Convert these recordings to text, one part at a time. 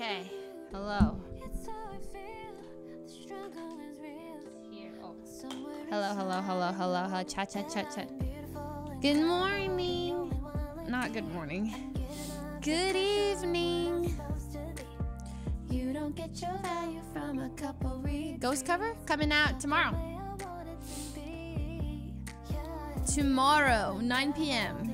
Okay. Hello. Oh. Hello, hello, hello, hello, hello. Cha cha cha chat. Good morning. Not good morning. Good evening. You don't get your value from a couple. Ghost cover coming out tomorrow. I wanted to be. Yeah, Tomorrow, 9 p.m.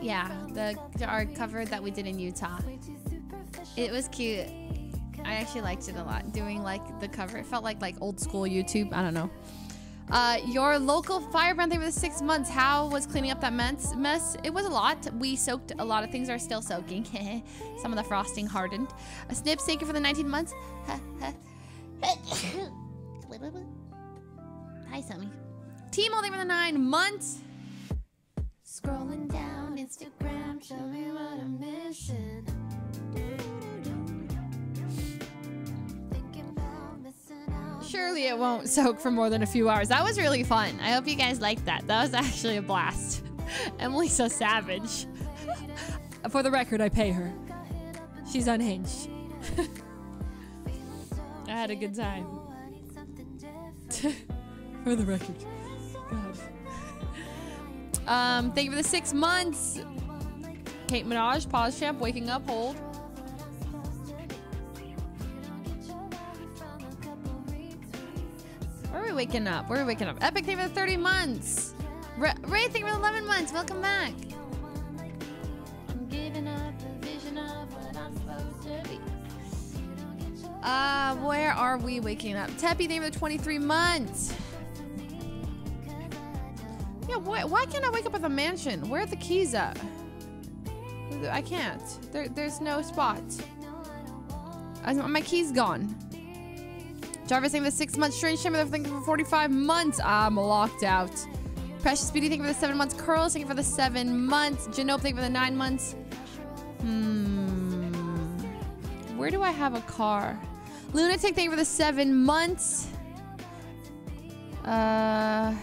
Yeah, the our cover that we did in Utah. It was cute. I actually liked it a lot. Doing like the cover, it felt like like old school YouTube. I don't know. Uh, your local firebrand thing for the six months. How was cleaning up that mess? Mess. It was a lot. We soaked a lot of things. Are still soaking. Some of the frosting hardened. A snip. You for the 19 months. Hi, Sammy. Team holding for the nine months. It won't soak for more than a few hours. That was really fun. I hope you guys liked that. That was actually a blast. Emily's so savage. for the record, I pay her. She's unhinged. I had a good time. For the record. God. Um, thank you for the six months. Kate Minaj, pause champ, waking up, hold. Waking up? We're waking up? Epic, you for the 30 months. Ray, you for the 11 months. Welcome back. Of. Uh, where are we waking up? Teppy, for the 23 months. Yeah, why, why can't I wake up at the mansion? Where are the keys at? I can't. There, there's no spot. My key's gone. Jarvis, thank you for the six months. Strange Shimmer, thank you for 45 months. I'm locked out. Precious Beauty, thank you for the seven months. Curls, thank you for the seven months. Janope, thank you for the nine months. Hmm. Where do I have a car? Lunatic, thank you for the seven months. Uh.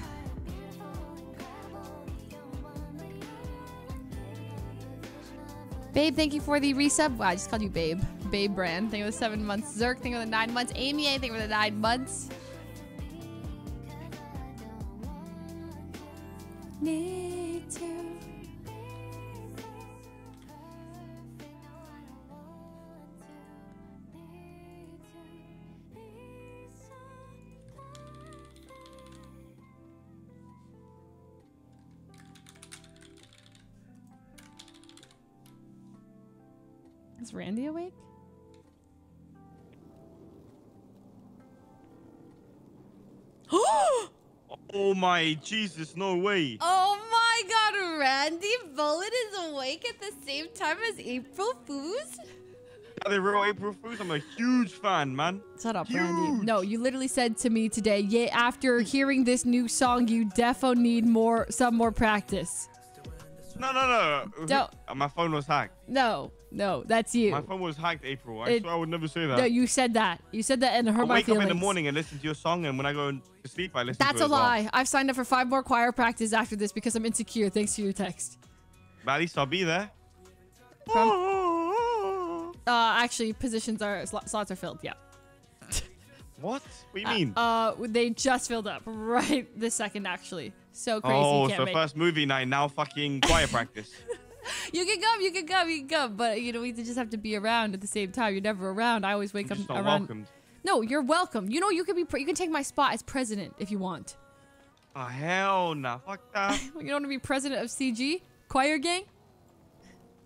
Babe, thank you for the resub. Wow, I just called you Babe. Babe brand. Thank you for the seven months. Zerk, thank you for the nine months. Amy, thank you for the nine months. Need Is Randy awake? Oh my Jesus, no way. Oh my god, Randy Bullet is awake at the same time as April Fooze? Are they real April Fools? I'm a huge fan, man. Shut up, Randy. No, you literally said to me today, yeah, after hearing this new song, you defo need more some more practice. No, no, no. Don't- My phone was hacked. No, no, that's you. My phone was hacked, April. I It- swear I would never say that. No, you said that. You said that and hurt I my wake feelings. up in the morning and listen to your song, and when I go to sleep, I listen That's to a it as well. lie. I've signed up for five more choir practice after this because I'm insecure thanks to your text. But at least I'll be there. Uh, actually, positions are sl- slots are filled. Yeah. What? What do you mean? Uh, they just filled up right this second. Actually, so crazy. oh, so first movie night, now fucking choir practice. You can come. You can come. You can come. But you know, we just have to be around at the same time. You're never around. I always wake I'm up around. welcomed. No, you're welcome. You know, you can be. You can take my spot as president if you want. Oh, hell nah. Fuck that. You don't want to be president of CG choir gang?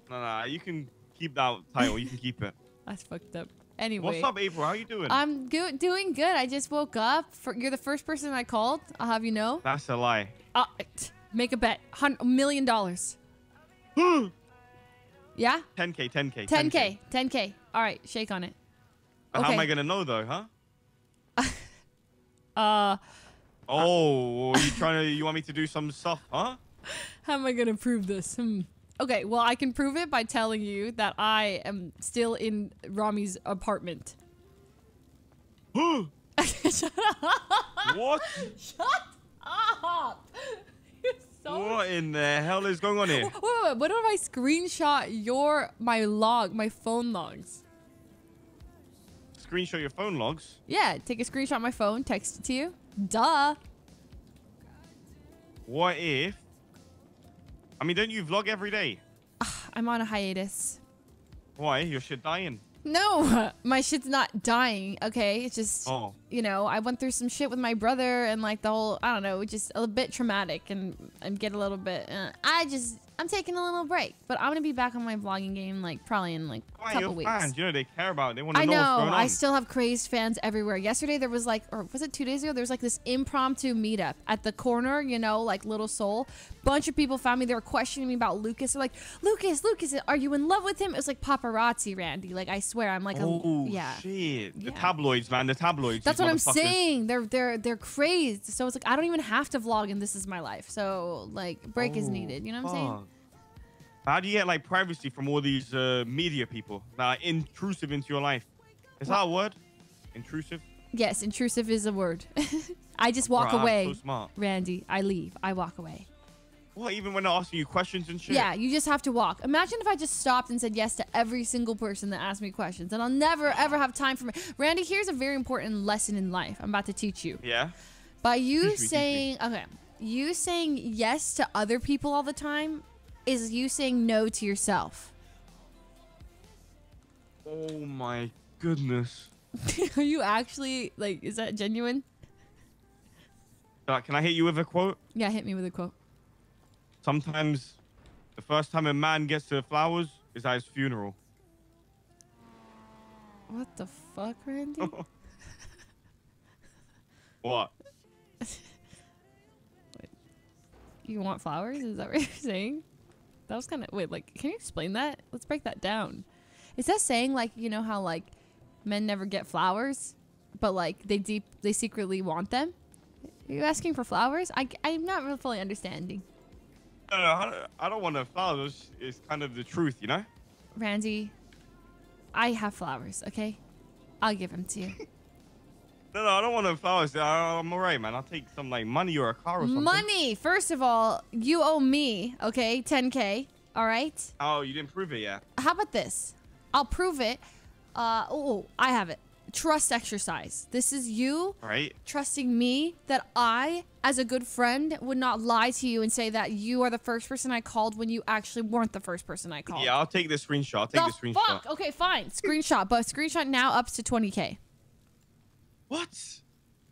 no, no, you can keep that title. You can keep it. That's fucked up. Anyway. What's up, April? How you doing? I'm good, doing good. I just woke up. For, you're the first person I called. I'll have you know. That's a lie. Uh, make a bet. Hun- a million dollars. Yeah? 10k, 10k, 10K. 10K. All right, shake on it. But How am I gonna know though, huh? Uh, Oh, you trying to? You want me to do some stuff, huh? how am I going to prove this? Hmm. Okay, well, I can prove it by telling you that I am still in Ramee's apartment. Shut up. what? Shut What in the hell is going on here? Wait, wait, wait, what if I screenshot your my log, my phone logs? Screenshot your phone logs. Yeah, take a screenshot of my phone, text it to you. Duh. What if? I mean, don't you vlog every day? Ah, I'm on a hiatus. Why? Your shit dying. No, my shit's not dying. Okay, it's just Oh. you know I went through some shit with my brother and like the whole I don't know, just a bit traumatic and and get a little bit. Uh, I just I'm taking a little break, but I'm gonna be back on my vlogging game like probably in like a couple weeks. fans? You know they care about. It. They want to I know, what's know. going on. I still have crazed fans everywhere. Yesterday there was like, or was it two days ago? There was like this impromptu meetup at the corner, you know, like Little Seoul. Bunch of people found me. They were questioning me about Lucas. They're like, Lucas, Lucas, are you in love with him? It was like paparazzi, Randy. Like I swear, I'm like, Oh a, yeah. shit! The tabloids, man. The tabloids. That's what I'm saying. They're they're they're crazed. So it's like I don't even have to vlog, and this is my life. So like break is Oh, needed. You know what I'm saying? How do you get like privacy from all these uh, media people that are intrusive into your life? Is that a word? Intrusive. Yes, intrusive is a word. I just walk Bro, away, so smart. Randy. I leave. I walk away. What? Even when they're asking you questions and shit. Yeah, you just have to walk. Imagine if I just stopped and said yes to every single person that asked me questions, and I'll never ever have time for me. Randy, here's a very important lesson in life. I'm about to teach you. Yeah. By you Teach me, me. saying okay, you saying yes to other people all the time is you saying no to yourself. Oh my goodness. Are you actually like? Is that genuine? Uh, can I hit you with a quote? Yeah, hit me with a quote. Sometimes the first time a man gets to the flowers is at his funeral. What the fuck, Randy? What? you want flowers? Is that what you're saying? That was kind of wait. Like, can you explain that? Let's break that down. Is that saying like you know how like men never get flowers, but like they deep they secretly want them? Are you asking for flowers? I I'm not really fully understanding. No, no, I don't, I don't want the flowers. It's kind of the truth, you know? Randy, I have flowers. Okay, I'll give them to you. No, no, I don't want the flowers. I'm alright, man. I'll take some like money or a car or something. Money. First of all, you owe me. Okay, 10k. All right. Oh, you didn't prove it yet. How about this? I'll prove it. Uh oh, I have it. Trust exercise. This is you right. trusting me that I, as a good friend, would not lie to you and say that you are the first person I called when you actually weren't the first person I called. Yeah, I'll take the screenshot. I'll take The the, screenshot. fuck? Okay, fine. Screenshot, but screenshot now ups to 20k. What?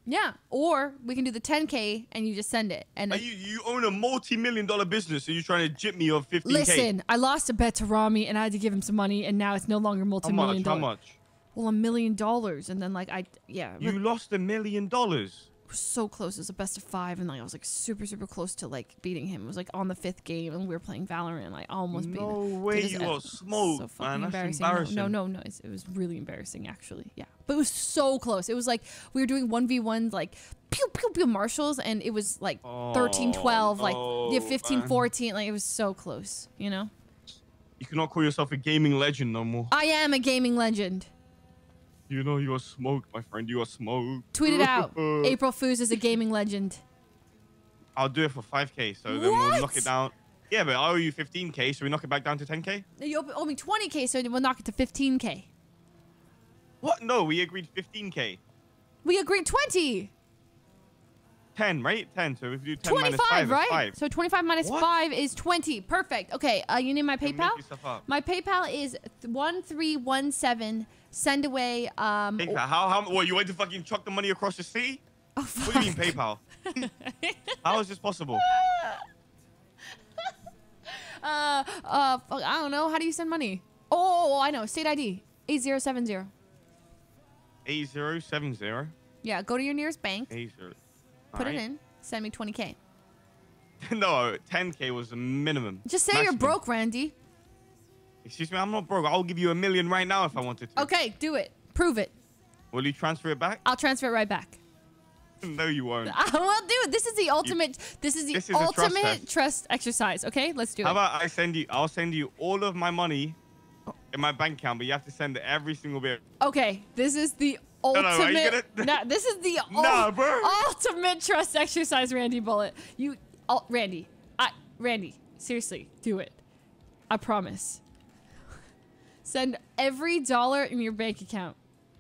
Yeah, or we can do the 10k and you just send it. And Are you you own a multi-million dollar business, and you're trying to jip me of 15k? listen, I lost a bet to Ramee and I had to give him some money, and now it's no longer multi-million How much? How much? Well, a million dollars, and then like I, yeah, You lost a million dollars. So close. It was a best of five, and like I was like super, super close to like beating him. It was like on the fifth game, and we were playing Valorant. And I almost beat No way, you got smoked, so fucking man. That's embarrassing. embarrassing. No, no, no, no. It's, it was really embarrassing, actually. Yeah, but it was so close. It was like we were doing one v ones, like pew pew pew marshals, and it was like Oh, 13, 12, like yeah, no, 15, man. 14. Like it was so close. You know, You cannot call yourself a gaming legend no more. I am a gaming legend. You know you are smoked, my friend. You are smoked. Tweet it out. April Fooze is a gaming legend. I'll do it for 5k, so then we'll knock it down. Yeah, but I owe you 15k, so we knock it back down to 10k? You owe- me 20k, so we'll knock it to 15k. What? No, we agreed 15k. We agreed 20. 10, right? 10. So if you do 10 minus 25, 5, right? 5. So 25 minus What? 5 is 20. Perfect. Okay, uh, you need my PayPal? Make yourself up. My PayPal is 1317 send away um PayPal. How, how, what, you want to fucking chuck the money across the sea? oh, What do you mean PayPal? how is this possible? uh uh I don't know. How do you send money? Oh, I know. State ID 8070. 8070. Yeah, go to your nearest bank, 80. put it in, send me 20k. no, 10k was the minimum. Just say you're broke, Randy. Excuse me, I'm not broke. I'll give you a million right now if I wanted to. Okay, do it. Prove it. Will you transfer it back? I'll transfer it right back. no, you won't. well, dude, this is the ultimate. this is the This is a trust ultimate trust exercise. Okay, let's do How it. How about I send you? I'll send you all of my money in my bank account, but you have to send it every single bit. Okay, this is the no, are you ultimate. gonna- Nah, this is the Nah, ul- ultimate trust exercise, Randy Bullet. You, oh, Randy, I, Randy, seriously, do it. I promise. Send every dollar in your bank account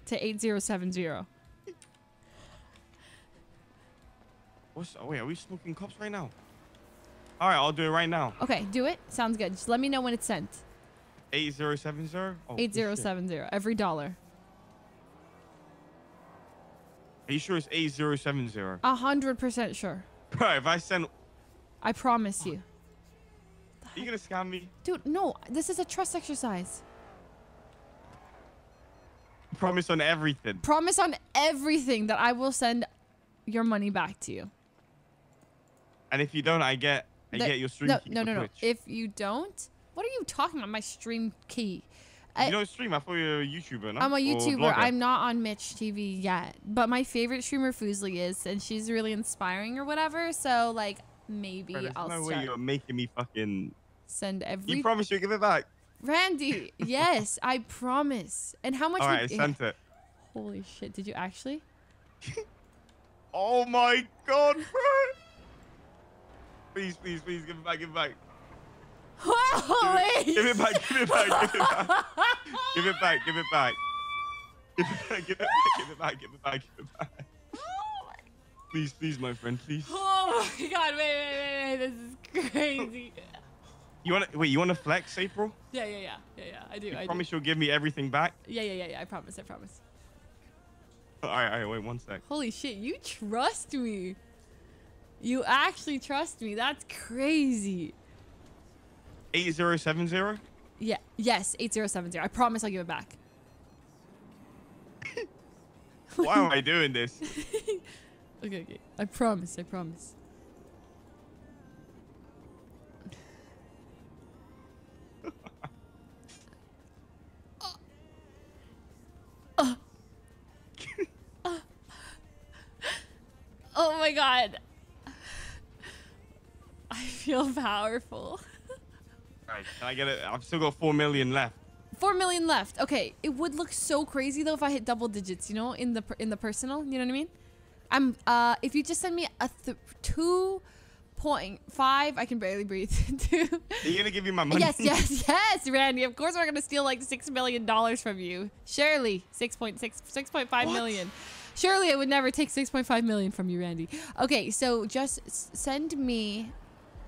to 8070. What's? Oh wait, are we smoking cops right now? All right, I'll do it right now. Okay, do it. Sounds good. Just let me know when it's sent. Eight zero seven zero. Oh, 8070. Every dollar. Are you sure it's eight zero seven zero? A hundred percent sure. Bro, if I send, I promise oh. you. are you gonna scam me? Dude, no, this is a trust exercise. Promise on everything. Promise on everything that I will send your money back to you. And if you don't, I get, I The- get your stream no, key no, no, no. Twitch. If you don't, what are you talking about? My stream key. I, you don't stream. I thought you were a YouTuber. No? I'm a YouTuber. I'm not on Mitch TV yet, but my favorite streamer Fuslie is, and she's really inspiring or whatever. So like maybe Bro, I'll no way you're making me fucking. send everything. You promise you'll give it back. Randy. yes, I promise. And how much? All right, I sent it. Holy shit! Did you actually? Oh my god, bro. Please, please, please, give it back, give it back. Holy! Give it back, give it back, give it back. Give it back, give it back. Give it back, give it back, give it back, give it back, give it back. Please, please, my friend, please. Oh my god! Wait, wait, wait, wait! This is crazy. You wanna wait? You wanna flex, April? Yeah, yeah, yeah, yeah, yeah. I do. You I promise do. you'll give me everything back? Yeah, yeah, yeah, yeah. I promise. I promise. All right, all right, wait one sec. Holy shit! You trust me. You actually trust me. That's crazy. Eight zero seven zero. Yeah. Yes. Eight zero seven zero. I promise I'll give it back. Why am I doing this? Okay. Okay. I promise. I promise. Oh my god. I feel powerful. All right, can I get it? I've still got four million left. Four million left. Okay, it would look so crazy though if I hit double digits. You know, in the in the personal. You know what I mean? I'm. Uh, if you just send me a th- two point five, I can barely breathe. Two. Are you gonna give me my money? yes, yes, yes, Randy. Of course, we're gonna steal like six million dollars from you. Surely, six point six, six point five What? million. Surely, I would never take six point five million from you, Randy. Okay, so just send me,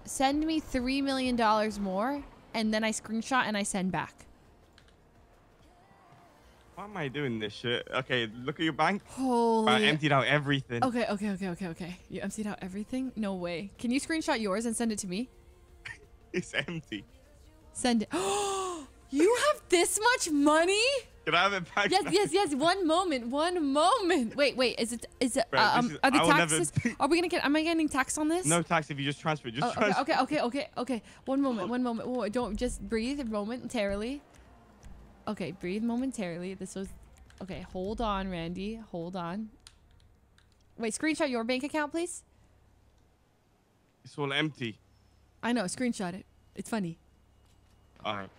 send me three million dollars more, and then I screenshot and I send back. Why am I doing this shit? Okay, look at your bank. Holy. I emptied out everything. Okay, okay, okay, okay, okay. You emptied out everything? No way. Can you screenshot yours and send it to me? It's empty. Send it. Oh, you have this much money? Can I have it back? Yes, now? yes, yes. One moment. One moment. Wait, wait. Is it? Is it? Bro, uh, um, is- are the I will never- taxes? Are we gonna get? Am I getting taxed on this? No tax if you just transfer. Just Oh, okay, transfer. okay, okay, okay, okay. One moment. One moment. Whoa, don't just breathe momentarily. Okay, breathe momentarily. This was. Okay, hold on, Randy. Hold on. Wait, screenshot your bank account, please. It's all empty. I know. Screenshot it. It's funny. All right.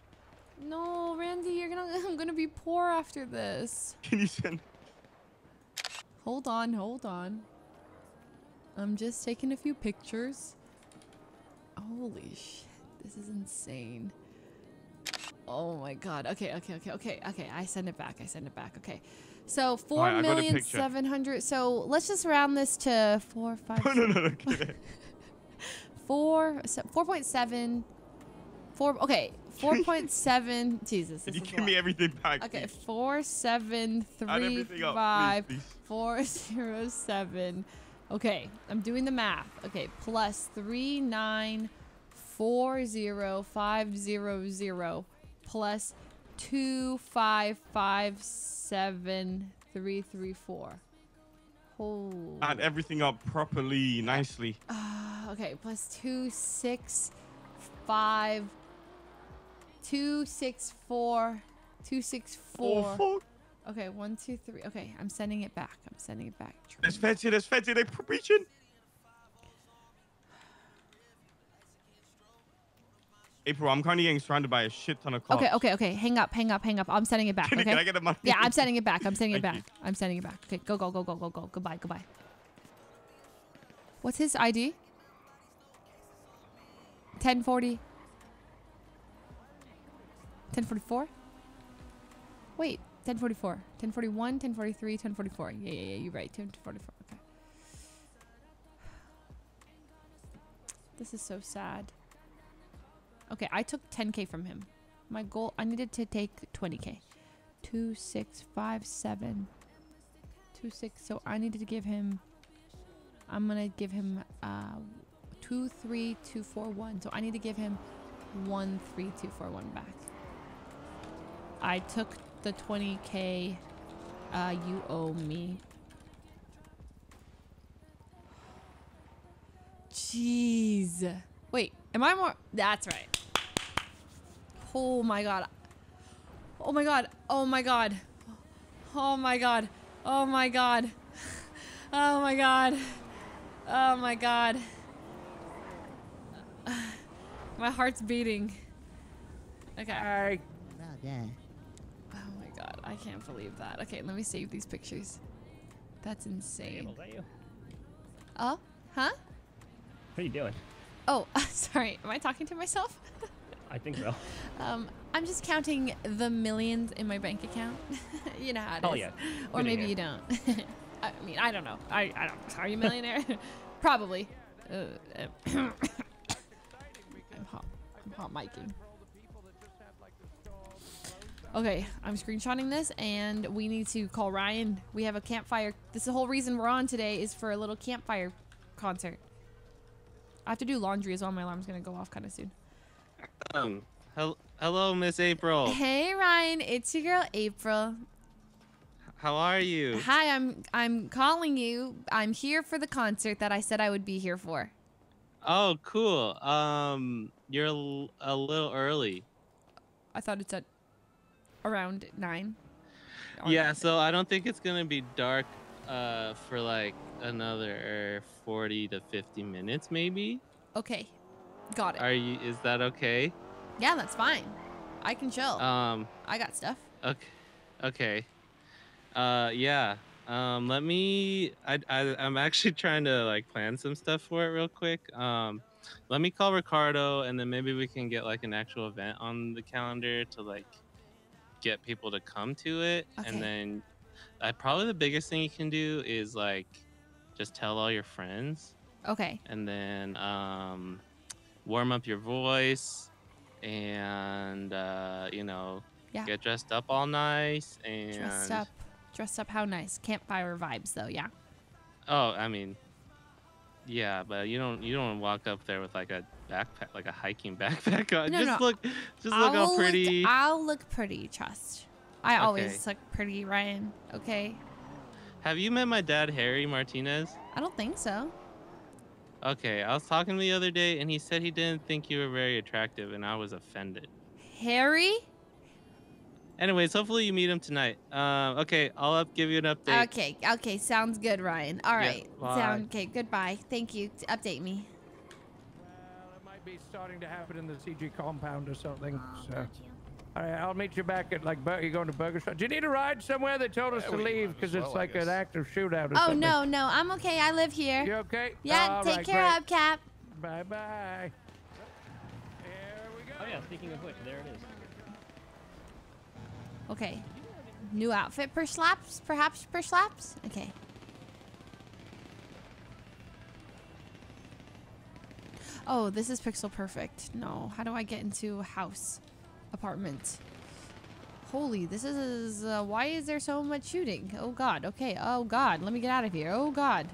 No, Randy, you're gonna. I'm gonna be poor after this. Can you send? Hold on, hold on. I'm just taking a few pictures. Holy shit, this is insane. Oh my god. Okay, okay, okay, okay, okay. I send it back. I send it back. Okay. So four Alright, I got a million seven hundred. So let's just round this to four, five, No, no, no, no. Four, se- four point seven, four. Okay, four point seven. Jesus, this you give me everything back? Okay, please? four three everything up, please, five please. four zero seven. Okay, I'm doing the math. Okay, plus three nine four zero five zero zero plus two five five seven three three four. Oh. Add everything up properly, nicely. Uh, okay, plus two six five two six four two six four. Oh. Okay, one, two, three. Okay, I'm sending it back. I'm sending it back. Here. There's feds here. They're preaching. April, I'm currently getting surrounded by a shit ton of cops. Okay, okay, okay. Hang up, hang up, hang up. I'm sending it back. Can, I- Okay. can I get the money? yeah, I'm sending it back. I'm sending it back. I'm sending it back. Okay, go, go, go, go, go, go. Goodbye, goodbye. What's his ID? 1040. 1044? Wait, 1044. 1041, 1043, 1044. Yeah, yeah, yeah, you're right. 1044. Okay. This is so sad. Okay, I took 10k from him. My goal, I needed to take 20k. Two, six, five, seven. Two, six. So I needed to give him. I'm gonna give him uh, two, three, two, four, one. So I need to give him one, three, two, four, one back. I took the 20k uh, you owe me. Jeez. Wait, am I more? That's right. Oh my god. Oh my god. Oh my god. Oh my god. Oh my god. Oh my god. Oh my god. My heart's beating. Okay. God, I can't believe that. Okay, let me save these pictures. That's insane. Is that you? Oh, huh? What are you doing? Oh, sorry. Am I talking to myself? I think so. Um, I'm just counting the millions in my bank account. you know how it is. Hell yeah. Or Good maybe you don't. I mean, I don't know. I, I don't. Are you a millionaire? Probably. Uh, I'm hot. I'm hot miking. Okay, I'm screenshotting this, and we need to call Ryan. We have a campfire. This is the whole reason we're on today is for a little campfire concert. I have to do laundry as well. My alarm's gonna go off kind of soon. Um, hel- hello, Miss April. Hey Ryan, it's your girl April. How are you? Hi, I'm I'm calling you. I'm here for the concert that I said I would be here for. Oh, cool. Um, you're l- a little early. I thought it's at around nine. Yeah, so I don't think it's gonna be dark uh for like another 40 to 50 minutes maybe. Okay, got it. Are you is that okay? Yeah, that's fine. I can chill. Um, I got stuff. okay. Okay. Uh yeah. Um let me I, I I'm actually trying to like plan some stuff for it real quick. Um let me call Ricardo and then maybe we can get like an actual event on the calendar to like get people to come to it Okay. and then I probably the biggest thing you can do is like just tell all your friends Okay. and then um warm up your voice and uh you know Yeah. get dressed up all nice and Dressed up. Dressed up. How nice. Campfire vibes though. Yeah. Oh, I mean, yeah, but you don't you don't walk up there with like a backpack, like a hiking backpack on. No, just no. look, just look I'll all pretty. Look, I'll look pretty. Trust. I Okay. always look pretty, Ryan. Okay. Have you met my dad, Harry Martinez? I don't think so. Okay, I was talking to him the other day, and he said he didn't think you were very attractive, and I was offended. Harry. Anyways, hopefully you meet him tonight. Um, okay, I'll up, give you an update. Okay, okay, sounds good, Ryan. All right, Yeah, sound okay. Goodbye. Thank you. T- Update me. Well, it might be starting to happen in the CG compound or something. So. All right, I'll meet you back at like. Bur- you going to Burger Shop? Do you need a ride somewhere? They told us Yeah, to leave because well, it's like an active shootout or Oh something. no, no, I'm okay. I live here. You okay? yeah, All take right, care, great. Hubcap. Bye bye. Here we go. Oh yeah, speaking of which, there it is. Okay. New outfit per slaps, perhaps per slaps. Okay. Oh, this is pixel perfect. No, how do I get into a house, apartment? Holy, this is. Uh, why is there so much shooting? Oh God. Okay. Oh God. Let me get out of here. Oh God.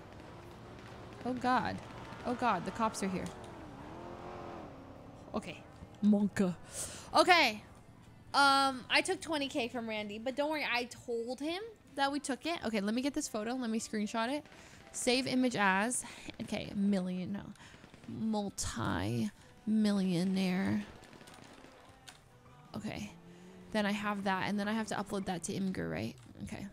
Oh God. Oh God. The cops are here. Okay. Monka. Okay. Um, I took 20k from Randy, but don't worry, I told him that we took it. Okay, let me get this photo. Let me screenshot it. Save image as. Okay, million. No. Multi millionaire. Okay. Then I have that, and then I have to upload that to Imgur, right? Okay.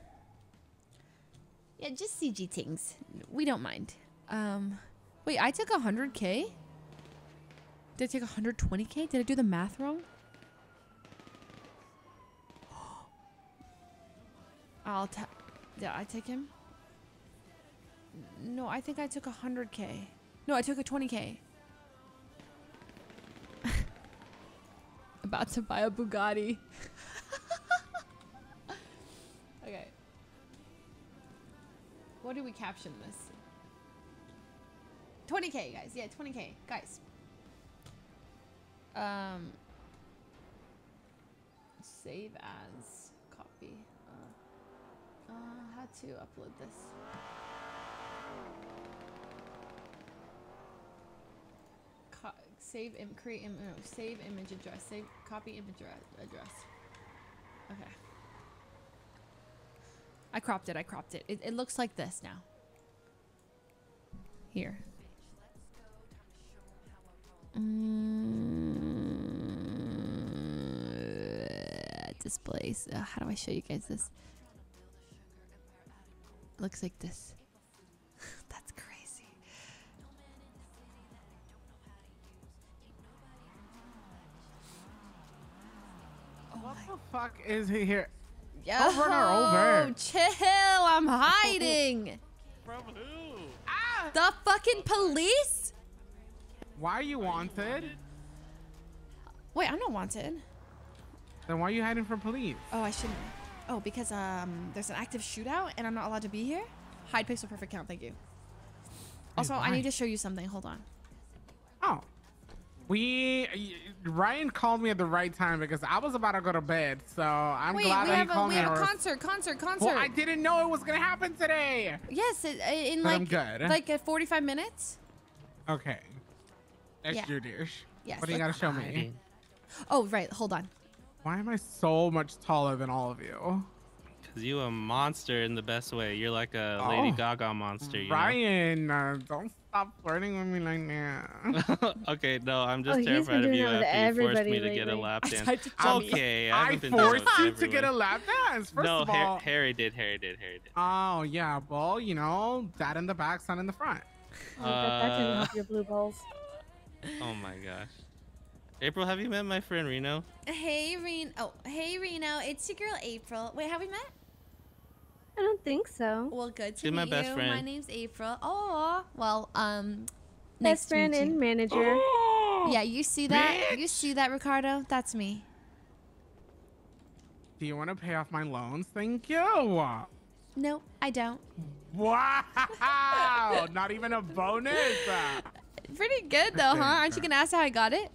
Yeah, just CG things. We don't mind. Um, wait, I took 100k? Did I take 120k? Did I do the math wrong? I'll ta- yeah, I take him. No, I think I took a hundred k. No, I took a twenty k. About to buy a Bugatti. okay. What do we caption this? 20k, guys. Yeah, 20k, guys. Um. Save as. Uh, how to upload this? Save Im- create Im- no, save image address. Save copy image address. Okay. I cropped it. I cropped it. It, it looks like this now. Here. Mm, displays. Uh, how do I show you guys this? Looks like this. That's crazy. Oh What the fuck is he here? Over and over. chill. I'm hiding. From who? the fucking police? Why are you wanted? Wait, I'm not wanted. Then why are you hiding from police? Oh, I shouldn't. Oh, because um, there's an active shootout and I'm not allowed to be here. Hide pixel perfect count. Thank you. Also, I need to show you something. Hold on. Oh. We Ryan called me at the right time because I was about to go to bed, so I'm Wait, glad we that he have a called we me. have a concert, concert, concert. well, I didn't know it was gonna happen today. Yes, it, in like good. like uh, 45 minutes. Okay. Next Yeah. your dish. Yes. What do you gotta show me? Oh, right. Hold on. Why am I so much taller than all of you? Cause you a monster in the best way. You're like a Lady Oh. Gaga monster. You know? Ryan, uh, don't stop flirting with me like that. okay, no, I'm just Oh, terrified of you that with after you forced me everybody to get a lap dance. tried to It's tell you. okay. I I haven't been forced you to get a lap dance. First no, of Har- all. Harry did. Harry did. Harry did. Oh yeah, well you know, dad in the back, son in the front. Oh, that, that didn't Uh, help your blue balls. Oh my gosh. April, have you met my friend Reno? Hey, Reno. Oh, hey, Reno. It's your girl April. Wait, have we met? I don't think so. Well, good to She's meet my best you. My name's April. Oh, well, um, nice Best to meet friend you. and manager. Yeah, you see that? You see that, Ricardo? That's me. Do you want to pay off my loans? Thank you. No, I don't. Wow! Not even a bonus. Pretty good though, huh? Aren't you gonna ask how I got it?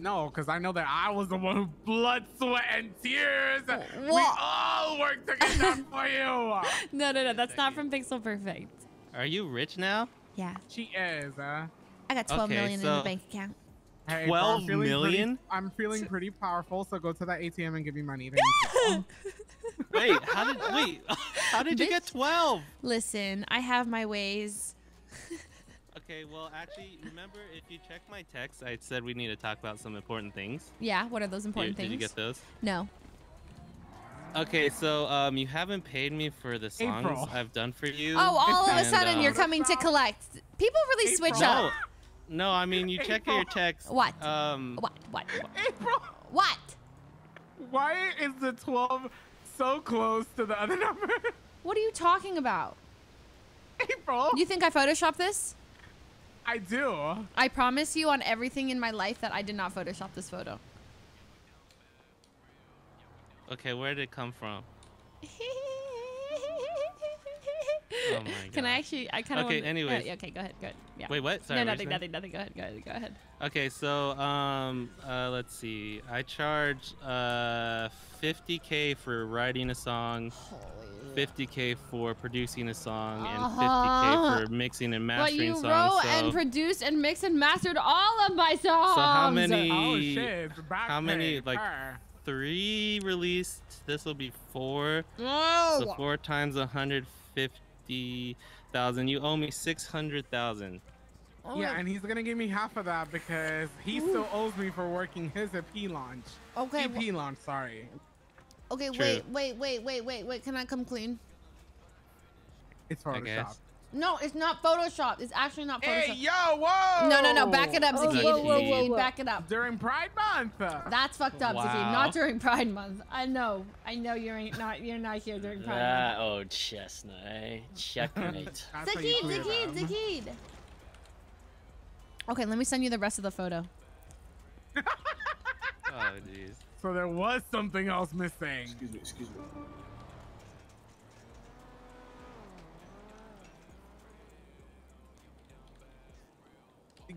No, because I know that I was the one who blood, sweat, and tears. We all worked together for you. No, no, no. That's not from Pixel Perfect. Are you rich now? Yeah, She is. Uh, I got 12 Okay, million in the bank account. hey, bro, I'm 12 feeling pretty- I'm feeling pretty powerful, so go to that ATM and give me money. Thank. Wait, how did wait? How did you get 12? Listen, I have my ways. Okay, well, actually, remember if you check my text, I said we need to talk about some important things. Yeah, what are those Did you, important did you get those? No. Okay, so um, you haven't paid me for the songs April. I've done for you. Oh, all of a and, sudden you're um, coming to collect. People really switch April. No, up. no, I mean you check your April. text. What? Um, What? What? April, What? why is the 12 so close to the other number? What are you talking about? April, You think I photoshopped this? I do. I promise you on everything in my life that I did not photoshop this photo. okay, where did it come from? Oh my Can I actually? I kind of. Okay, anyways. yeah, okay, go ahead. Good. Yeah. Wait, what? Sorry, no, nothing, nothing, nothing. Go ahead. Go ahead. Go ahead. Okay, so um, uh, let's see. I charge uh 50k for writing a song, 50k for producing a song, and Uh-huh. 50k for mixing and mastering But mastering you songs. wrote so, and produced and mixed and mastered all of my songs. so how many? Oh shit! how many, pay. like, Three released. This will be four. Oh. So four times 150,000. You owe me 600,000. Oh, Yeah, and he's gonna give me half of that because he still owes me for working his EP launch. okay. EP wh- launch, sorry. Okay. True. Wait. Wait. Wait. Wait. Wait. Wait. Can I come clean? It's I Photoshop. guess. No, it's not Photoshop. It's actually not Photoshop. Hey, yo, whoa! no, no, no. Back it up, Oh, Zakid. whoa, whoa, whoa, whoa. Back it up. During Pride Month. That's fucked up, Zakid. Wow. Not during Pride Month. I know. I know you're ain't not. You're not here during Pride That Month. old chestnut, eh? Checkmate. That's how you Zakid, clear Zakid, them. Zakid. Okay, let me send you the rest of the photo. Oh jeez. So there was something else missing. Excuse me, excuse me.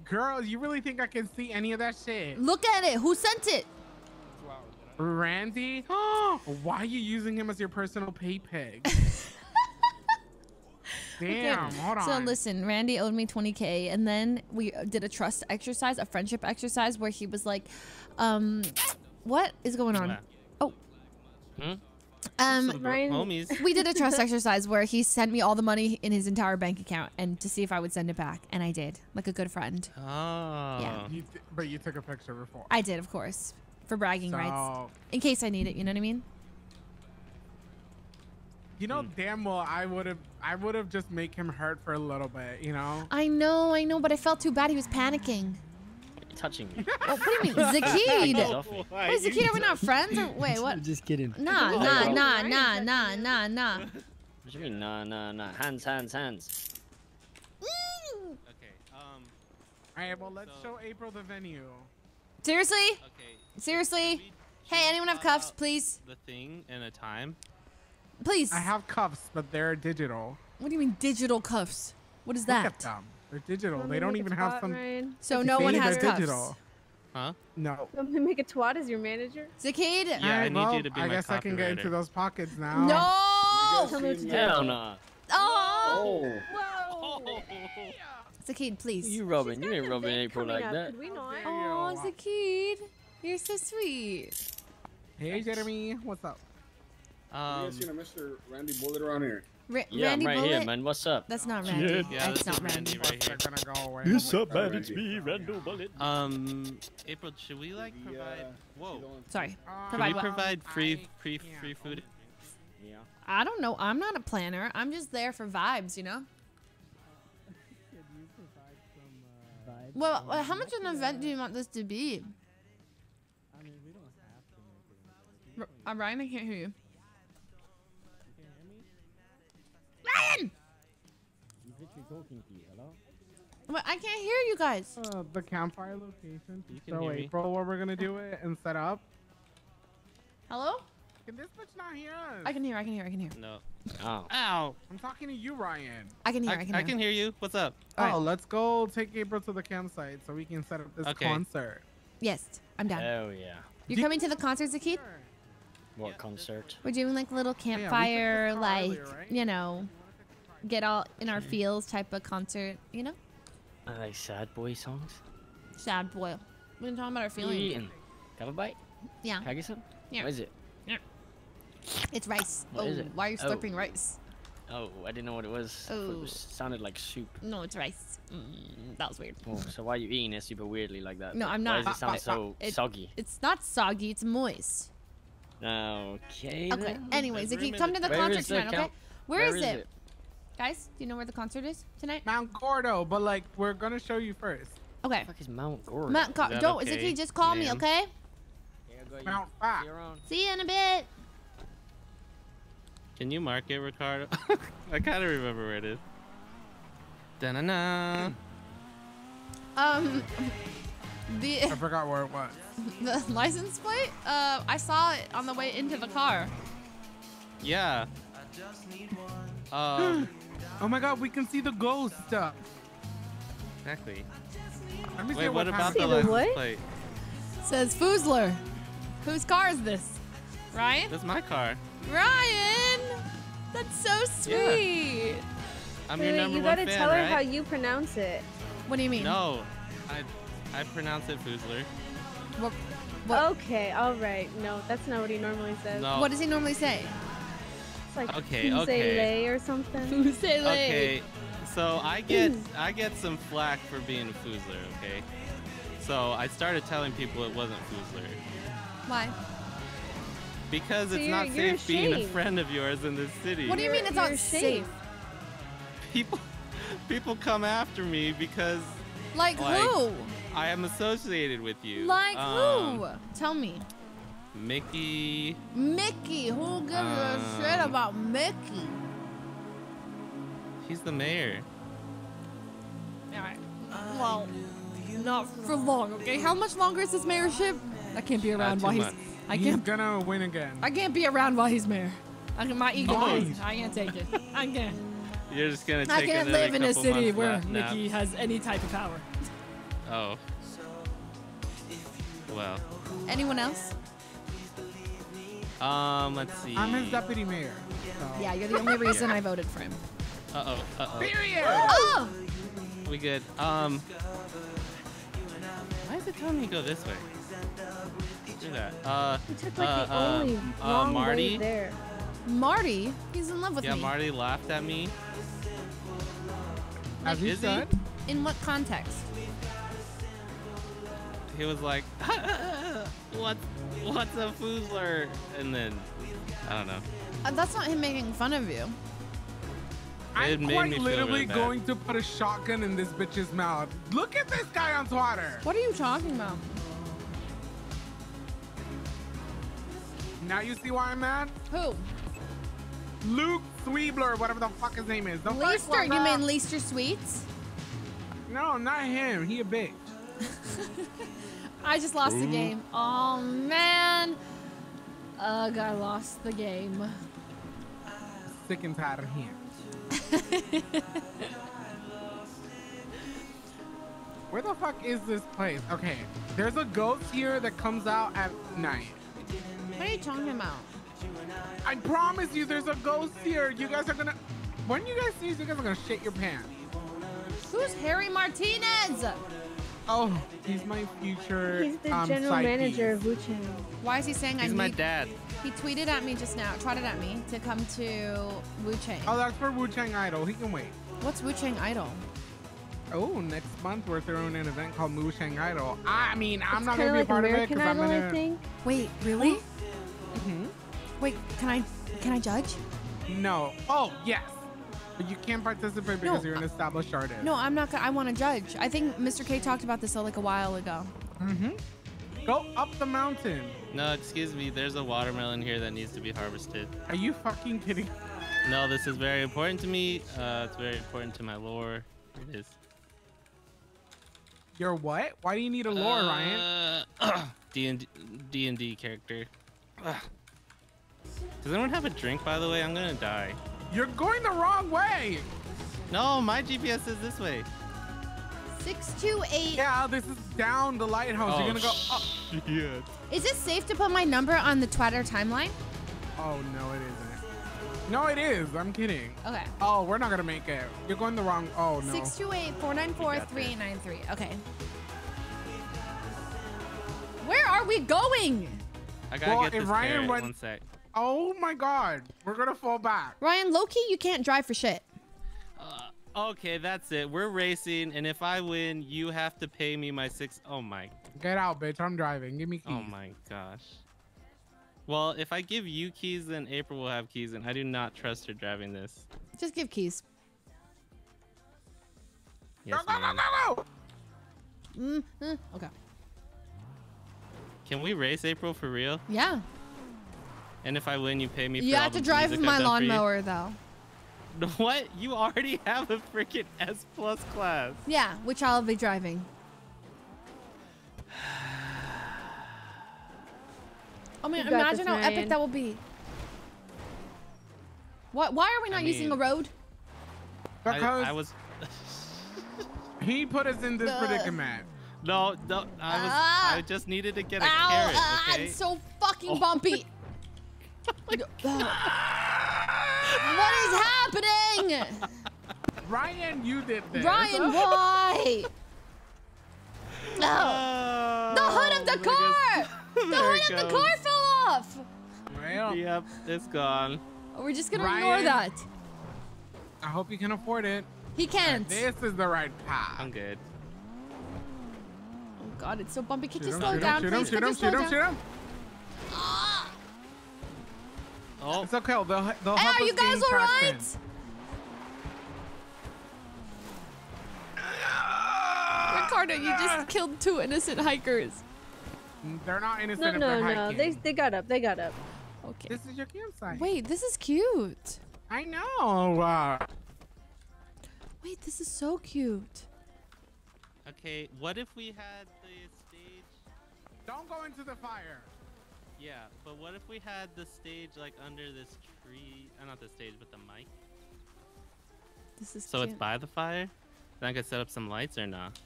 Girl, you really think I can see any of that shit? Look at it. Who sent it? Randy? Why are you using him as your personal pay pig? Damn, Okay, hold on. So listen, Randy owed me 20k, and then we did a trust exercise, a friendship exercise, where he was like, um, "What is going on?" Yeah. Oh, Hmm? um, Ryan- homies. we did a trust exercise where he sent me all the money in his entire bank account, and to see if I would send it back, and I did, like a good friend. Oh. You th- but you took a picture before. I did, of course, for bragging rights, in case I need it. You know what I mean? you know damn well I would have I would have just make him hurt for a little bit, you know? I know, I know, but I felt too bad. He was panicking. You're touching me. Oh, what do you mean, Zakid? off. Wait, Zakid, are we not friends? Or wait, what? I'm Just kidding. Nah, nah, nah, nah, nah, nah, nah. What do you mean? Nah, nah, nah. Hands, hands, hands. Mm. Okay. Um. Alright, well let's So- show April the venue. Seriously? Okay. Seriously? Should we- should Hey, anyone have cuffs, please? The thing in a time. Please. I have cuffs, but they're digital. What do you mean digital cuffs? What is Look at that? Them. They're digital. They don't make a even have twat, some. Ryan? So no one has they're cuffs. digital. Huh? No. Want me to make a twat as your manager? Zakid? Yeah, I Alright, need you to be I my guess I can get into those pockets now. No! Tell me what. Hell nah. Oh! Oh. Whoa! Zakid, please. You rubbing. You ain't Got rubbing April like up. that. Could we not? Oh, Zakid. You're so sweet. Hey, Jeremy. What's up? Have you Um. guys seen a Mr. Randy Bullet around here? Ra- Yeah, Randy I'm right Bullet? here, man. What's up? That's not Randy. Yeah, That's this not is Randy. Randy right here. Gonna go away. What's up, man? man? It's It's me, me, Randall Bullet. Um. April, should we like provide? uh, Whoa. Sorry. Uh, Can Provide we what? provide free, free, free food? Yeah. I don't know. I'm not a planner. I'm just there for vibes, you know? Well, well, how much of an event do you want this to be? R- uh, Ryan, I can't hear you. Ryan! But I can't hear you guys. Uh, the campfire location to You can show hear me. April where we're gonna do it and set up. Hello? Can this bitch not hear us? I can hear. I can hear. I can hear. No. Oh. Ow. I'm talking to you, Ryan. I can hear. I, I can I can hear you. What's up? All right. Oh, let's go take April to the campsite so we can set up this Okay. concert. Yes, I'm down. Oh yeah. You're Do- coming to the concert, Zakid? What concert? We're doing like a little yeah, we took this campfire, car like earlier, right? you know, get all in our hmm. feels type of concert. You know, I like sad boy songs. sad boy. We've been talking about our feelings. eating? Have a bite? Yeah, Can I get some? Yeah. What is it? Yeah. it's rice. What oh, is it? why are you Oh. slurping rice? Oh, I didn't know what it was. Thought It Oh. was, sounded like soup. No, it's rice. Mm, that was weird. Oh, so why are you eating it super weirdly like that? No, I'm not. Why does it sound uh, uh, so uh, It- soggy? It's not soggy. It's moist. Okay. Okay. Anyways, Zakid, room come to the- Where concert tonight, okay? camp- Where is, is it? Guys, do you know where the concert is tonight? Mount Gordo, but like we're gonna show you first. Okay. The fuck is Mount Gordo? Matt, ca- Is that don't, okay, Zakid, just call me, ma'am? okay? Mount Fat. See you in a bit. Can you mark it, Ricardo? I kind of remember where it is. Da-na-na. Um, the I forgot where it was. the license plate. Uh, I saw it on the way into the car. Yeah. Um, Oh my god, we can see the ghost. Uh, exactly. Let me see Wait, what about the the license what? plate? Says Foozler. Whose car is this? Ryan? That's my car. Ryan! That's so sweet. Yeah. I'm Wait, your wait, number you one gotta fan, tell her right? how you pronounce it. What do you mean? No, I I pronounce it Foozler. What, what, Okay, all right. No, that's not what he normally says. No. what does he normally say? It's like Okay, Fuse okay. lay or something. Foozler. Okay, so I get I get some flack for being a Foozler. Okay, so I started telling people it wasn't Foozler Why? because So it's not you're safe being a friend of yours in this city. What do you mean it's not You're safe? safe. people people come after me because Like, Like, who? I am associated with you. Like Um, who? Tell me. Mickey. Mickey. Who gives a shit Um, about Mickey? He's the mayor. Alright. Well, not for long, okay? How much longer is this mayorship? I can't be around two while he's. months. I can't. He's gonna win again. I can't be around while he's mayor. I can, my ego. Nice. I can't take it. I can't. You're just gonna take I can't live in a city where nap- nap. Nikki has any type of power. Oh. Well. Anyone else? Um. Let's see. I'm his deputy mayor. So. Yeah, you're the only reason I voted for him. Uh oh. Uh oh. Period. Oh! We good. Um. Why is it telling me to go this way? Do that. Uh. You took like uh, the uh, only uh, wrong Marty. way there. Marty, he's in love with Yeah, me. Marty laughed at me. As he Is he? said. In what context? He was like, "What? What's a foozler?" And then, I don't know. Uh, that's not him making fun of you. It I'm quite literally really going to put a shotgun in this bitch's mouth. Look at this guy on Twitter. What are you talking about? Now you see why I'm mad? Who? Luke Sweebler, whatever the fuck his name is. The first Leaster? You mean Leaster Sweets? No, not him. He a bitch. I just lost the game. Oh man. Ugh, I lost the game. Sick and tired of him. Where the fuck is this place? Okay, there's a ghost here that comes out at night. What are you talking about? I promise you, there's a ghost here. You guys are gonna. When you guys see this, you guys are gonna shit your pants. Who's Harry Martinez? Oh, he's my future. He's the um, general side manager piece. of Wu Chang. Why is he saying I He's need? my dad. He tweeted at me just now, trotted at me to come to Wu Chang. Oh, that's for Wu Chang Idol. He can wait. What's Wu Chang Idol? Oh, next month we're throwing an event called Wu Chang Idol. I mean, I'm It's not kind gonna of be a part American of it because I'm Idol, gonna. I think. Wait, really? Mm-hmm. Wait, can I can I judge? No. Oh, yes. But you can't participate because No, you're an established artist. No, I'm not. I want to judge. I think Mr. K talked about this uh, like a while ago. Mm-hmm. Go up the mountain. No, excuse me. There's a watermelon here that needs to be harvested. Are you fucking kidding? No, this is very important to me. Uh, it's very important to my lore. It is. You're what? Why do you need a lore, Ryan? Uh, D and D and D character. Ugh. Does anyone have a drink, by the way? I'm gonna die. You're going the wrong way. No, my GPS is this way. Six two eight. Yeah, this is down the lighthouse. You're Oh, gonna go oh, up. Shit. Is it safe to put my number on the Twitter timeline? Oh no, it isn't. No, it is. I'm kidding. Okay. Oh, we're not gonna make it. You're going the wrong. Oh no. Six two eight four nine four three eight nine three. Okay. Where are we going? I gotta Well, get if this Ryan carrot. went- One sec. Oh my God, we're gonna fall back. Ryan, Loki, you can't drive for shit. Okay, that's it. We're racing, and if I win, you have to pay me my six. Oh my. Get out, bitch. I'm driving. Give me keys. Oh my gosh. Well, if I give you keys, then April will have keys, and I do not trust her driving this. Just give keys. Yes, go, go, ma'am. go, go. Mm, mm, okay. Can we race April for real? Yeah. And if I win, you pay me. You for all have to drive my I've done for you? lawnmower though. What? You already have a freaking S plus class. Yeah, which I'll be driving. I mean, You imagine how epic that will be. What? Why are we I not using a road? Because I was. he put us in this Ugh. predicament. No, no. I was. Ah. I just needed to get a Ow! carrot. ah, Okay. it's so fucking Oh. bumpy. Ugh. Ah, what is happening? Ryan, you did this. Ryan, why? No. Oh, The hood of the there goes- car! The hood it of the car fell off! Well, Yep, it's gone. We're just gonna ignore that. I hope you can afford it. He can't. This is the right path. I'm good. Oh god, it's so bumpy. Could Shoot you slow him, down, shoot please? shoot Could you slow down? him. Ah! Oh, It's okay. They'll, they'll Hey, help are us you guys gain alright? Ricardo, you just killed two innocent hikers. They're not innocent No, no, they're no. They they got up. They got up. Okay. This is your campsite. Wait, this is cute. I know. Uh, Wait, this is so cute. okay. What if we had the stage? Don't go into the fire. Yeah, but what if we had the stage like under this tree? Uh, not the stage, but the mic. This is So it's by the fire. Then I could set up some lights or not.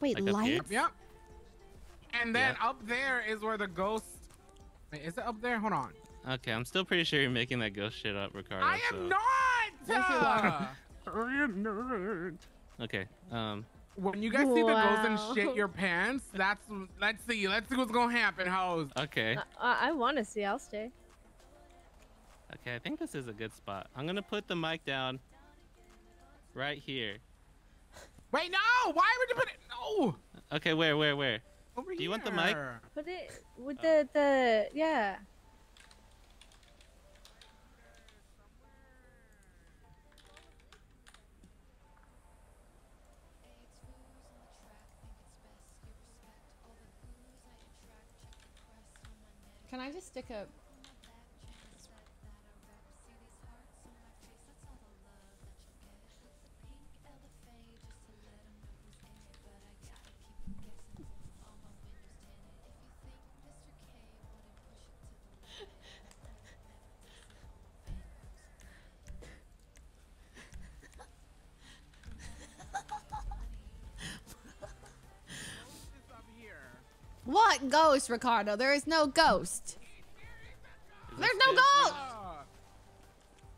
Wait, like lights? Yep. And then Yeah. up there is where the ghost. Wait, is it up there? Hold on. Okay, I'm still pretty sure you're making that ghost shit up, Ricardo. I so- am not. Yes, you are. Okay. Um. When you guys see the ghost and shit your pants, that's let's see. Let's see what's gonna happen, hoes. Okay. I, I want to see. I'll stay. Okay. I think this is a good spot. I'm gonna put the mic down. Right here. Wait, no! Why would you put it? No! Okay. Where? Where? Where? Over Do you want the mic? here. Put it with oh. the the yeah. Can I just stick a? What ghost, Ricardo? There is no ghost. There's no ghost.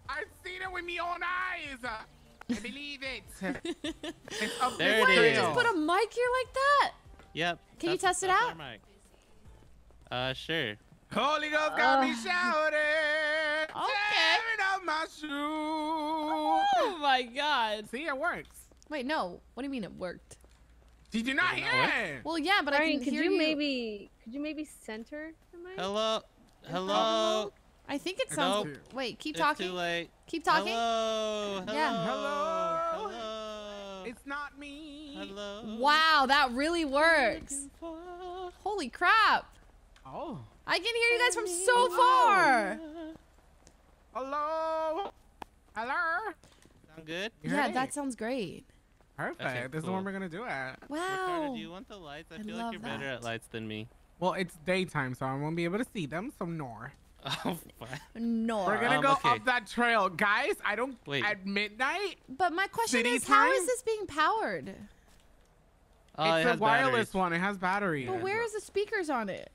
I've seen it with my own eyes. I believe it. it's up There the it Wait, is. just put a mic here like that? Yep. Can you test it out? mic. Uh, sure. Holy Ghost got me shouting. Okay. Tearing up my shoes. Oh my god. See, it works. Wait, no. What do you mean it worked? Did you not hear not it? Well, yeah, but I Ryan, can could hear you, maybe could you maybe center the mic? Hello. Hello. I think it sounds. don't- Wait, keep It's talking. too late. Keep talking. Hello. Hello. Yeah. Hello. Hello. It's not me. Hello. Wow, that really works. Holy crap! Oh. I can hear you guys from so far. Hello. Hello. Sound good? Yeah, that sounds great. Perfect. Okay, this is cool. when we're gonna do it. Ricardo, Wow. do you want the lights? I I feel like you're better at lights than me. Well, it's daytime, so I won't be able to see them. So no. Oh, fine. No. We're gonna Um, go okay. up that trail, guys. I don't. Wait. At midnight, But my question City is, how is this being powered? Oh, it it's a wireless batteries. one. It has batteries. But where is the speakers on it?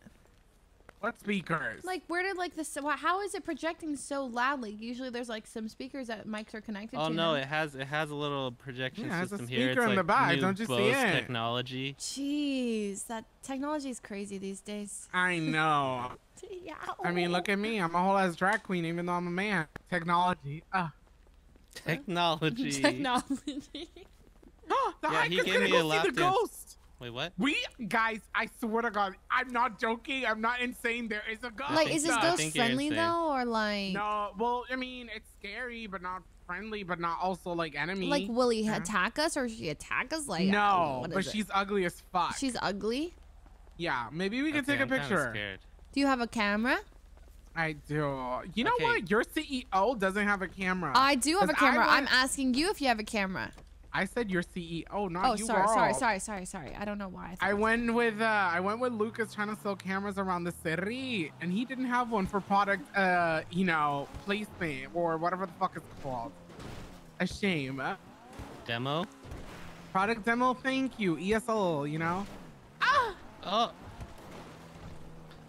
What speakers? Like, where did like this? How is it projecting so loudly? Usually, there's like some speakers that mics are connected to Oh to. no, now. it has it has a little projection Yeah, it has a system here. It's speaker in like the back. new Don't you see Bose it? technology. Jeez, that technology is crazy these days. I know. Yeah. I mean, look at me. I'm a whole ass drag queen, even though I'm a man. Technology. Uh. Technology. technology. the Yeah, hike he gave me a see lap the dance. Ghost. Wait, what? We guys, I swear to God, I'm not joking. I'm not insane. There is a ghost. like, is this so. I ghost friendly insane. though, or like, No, well, I mean, it's scary, but not friendly, but not also like enemy. like will he Yeah. attack us or she attack us? Like, no, but is it? she's ugly as fuck. she's ugly. yeah. Maybe we can Okay, take a I'm picture. Scared. Do you have a camera? I do. You know Okay. what? Your CEO doesn't have a camera. I do have a camera. I'm asking you if you have a camera. I said your CEO, not Oh, you. sorry, sorry, girl. sorry, sorry, sorry. I don't know why. thought I it was- went with uh, I went with Lucas trying to sell cameras around the city, and he didn't have one for product, uh, you know, placement or whatever the fuck it's called. A shame. Demo. Product demo. Thank you. ESL. You know. Ah. Oh.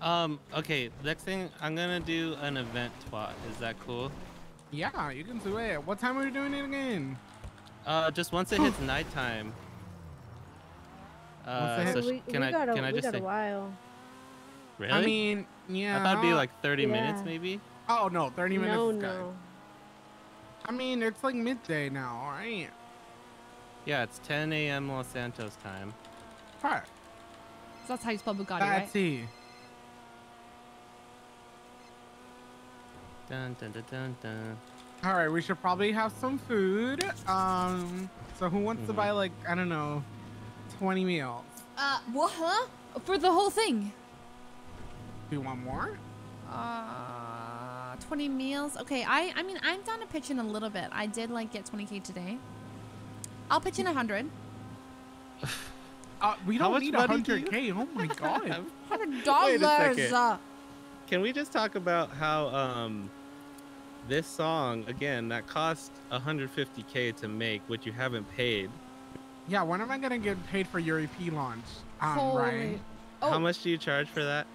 Um. Okay. Next thing, I'm gonna do an event twat. Is that cool? Yeah, you can do it. What time are we doing it again? Uh, just once it hits nighttime. Uh, so we, can we I got a, can I just got say a while. really? I mean, yeah. I thought it'd be like 30 minutes maybe. Oh no, 30 minutes. No, no. I mean, it's like midday now, all right? Yeah, it's 10 a.m. Los Santos time. Alright. That's how you spell Bugatti, That's right? it. Dun dun dun dun dun. All right, we should probably have some food. Um, so who wants to Mhm. buy like I don't know, 20 meals? Uh, what? Huh? For the whole thing? Do you want more? Uh, 20 meals. Okay, I I mean I'm down to pitch in a little bit. I did like get 20k today. I'll pitch in a 100. Uh, we don't much need money do you- 100k. Oh my god. hundred dollars. second. Can we just talk about how um this song again that cost 150k to make, which you haven't paid? Yeah, when am I gonna get paid for your EP launch? Um, Holy. Ryan? How Oh. much do you charge for that?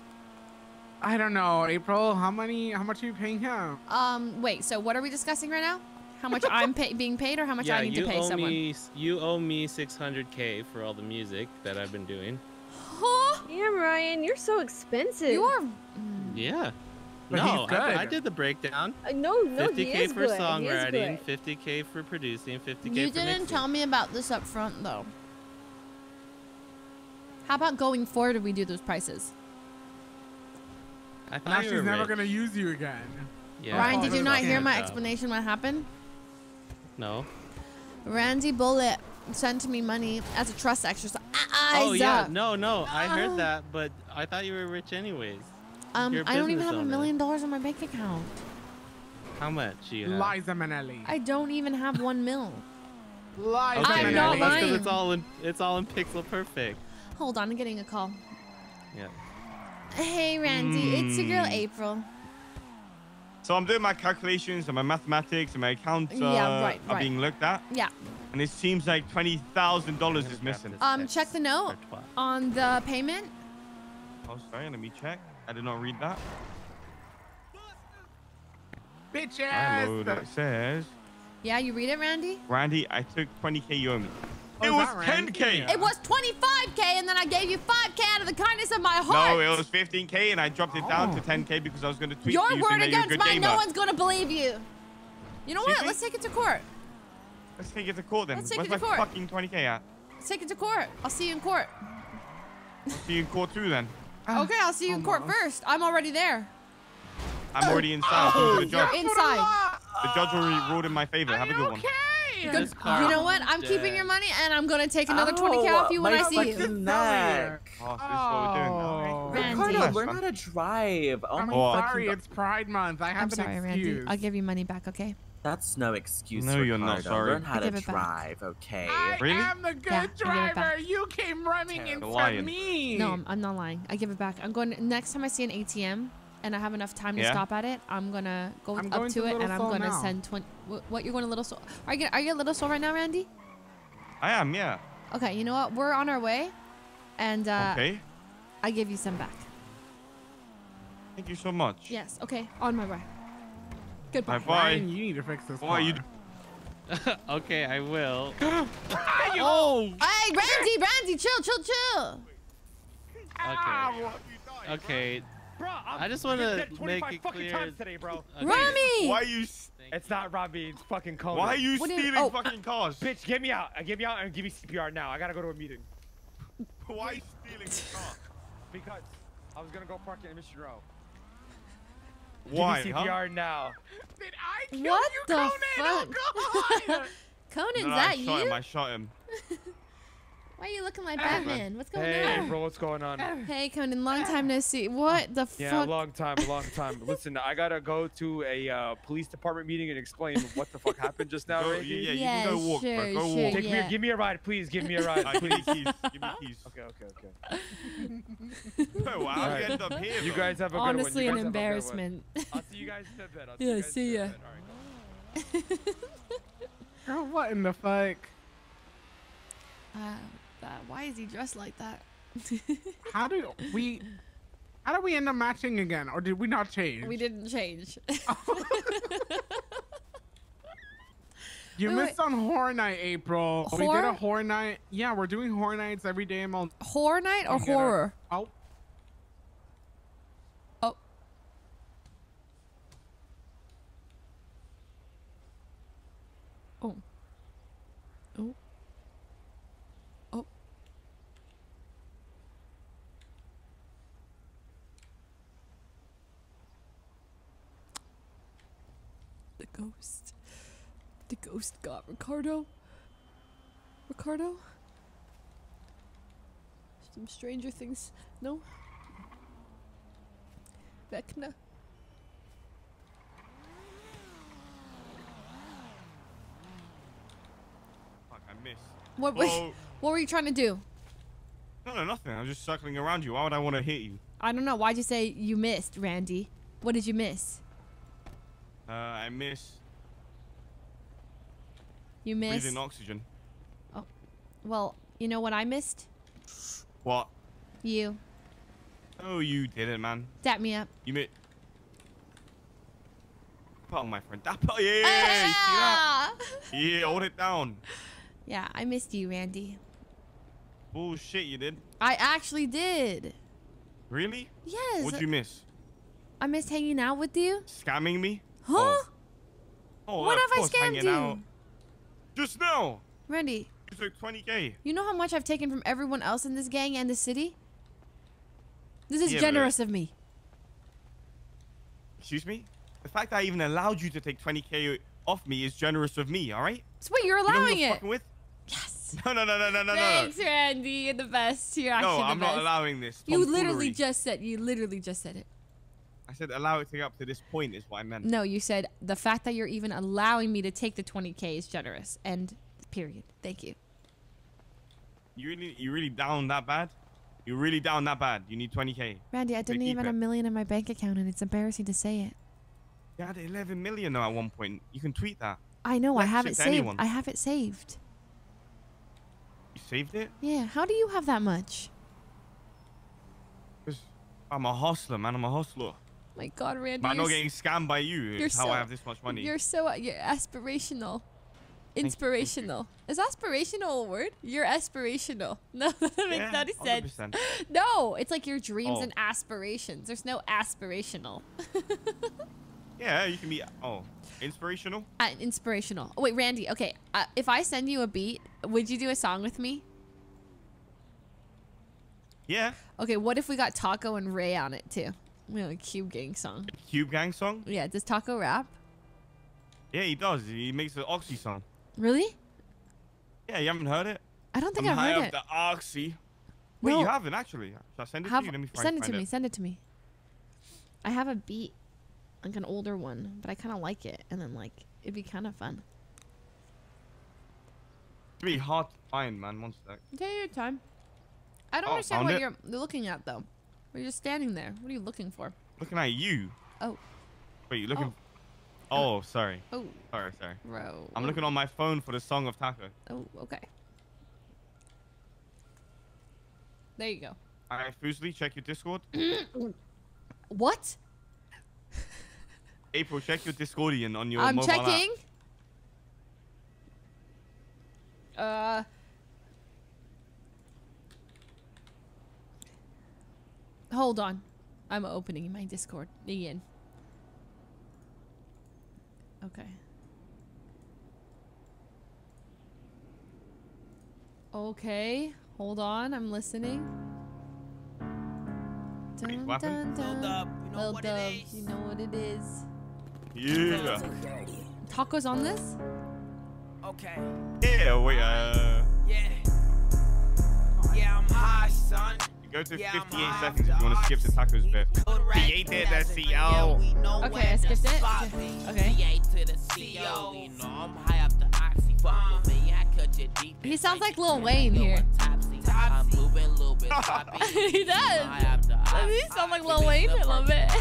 I don't know, April. How many? How much are you paying him? Um, wait. So what are we discussing right now? How much I'm pay- being paid, or how much yeah, I need you to pay owe someone? me you owe me 600k for all the music that I've been doing. Huh? Damn, Ryan, you're so expensive. You are. Yeah. But no, I, I did the breakdown. Uh, no, no, he 50k is for good. He is songwriting, good. 50k for producing, 50k You for didn't mixing. tell me about this up front, though. How about going forward if we do those prices? I thought Now she's never rich. gonna use you again. Yeah. Ryan, did you not hear my explanation what happened? No. Randy Bullet sent me money as a trust exercise. Oh yeah, no, no, I heard that, but I thought you were rich anyways. Um, You're a I don't even have a million dollars in my bank account. How much do you have? Liza Minnelli. I don't even have one mil. Liza Okay, I'm not that's 'cause lying. It's all in it's all in pixel perfect. Hold on, I'm getting a call. Yeah. Hey, Randy, it's your girl Hmm. April. So I'm doing my calculations and my mathematics and my accounts uh, Yeah, right, are right. being looked at, Yeah. and it seems like twenty thousand dollars is missing. Um, check the note on the payment. Oh, sorry, let me check. I did not read that. I know that it says, Yeah, you read it, Randy? Randy, I took 20k you owe me. Oh, it is was 10k. It was 25k, and then I gave you 5k out of the kindness of my heart. No, it was 15k, and I dropped it down to 10k because I was going to tweet Your you word saying that you're a against mine. No one's gonna believe you. You know what? Me? Let's take it to court. Let's take it to court then. Let's take Where's it my to court. fucking 20k at? Let's take it to court. I'll see you in court. See you in court too then. Ah, okay, I'll see you in court almost. first. I'm already there. I'm already inside. Go to the judge. You're inside. The judge already ruled in my favor. Have a good one. Okay. Good. You know what? I'm is keeping your money, and I'm gonna take another 20k off you when I see you. fucking neck. Oh, so this is what we're doing now. Oh. Randy. Ricardo, Nice, learn man. how to drive. Oh I'm my sorry, fucking it's Pride Month. I have I'm an sorry, Randy. I'll give you money back, okay? That's no excuse. No, you're not Ricardo. sorry. Learn how I to give it back. drive, okay? I Really? am the good Yeah, I give it driver. You came running You're into lying. me. No, I'm, I'm not lying. I give it back. I'm going next time I see an ATM and I have enough time to Yeah? stop at it. I'm gonna go I'm up going to to it and I'm gonna now. send 20. What you're going to Little Seoul? Are you are you at Little Seoul right now, Randy? I am, yeah. Okay, you know what? We're on our way, and uh, okay. I give you some back. Thank you so much. Yes. Okay, on my way. Goodbye. Bye bye. Ryan, you need to fix this. What are you car. okay, I will. Oh! Hey, Randy, Randy, chill, chill, chill. Okay. Okay. Bro, I'm I just wanna 25 make it clear- times today, bro. Okay. Ramee. Why are you It's not Robbie, it's fucking Conan. Why are you What do you- stealing oh, fucking cars? Bitch, get me out. Uh, Get me out and give me CPR now. I gotta go to a meeting. Why are you stealing cars? Because I was gonna go park in Mission Row. Why? Give me huh? CPR now. Did I kill What you, the Conan? Oh, fuck? Oh, God. Conan's No, no, that I shot you? him. I shot him. Why are you looking like Batman? What's going Hey, on? Hey, bro, what's going on? Hey, Conan, long time no see. What the Yeah, fuck? a long time, a long time. Listen, I gotta go to a uh, police department meeting and explain what the fuck happened just now, Go, Randy. yeah, you Yeah, can go walk, sure, bro. Go sure, walk. Take me, give me a ride, please. Give me a ride. Alright, give me keys. Give me keys. okay, okay, okay. Oh, wow, Alright. we end up here. You guys have a good Honestly, one. an You guys have a good one. embarrassment. I'll see you guys in a bit. I'll see Yeah, you guys see ya. bit. All right, go. Girl, what in the fuck? Uh, uh, why is he dressed like that? How did we? How did we end up matching again, or did we not change? we didn't change. You Wait, missed on horror night, April. We did a horror night. Yeah, we're doing horror nights every day. in Mul- horror night or horror? Oh, Oh. Ghost. The ghost got Ricardo. Ricardo? Some stranger things. No? Vecna. Fuck, I missed. What, Oh, what were you trying to do? no, no, nothing. I was just circling around you. Why would I want to hit you? I don't know. Why'd you say you missed, Randy? What did you miss? Uh, I miss You missed. breathing oxygen. Oh, well, you know what I missed? What? You. Oh, you didn't, man. Dap me up. You missed. Oh, my friend. That, yeah, yeah, yeah, that? Yeah, hold it down. Yeah, I missed you, Randy. Bullshit, you did. I actually did. Really? Yes. What'd you miss? I missed hanging out with you. Scamming me? Huh? Oh, What have I scammed you? Out. Just now. Randy, You took 20k. you know how much I've taken from everyone else in this gang and the city? This is Yeah, generous of me. Excuse me? The fact that I even allowed you to take 20k off me is generous of me, alright? It's what you're You know allowing it. fucking with? Yes. No, no, no, no, no, no. Thanks, Randy. You're the best. You're actually No, the I'm best. not allowing this. You literally tomfoolery. just said. You literally just said it. I said allow it to get up to this point is what I meant. No, you said the fact that you're even allowing me to take the 20k is generous. And period. Thank you. You really, you really down that bad? You really down that bad? You need 20k. Randy, I didn't even have a million in my bank account, and it's embarrassing to say it. You had 11 million though at one point. You can tweet that. I know. I have it it saved. anyone. I have it saved. You saved it? Yeah. How do you have that much? Because I'm a hustler, man. I'm a hustler. My God, Randy. But I'm not getting scammed by you. you're Is how so- I have this much money. You're so you're aspirational. you, thank you. Inspirational. Is aspirational a word? You're aspirational. No, that makes Yeah, no sense. No, it's like your dreams Oh. and aspirations. There's no aspirational. Yeah, you can be. Oh, inspirational? Uh, inspirational. Oh, wait, Randy. Okay, uh, if I send you a beat, would you do a song with me? Yeah. Okay, what if we got Taco and Ray on it too? We have a Cube Gang song. Cube Gang song? Yeah, does Taco rap? Yeah, he does. He makes an Oxy song. Really? Yeah, you haven't heard it? I don't think I'm I've high heard it. the Oxy. Wait, No. you haven't actually. Should I send it Have- to you? Let me find, send it find to me. Send it to me. I have a beat, like an older one, but I kind of like it, and then like it'd be kind of fun. It's really hard to find, man. One sec. Take your time. I don't Oh, understand what it? you're looking at though. You're just standing there. What are you looking for? Looking at you. Oh. Wait, you looking? Oh, sorry. Oh, Sorry, sorry. bro. I'm looking on my phone for the song of Taco. Oh, okay. There you go. Alright, Fuslie, check your Discord. What? April, check your Discordian on your I'm mobile app. checking. Uh. Hold on. I'm opening my Discord again. Okay. Okay. Hold on. I'm listening. Dun, weapon? dun, dun. Lil Dub, you know what it is. Yeah. Tacos on this? Okay. Yeah, wait, uh. Yeah. Yeah, I'm high, son. Go to Yeah, I'm seconds if you want to skip the tacos bit. Created the CO. Okay, I skipped it. Okay. He sounds like Lil Wayne here. he does. Doesn't he? Sound like Lil Wayne a little bit?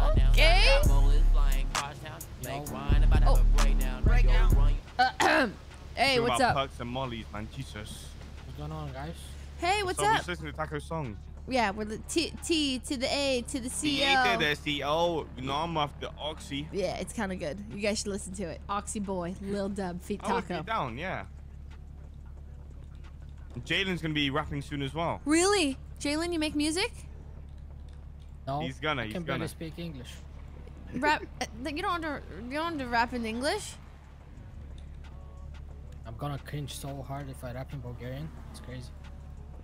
okay. Oh. hey, Talk what's about up? Perks and mollies, man. Jesus. What's going on, guys? Hey, what's so we're up? just listening to Taco song. Yeah, we're the T, T to the A to the C. Created the CO. You know, I'm off the Oxy. Yeah, it's kind of good. You guys should listen to it. Oxy Boy, Lil Dub, Feet I would be Taco. down, yeah. Jalen's gonna be rapping soon as well. Really? Jalen, you make music? No, He's gonna, I he's can barely gonna. speak English. Rap? uh, you don't want to. You don't want to rap in English? I'm gonna cringe so hard if I rap in Bulgarian. It's crazy.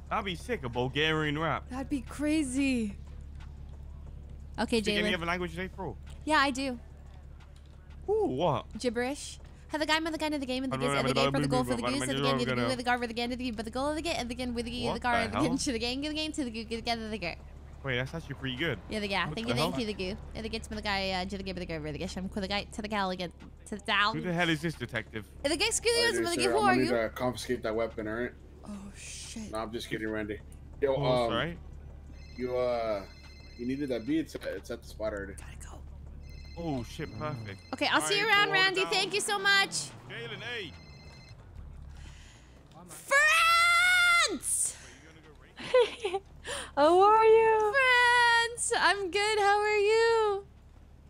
That'd be sick, a Bulgarian rap. That'd be crazy. Okay, Speak any Jalen. other language, April? Yeah, I do. Ooh, what? Gibberish. Have the guy with the gun of the game and the giz and the game for the goal for the goose and the game with the goo with the gar for the game to the but the goal of the game and the game with the gee What the gar the and the hell? game to the game to the game to the goo together the gar. Wait, that's actually pretty good. Yeah, the guy. What Thank the you, thank you, the goo. Yeah, the gets me the guy, uh, to the guy, the guy, the guy, to the guy, to the gal again, to the gal. Who the hell is this detective? The guy, excuse Alright, me, the sir, who I'm are gonna need you? to confiscate that weapon, alright? Oh shit. No, I'm just kidding, Randy. Yo, Oh, um, sorry. you uh, you needed that beat. It's, it's at the spot already. Gotta go. Oh shit, perfect. Okay, I'll see you Alright, around, Randy. down. Thank you so much. Galen, hey. France! How are you? France! I'm good. How are you?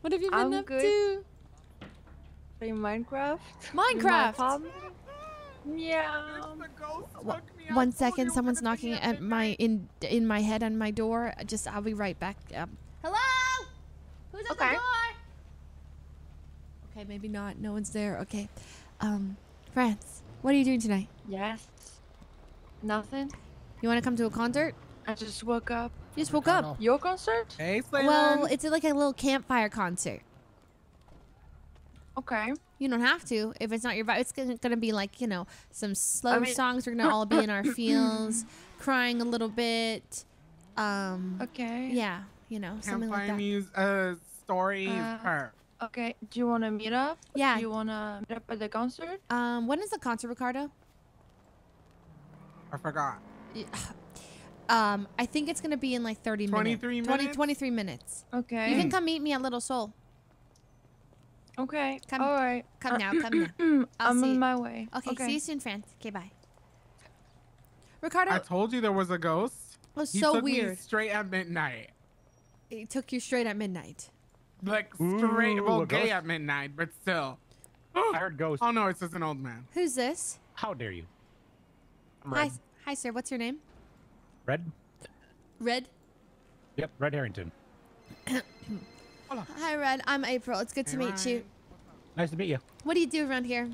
What have you been I'm up good. to? Playing Minecraft. Minecraft? Yeah. One second, someone's knocking at my in in my head on my door. Just I'll be right back. Um, hello? Who's at Okay. the door? Okay, maybe not. No one's there. Okay. Um, France, what are you doing tonight? Yes. Nothing. You want to come to a concert? I just woke up. You just woke up. Your concert? Hey, Well, it's like a little campfire concert. Okay. You don't have to if it's not your vibe. It's gonna, gonna be like you know some slow mean- songs. We're gonna all be in our feels, crying a little bit. Um, Okay. yeah, you know something like Campfire that. music, uh, stories. Uh, her. Okay. Do you want to meet up? Yeah. Do you want to meet up at the concert? Um, when is the concert, Ricardo? I forgot. Um, I think it's gonna be in like 30 minutes. 23 20, minutes? 23 minutes. Okay. You can come meet me at Little Seoul. Okay. Come, All right. come now, come now. I'll I'm see- on my way. Okay, Okay. see you soon, France. Okay, bye. Ricardo, I told you there was a ghost. It was he so took me straight at midnight. it took you straight at midnight. Like straight, Ooh, well, a gay at midnight, but still. I heard ghost. Oh no, it's just an old man. Who's this? How dare you? I'm Hi, hi, sir. What's your name? Red? Red. Yep, Red Harrington. Hi, Red. I'm April. It's good to Hey, meet you. Nice to meet you. What do you do around here?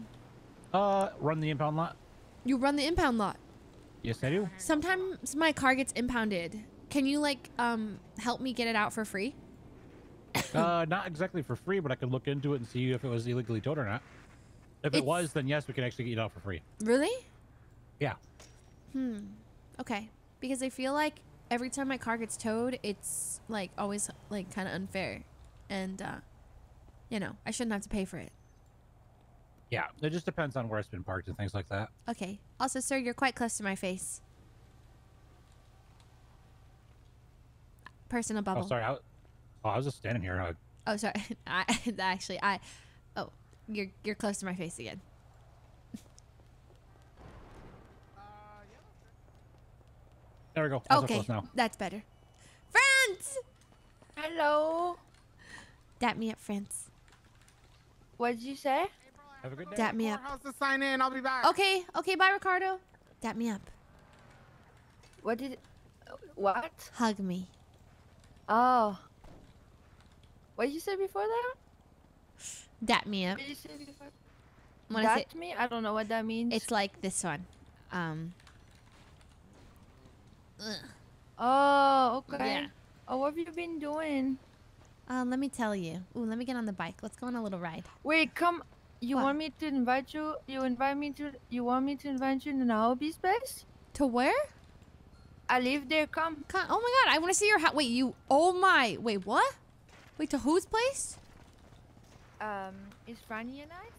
Uh, run the impound lot. You run the impound lot. Yes, I do. Sometimes my car gets impounded. Can you like um help me get it out for free? uh, not exactly for free, but I could look into it and see if it was illegally towed or not. If it was, then yes, we could actually get it out for free. Really? Yeah. Hmm. Okay. Because I feel like every time my car gets towed, it's like always like kind of unfair, and uh, you know I shouldn't have to pay for it. Yeah, it just depends on where it's been parked and things like that. Okay. Also, sir, you're quite close to my face. Personal bubble. Oh, sorry. I, oh, I was just standing here. Uh, Oh, sorry. I actually I. Oh, you're you're close to my face again. There we go. I was so okay, now. that's better. France. Hello. Dap me up, France. What did you say? Have a good day. Dap me up. Courthouse to sign in. I'll be back. Okay. Okay. Bye, Ricardo. Dap me up. What did? What? Hug me. Oh. What did you say before that? Dap me up. What did you say before? Wanna say- me? I don't know what that means. It's like this one. Um. Ugh. Oh, okay. Yeah. Oh, what have you been doing? Um, let me tell you. Ooh, let me get on the bike. Let's go on a little ride. Wait, come. You What? want me to invite you? You invite me to? You want me to invite you to the hobby space? To where? I live there. Come. come. oh my god, I want to see your house. Wait, you. Oh my. Wait, what? Wait, to whose place? Um, is Franny and I?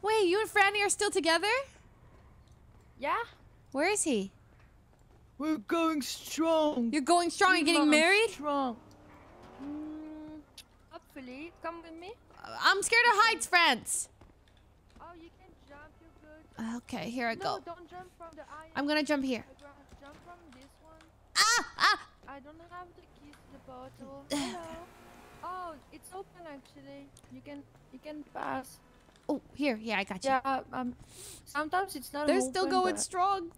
Wait, you and Franny are still together? Yeah. Where is he? We're going strong. You're going strong. You're getting married? Strong. Mm, hopefully, come with me. I'm scared of heights, friends. Oh, you can jump. You're good. Okay, here I no, go. don't jump from the iron. I'm gonna jump here. Jump from this one. Ah, ah. I don't have the keys to the bottle. Hello. Oh, it's open actually. You can you can pass. Oh, here. Yeah, I got you. Yeah. Um. Sometimes it's not. They're still going strong.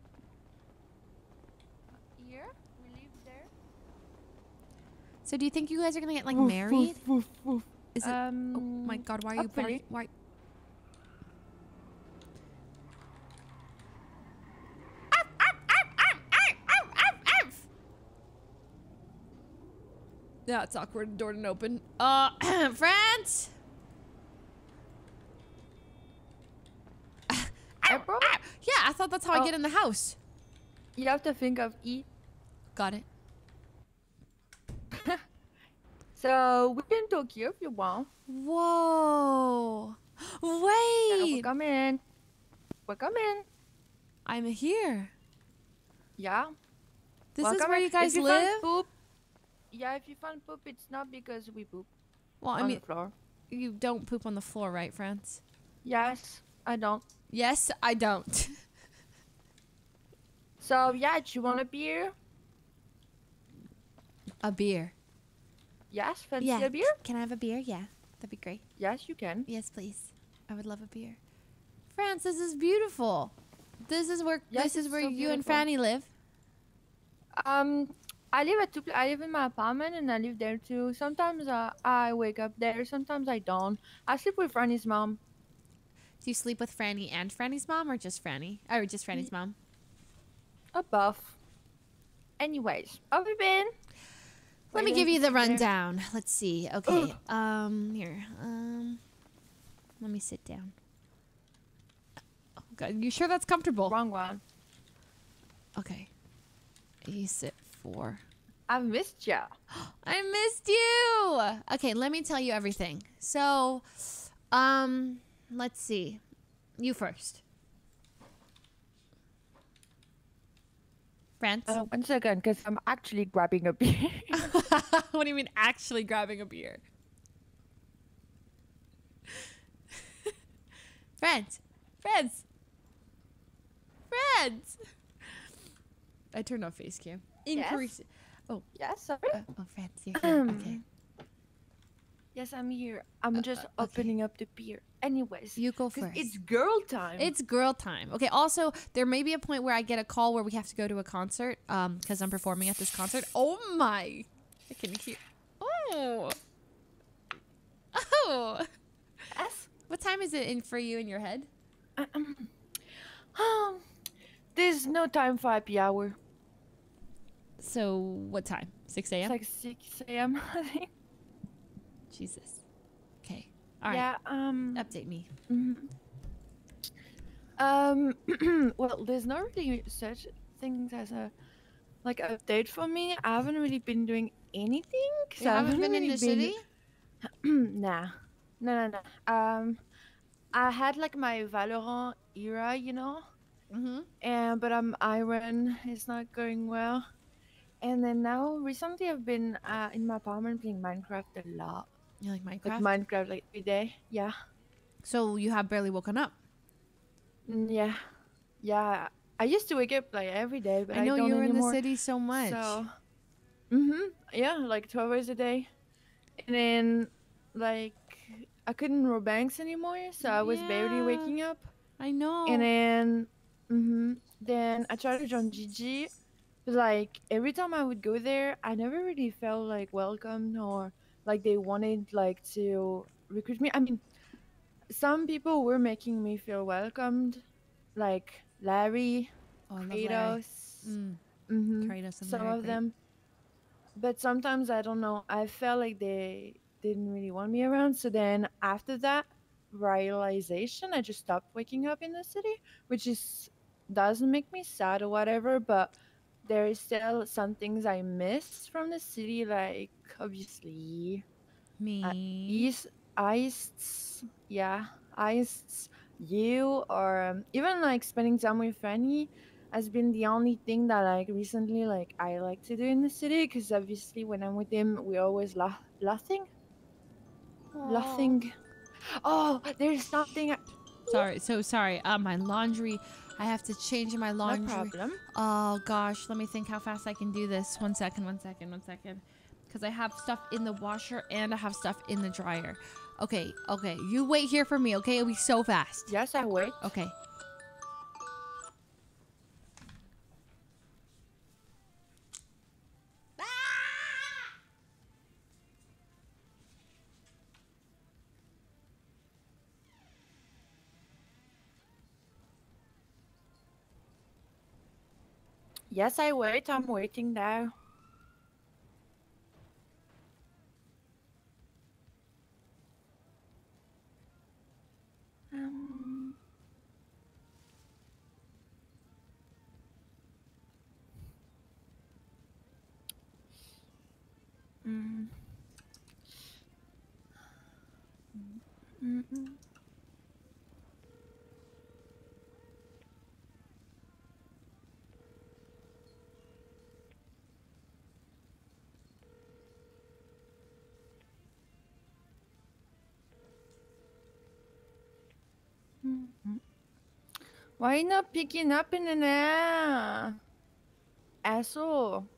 Here, we live there. So, do you think you guys are gonna get like married? Is it? Um. oh my God! Why are you hopefully. Why? Yeah, it's awkward. Door didn't open. Uh, France. April? Yeah, I thought that's how I Oh. get in the house. You have to think of E. Got it. so we can talk here if you want. Whoa. Yeah, Wait. welcome in. Welcome in. I'm here. Yeah. This is where in. you guys if you live? Poop, yeah, if you find poop, it's not because we poop Well, I mean, the floor. you don't poop on the floor, right, France? Yes, I don't. Yes, I don't. So yeah, do you want a beer? A beer. Yes, fancy Yeah. a beer? Can I have a beer? Yeah. That'd be great. Yes, you can. Yes, please. I would love a beer. France, this is beautiful. This is where Yes, this is where so you and beautiful. Fanny live. Um, I live at two. I live in my apartment and I live there too. Sometimes uh, I wake up there. Sometimes I don't. I sleep with Franny's mom. Do you sleep with Franny and Franny's mom or just Franny? Or just Franny's mom? Above. Anyways, how have you been? Let me give you the sit there. rundown. Let's see. Okay. um here. Um let me sit down. Oh god, you sure that's comfortable? Wrong one. Okay. You sit four. I've missed ya. I missed you. Okay, let me tell you everything. So, um, let's see. You first. France? Uh, one second, because I'm actually grabbing a beer. what do you mean actually grabbing a beer? France. France. France. I turned off face cam. Yes? Increase. Oh, yes, sorry. uh, oh, France, you're here. Um, Okay. Yes, I'm here. I'm Uh, just uh, okay. opening up the beer. Anyways, You go first. it's girl time. It's girl time. Okay. Also, there may be a point where I get a call where we have to go to a concert, um, because I'm performing at this concert. Oh my! I can hear. Oh. Oh. yes. What time is it in for you in your head? Um, Um. there's no time for happy hour. So what time? Six It's a.m. like 6 a.m. I think. Jesus. Okay. All right. Yeah. Um. Update me. mhm. Um. well, there's not really such things as a like update for me. I haven't really been doing anything. You I haven't been in really the city? nah. No, no, no. Um, I had like my Valorant era, you know. Mm-hmm. And but I'm um, Iron is not going well. And then now recently I've been uh, in my apartment playing Minecraft a lot. You like Like Minecraft? Minecraft like every day. Yeah. so you have barely woken up. Mm, Yeah. Yeah. I used to wake up like every day, but I, I know don't you were in the city so much. So, mhm, yeah, like twelve hours a day, and then like I couldn't row banks anymore, so I was barely waking up. I know. And then, mhm, then I tried to join GG. but, Like every time I would go there, I never really felt like welcomed or like they wanted like to recruit me. I mean, some people were making me feel welcomed, like Larry, Oh. Kratos. Mm. hmm Kratos and some Larry, of great. them. But sometimes I don't know. I felt like they didn't really want me around. So then after that realization, I just stopped waking up in the city, which is doesn't make me sad or whatever. But there is still some things I miss from the city, like obviously Me. uh, East, Ice, yeah, Ice, you, or um, even like spending time with Fanny has been the only thing that like recently like I like to do in the city because obviously when I'm with him we're always laugh laughing, laughing. Oh, there's something. I- Sorry, so sorry. Uh, my laundry. I have to change my no laundry. problem. Oh gosh, let me think how fast I can do this. One second, one second, one second. Because I have stuff in the washer and I have stuff in the dryer. Okay, okay. You wait here for me, okay? It'll be so fast. Yes, I wait. Okay. Yes, I wait. I'm waiting now. Why not picking up in the air? Asshole.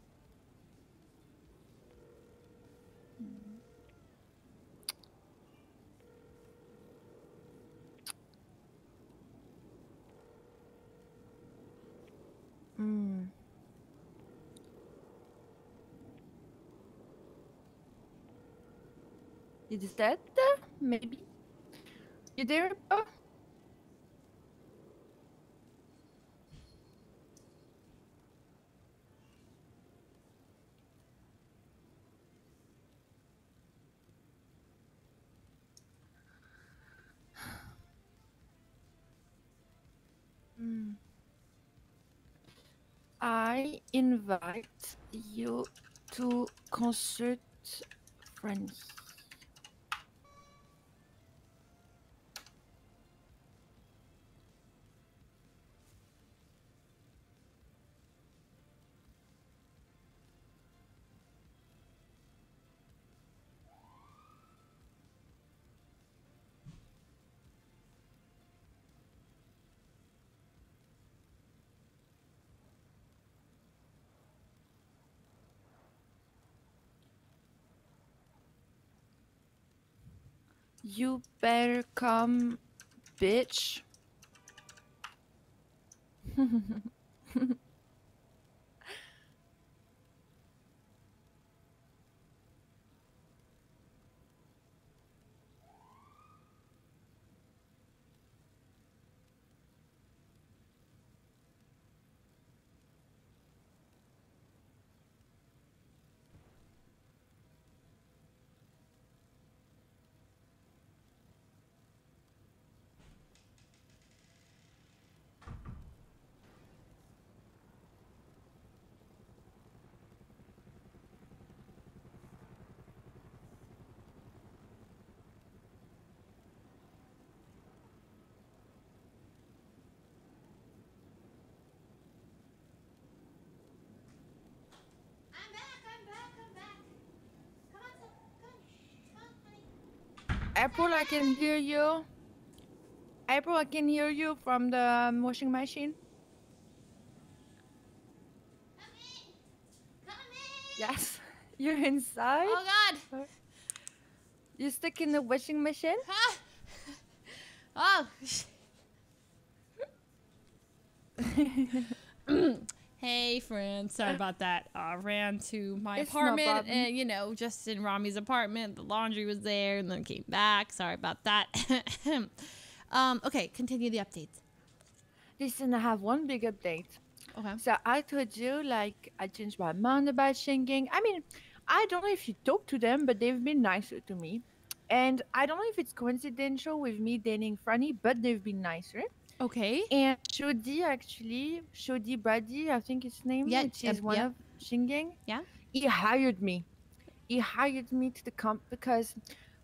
Mm. Is that? Maybe. You there? Oh. I invite you to concert friendly. You better come, bitch. I can hear you. April, I can hear you from the um, washing machine. Yes, you're inside. Oh God! You're stuck in the washing machine? Oh. hey, friend. Sorry about that. I ran to my It's apartment and, you know, just in Ramee's apartment. The laundry was there and then came back. Sorry about that. um, okay, continue the updates. Listen, I have one big update. Okay. So I told you, like, I changed my mind about Chang Gang. I mean, I don't know if you talked to them, but they've been nicer to me. And I don't know if it's coincidental with me dating Franny, but they've been nicer. Okay. And Shodi, actually, Shodi Brady, I think his name, Yeah, which is one yep. of Chang Gang. Yeah. He hired me. He hired me to the comp because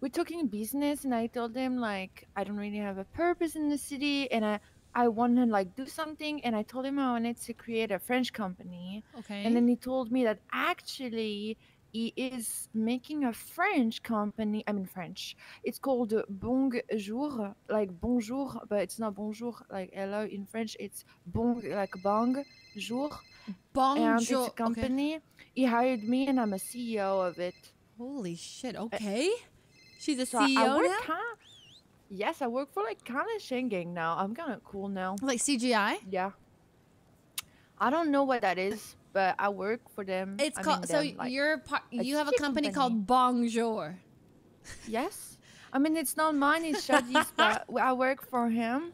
we're talking business, and I told him like I don't really have a purpose in the city, and I I want to like do something, and I told him I wanted to create a French company. Okay. And then he told me that actually he is making a French company. I mean French. It's called uh, Bonjour, like bonjour, but it's not bonjour like hello in French. It's bong like bong jour. And it's Bonjour, a okay. company. He hired me, and I'm a CEO of it. Holy shit. Okay. She's a So CEO I work now? Yes, I work for like kind of Chang Gang now. I'm kind of cool now. Like CGI? Yeah. I don't know what that is, but I work for them. It's I called. mean so them, like, you're part. You have a company, company. called Bonjour. Yes. I mean, it's not mine. It's Shadi's, but I work for him,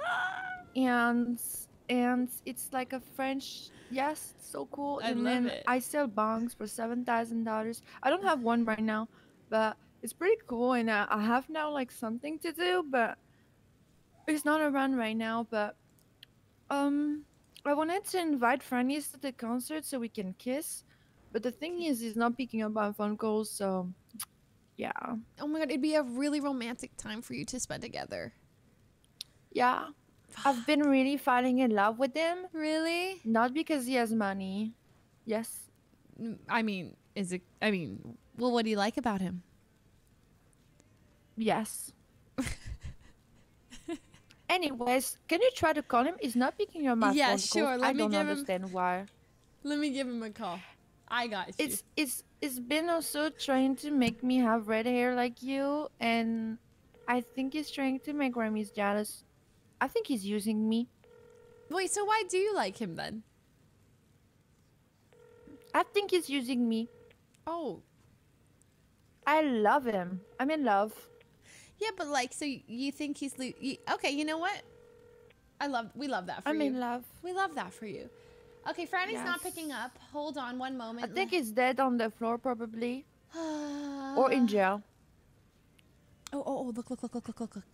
and and it's like a French. Yes, so cool. I and love then it. I sell bongs for seven thousand dollars. I don't have one right now, but it's pretty cool, and uh, I have now like something to do, but it's not around right now. But um, I wanted to invite Franny's to the concert so we can kiss, but the thing is, he's not picking up my phone calls, so Yeah. Oh my god, it'd be a really romantic time for you to spend together. Yeah. I've been really falling in love with him. Really? Not because he has money. Yes. Mm, I mean, is it? I mean, well, what do you like about him? Yes. Anyways, can you try to call him? He's not picking your my Yeah, sure, calls. let I me don't give him- understand why. Let me give him a call. I got you. It's it's it's been also trying to make me have red hair like you, and I think he's trying to make Ramee's jealous. I think he's using me. Wait, so why do you like him then? I think he's using me. Oh. I love him. I'm in love. Yeah, but like, so you think he's you, okay? You know what? I love. We love that for I'm you. in love. We love that for you. Okay, Franny's not picking up. Hold on one moment. I think he's dead on the floor probably, or in jail. Oh, oh, oh! Look, look, look, look, look, look, look.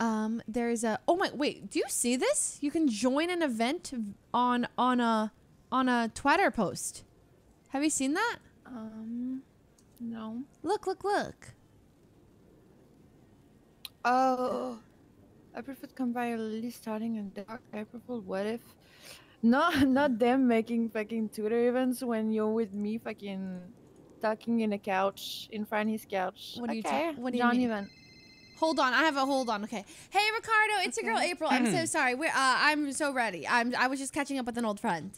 Um, there's a. Oh my! Wait, do you see this? You can join an event on on a on a Twitter post. Have you seen that? Um, no. Look, look, look. Oh, I prefer Campfire Lily starting and dark. I prefer What If. Not not them making fucking Twitter events when you're with me fucking talking in a couch in Franny's couch. What do you okay. what do you Don't mean? even. Hold on, I have a hold on. Okay. Hey, Ricardo, it's your girl April. I'm so sorry. We're uh, I'm so ready. I'm I was just catching up with an old friend.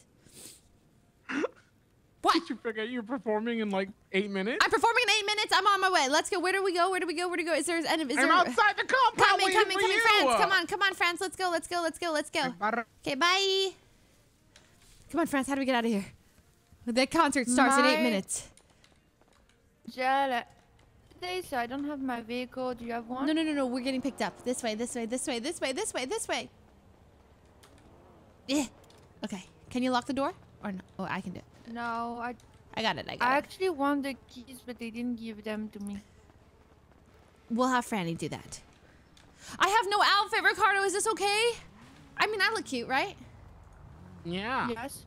What? Did you forget you're performing in like eight minutes? I'm performing in eight minutes. I'm on my way. Let's go. Where do we go? Where do we go? Where do we go? Is there? Is there I'm outside the compound Coming, waiting coming, for coming, you. France. Come on, come on, France. Let's go. Let's go. Let's go. Let's go. Okay, bye. Come on, France. How do we get out of here? The concert starts in eight minutes. Jala. Today, so I don't have my vehicle. Do you have one? No, no, no, no. We're getting picked up. This way. This way. This way. This way. This way. This way. Yeah. Okay. Can you lock the door? Or no? Oh, I can do it. No, I. I got it. I got I it. actually want the keys, but they didn't give them to me. We'll have Franny do that. I have no outfit, Ricardo. Is this okay? I mean, I look cute, right? Yeah. Yes.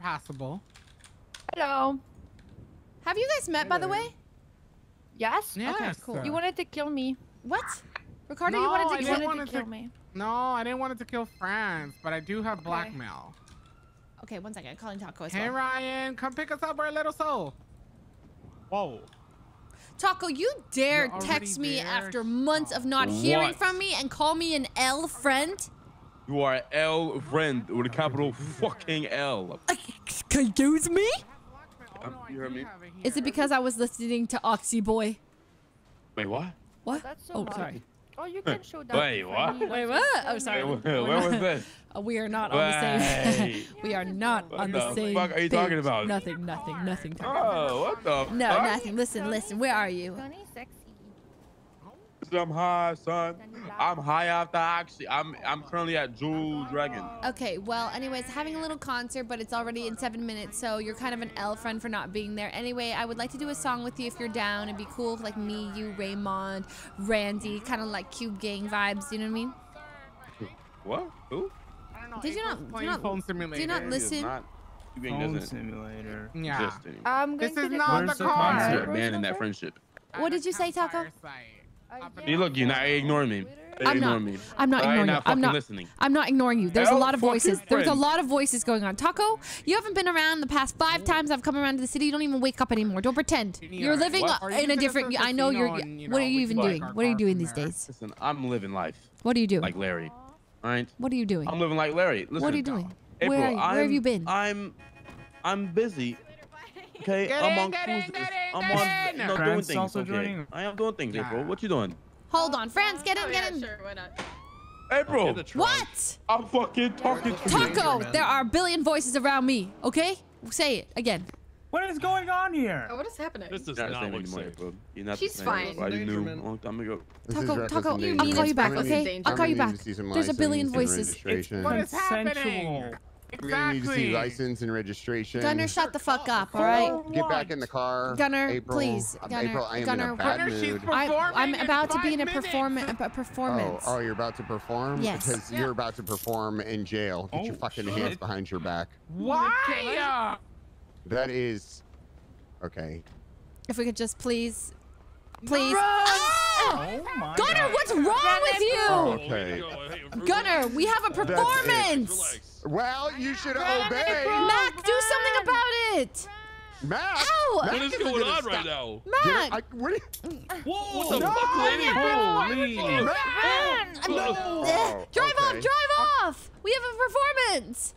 Possible. Hello. Have you guys met, by the way? Yes. Yes. Okay. Cool. You wanted to kill me. What? Ricardo, no, you wanted to kill- you wanted to to kill me. No, I didn't want it to kill France, but I do have blackmail. Okay, one second. I'm calling Taco as Hey well. Ryan, come pick us up, our Little Seoul. Whoa. Taco, you dare text me there? after months of not hearing from me and call me an L friend? You are an L friend with a capital fucking L. Excuse me? Um, you heard me? Is it because I was listening to Oxy Boy? Wait, what? What? That's so Oh, hard. sorry. Oh, you can show that. Wait, what? Wait, what? Oh, sorry. Wait, where was this? Uh, we are not on the same. we are not what on the, the same. What the fuck are you page. talking about? Nothing, nothing, nothing. Oh, what the? No, nothing. Listen, listen. Where are you? 26 I'm high, son. I'm high after actually. I'm I'm currently at Jewel Dragon. Okay, well, anyways, having a little concert, but it's already in seven minutes, so you're kind of an L friend for not being there. Anyway, I would like to do a song with you if you're down. It'd be cool, if, like me, you, Raymond, Randy, kind of like cube gang vibes. You know what I mean? What? Who? Don't. Did you not? Did you not, phone simulator. Do you not listen? Phone simulator. Yeah. I'm going this to is not the car. Man, in that friendship. What did you say, Taco? Campfire site. I Up in You look, you're not ignoring me. I'm Ignore not. me. I'm not I ain't ignoring you. I'm fucking not. listening. I'm not ignoring you. There's a lot of voices. There's a lot of voices going on. Taco, you haven't been around the past five times I've come around to the city. You don't even wake up anymore. Don't pretend. You're living What? you in a different. I know you're. casino and, you What are you even could doing? What are you doing these days? Listen, I'm living life What are you doing? like Larry. All right? What are you doing? I'm living like Larry. Listen, What are you doing? April, Where are you? Where have you been? I'm I'm busy. Okay, Get I'm in, on get in, cruises. get in, I'm get on in. no, doing things. also okay? joining? I am doing things, April. Nah. What you doing? Hold on, France. Get in. Oh, get in. Sure, why not? April, What? I'm fucking talking to you. Taco, there are a billion voices around me. Okay, say it again. What is going on here? Oh, what is happening? This does You're not the not same look anymore, safe. April. You're not She's the same. fine. I knew a long time ago. Taco, Taco. I'll call you back. Okay, I'll call you back. to see some There's a billion voices. What is happening? Consensual. I'm gonna need to see license and registration. Gunner, shut the fuck up. All right. Get back in the car. Gunner, April. please, Gunner, April, I am Gunner, in a bad Gunner, she's mood. I'm, I'm about to be in a minutes. perform a Oh, performance. oh, you're about to perform? Yes. Because you're about to perform in jail. Get your Oh, fucking shit. hands behind your back. Why? That is. Okay. If we could just please please. Ah! Oh Gunner, God. what's wrong with you? Okay. Gunner, we have a That's it. performance. Well, you should obey. Mac, do something about it. Mac. Ow! Mac What is isn't going gonna on right now? Mac. I, what are you- Whoa, what the No! fuck, lady? Holy. Oh, Drive off, okay. drive off. We have a performance.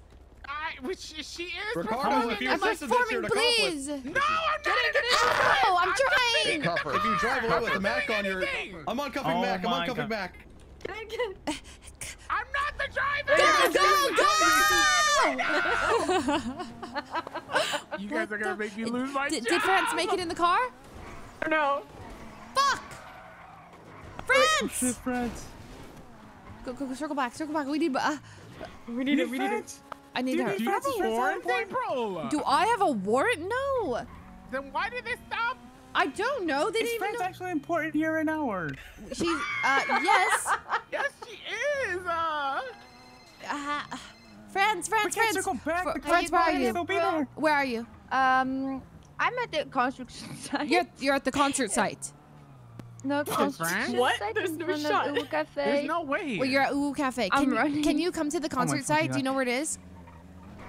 I, which she, she is. Ricardo, performing. if you're I'm insistent that's performing, accomplice. please. No, I'm not. Ow, I'm trying. Cuff. If you drive away with a Mac on your. I'm uncuffing Oh Mac. I'm my uncuffing God. Mac. I'm not the driver. Go, go, go! You guys are gonna make me lose my Did, job. did France make it in the car? No. Fuck! Shit, France! Go, go, go, circle back, circle back. We need, uh, We need it. We need it. I need her. Do you have a warrant, Do I have a warrant? No. Then why did they stop? I don't know. They Is didn't even friends know. actually important here right now. She's, uh, yes. Yes, she is. Uh, Uh, France, France, We can't France. circle back. Fr- The where are gonna you? be there. Where are you? Um, I'm at the construction site. You're, you're at the concert site. no construction What? site There's no shot. of Uwu Cafe. there's no way. Well, you're at Uwu Cafe. I'm you- running. can you come to the Oh concert fucking site? Do you know where it is?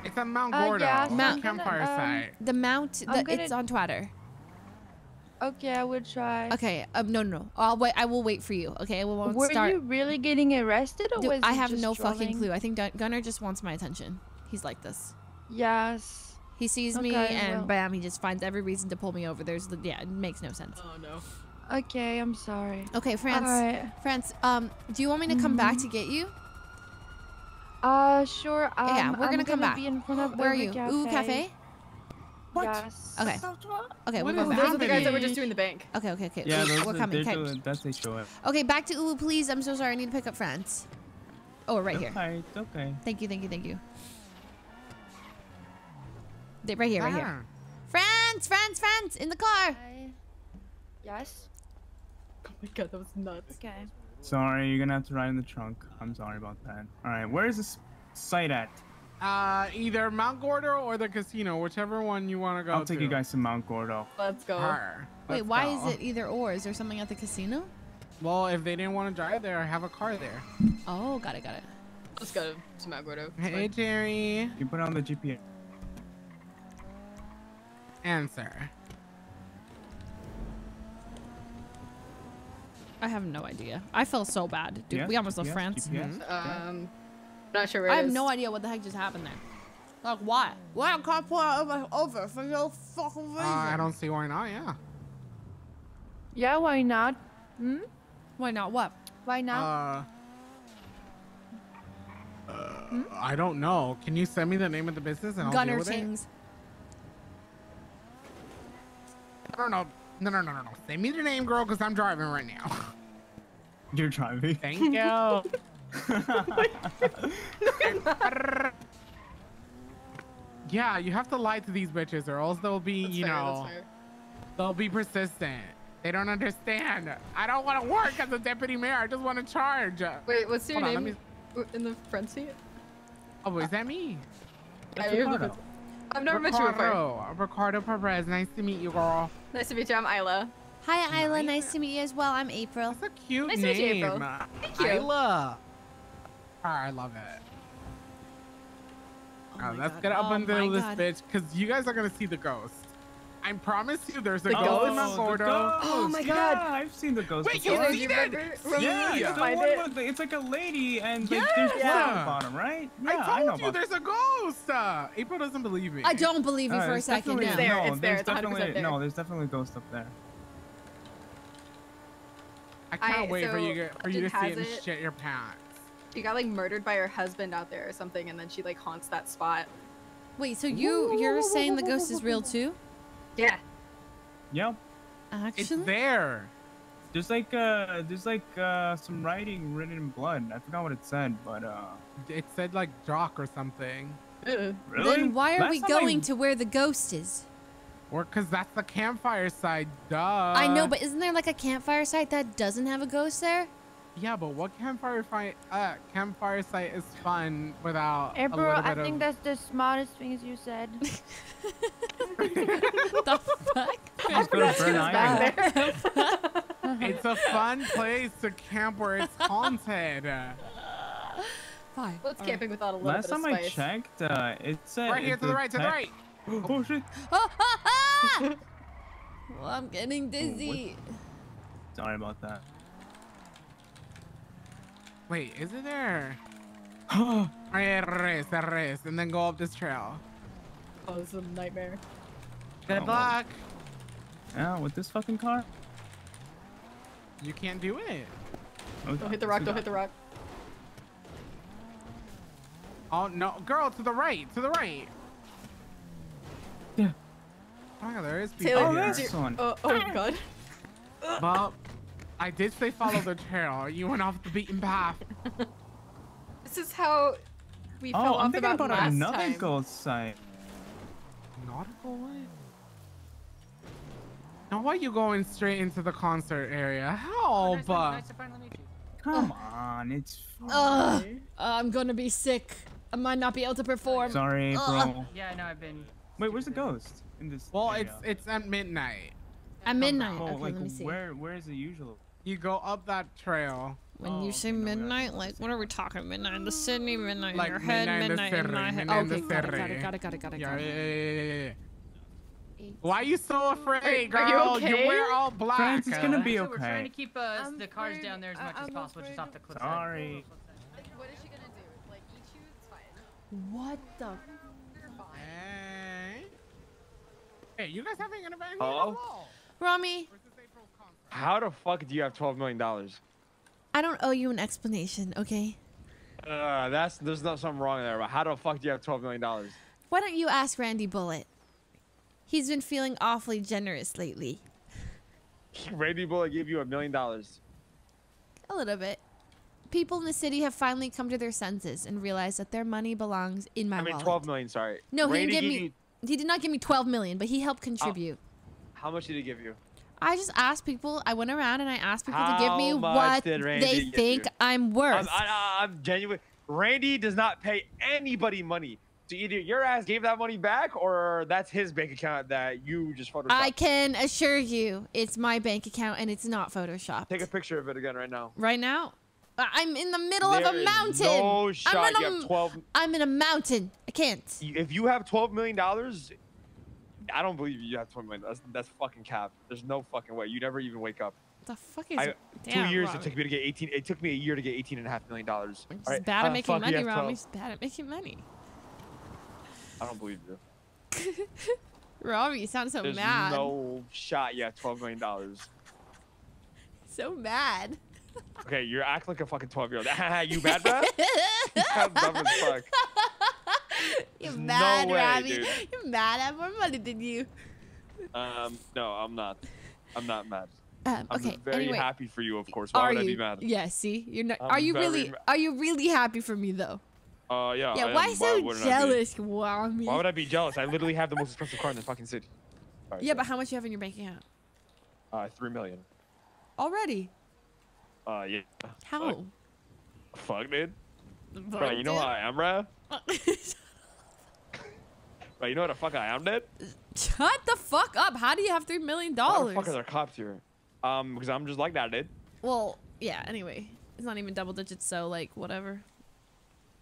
It's on Mount Uh, Gordo. yeah, so Mount- gonna, campfire um, site. The Mount. The, gonna- It's on Twitter. Okay, I will try. Okay. Um. No. No. no. I'll wait. I will wait for you. Okay. We won't Were start. you really getting arrested, or Dude, was I have just no fucking clue. I think Gunner just wants my attention. He's like this. Yes. He sees me and well- bam, he just finds every reason to pull me over. There's the yeah, it makes no sense. Oh no. Okay, I'm sorry. Okay, France. Alright. France. Um, do you want me to come back to get you? Uh, sure. Um, yeah, we're I'm gonna come back. Be in front of Where are you? Cafe. Ooh, cafe. What? Yes. Okay. Okay, What we're is going Those are the guys that were just doing the bank. Okay, okay, okay. Yeah, we're, those we're coming. Okay. doing- That's they show it. okay, back to Uwu, please. I'm so sorry. I need to pick up France. Oh, right here. Okay, it's okay. Thank you, thank you, thank you. Th- Right here, right Ah. here. France, France, France, in the car. Yes. Oh my god, that was nuts. Okay. Sorry, you're gonna have to ride in the trunk. I'm sorry about that. All right, where is this site at? Uh, either Mount Gordo or the casino, whichever one you want to go I'll take to. you guys to Mount Gordo. Let's go. Arr, Wait, let's why go. is it either or? Is there something at the casino? Well, if they didn't want to drive there, I have a car there. Oh, got it, got it. Let's go to Mount Gordo. Hey, Jerry. You put on the GPS. Answer. I have no idea. I feel so bad, dude. Yes, we almost left yes, France. GPS. Um, not sure where I it have no idea what the heck just happened there. Like, why? Why I can't pull over, over for no fucking reason? Uh, I don't see why not. Yeah. Yeah, why not? Hmm? Why not? What? Why not? Uh, uh, I don't know. Can you send me the name of the business and I'll Gunner deal with it? Tings. No, no, no, no, no, no, no. Send me the name, girl, because I'm driving right now. You're driving. Thank you. yeah, you have to lie to these bitches, or else they'll be, That's you fair, know, they'll be persistent. They don't understand. I don't want to work as a deputy mayor. I just want to charge. Wait, what's your Hold on, let name w- in the front seat? Oh, is that me? I am Ricardo. I've never met you before. Ricardo. Ricardo Perez. Nice to meet you, girl. Nice to meet you. I'm Isla. Hi, Isla. Nice to meet you as well. I'm April. That's a cute Nice to meet you, name. April. Thank you. Isla. I love it. Oh Uh, let's God. get up Oh under this God. bitch, because you guys are gonna see the ghost. I promise you, there's a The ghost, ghost? in Mount the Gordo. Oh my god! Yeah, God. I've seen the ghost. Wait, before. you do see you that? remember? Yeah, Remember it's the one it? with it's like a lady and like, Yeah. there's blood Yeah. at the bottom, right? Yeah, I know told you about there's a ghost. Uh, April doesn't believe me. I don't believe you Uh, for a there's second definitely- It's there, No, it's there, there's it's definitely there. no. There's definitely a ghost up there. I can't I- wait for you to, for you to see it and shit your pants. She got like murdered by her husband out there or something, and then she like haunts that spot. Wait, so you you're saying the ghost is real too? Yeah. Yeah. It's there. There's like uh there's like uh some writing written in blood. I forgot what it said, but uh It said like jock or something. Ugh. really? then why are Last we time I- going to where the ghost is? Or because that's the campfire side, duh. I know, but isn't there like a campfire site that doesn't have a ghost there? Yeah, but what campfire fight? Uh, campfire site is fun without a April, little I bit think that's the smartest things you said. the fuck? Just go to Burn Island. it's a fun place to camp where it's haunted. Fine. What's camping without a little Last bit of time I checked, uh, it said Right here, to the right, to the right. Oh shit! well, I'm getting dizzy. Sorry about that. Wait, is it there? Oh, oh, rest, rest, and then go up this trail. Oh, this is a nightmare. Good Oh. luck. Yeah, with this fucking car. You can't do it. Oh, Don't hit the rock, don't hit the rock. Oh no, girl, to the right, to the right. Yeah. Oh my god, there is people oh, Taylor, here. use this one. Oh, oh god. Well, I did say follow the trail. You went off the beaten path. This is how we Oh, fell I'm off the thinking mountain about last another time. ghost site. Nautical what? Now why are you going straight into the concert area? Help! uh, Come on, it's Ugh, I'm gonna be sick. I might not be able to perform. sorry, Ugh. bro. Yeah, I know. I've been. Wait, where's the ghost in this? well, area? it's it's at midnight. At midnight. Oh, Okay, like let me see. where where is the usual? You go up that trail. When Oh, you say okay, no, midnight, like what are we talking? Midnight in the Sydney, midnight Like in your head, midnight in midnight in my head. midnight in the Okay, got it, got city. it, got it, got it, got it, Yeah, yeah, yeah, yeah, yeah. Why are you so afraid, Are- are you girl? okay? wear all black. France is gonna be Actually, We're trying to keep uh, the cars afraid- down there as much I- as possible, just off the cliff. Sorry. What is she gonna do? Like eat you? It's fine. What the? Hey. Hey, you guys having an event? Hello? Ramee, How the fuck do you have twelve million dollars? I don't owe you an explanation, okay? Uh, that's there's not something wrong there. But how the fuck do you have twelve million dollars? Why don't you ask Randy Bullet? He's been feeling awfully generous lately. Randy Bullet gave you a million dollars. A little bit. People in the city have finally come to their senses and realized that their money belongs in my I mean, wallet. twelve million. Sorry. No, he didn't give gave me. He did not give me 12 million, but he helped Oh. contribute. how much did he give you? I just asked people. I went around and I asked people to give me what they think you? I'm worth. I'm, I, I'm genuine. Randy does not pay anybody money. So either your ass gave that money back, or that's his bank account that you just photoshopped. I can assure you, it's my bank account and it's not photoshopped. Take a picture of it again right now. Right now, I'm in the middle of a mountain. No I'm shot. in You a, have twelve. I'm in a mountain. I can't. If you have twelve million dollars, I don't believe you have twelve million. That's that's fucking cap. There's no fucking way. You never even wake up. The fuck is? I, damn, two years Robbie. it took me to get 18. It took me a year to get 18 and a half million dollars. He's right, bad at the making fuck do you money, Robbie. He's bad at making money. I don't believe you. Robbie, you sound so There's mad. no shot have 12 million dollars. So mad. Okay, you act like a fucking 12 year old. you mad, bro? How dumb as fuck. You're There's mad, no way, Robbie. dude. You're mad. I have more money than you. Um, no, I'm not. I'm not mad. Um, I'm okay. very anyway, happy for you, of course. Why would you? I be mad? Yeah. See, you're not. I'm are you really? Are you really happy for me though? Uh, yeah. yeah. I Why am. so be? jealous, Robbie? Why would I be jealous? I literally have the most expensive car in the fucking city. Right, Yeah, but how much you have in your bank account Uh, three million. already? Uh, yeah. How? Fuck, dude. Bro, Fuck, you know dude. how I am, bro? Bro, you know what the fuck I am, dude? Shut the fuck up. How do you have 3 million? Why the dollars? fuck are there cops here? Um, because I'm just like that, dude. Well, yeah. Anyway, it's not even double digits, so like whatever.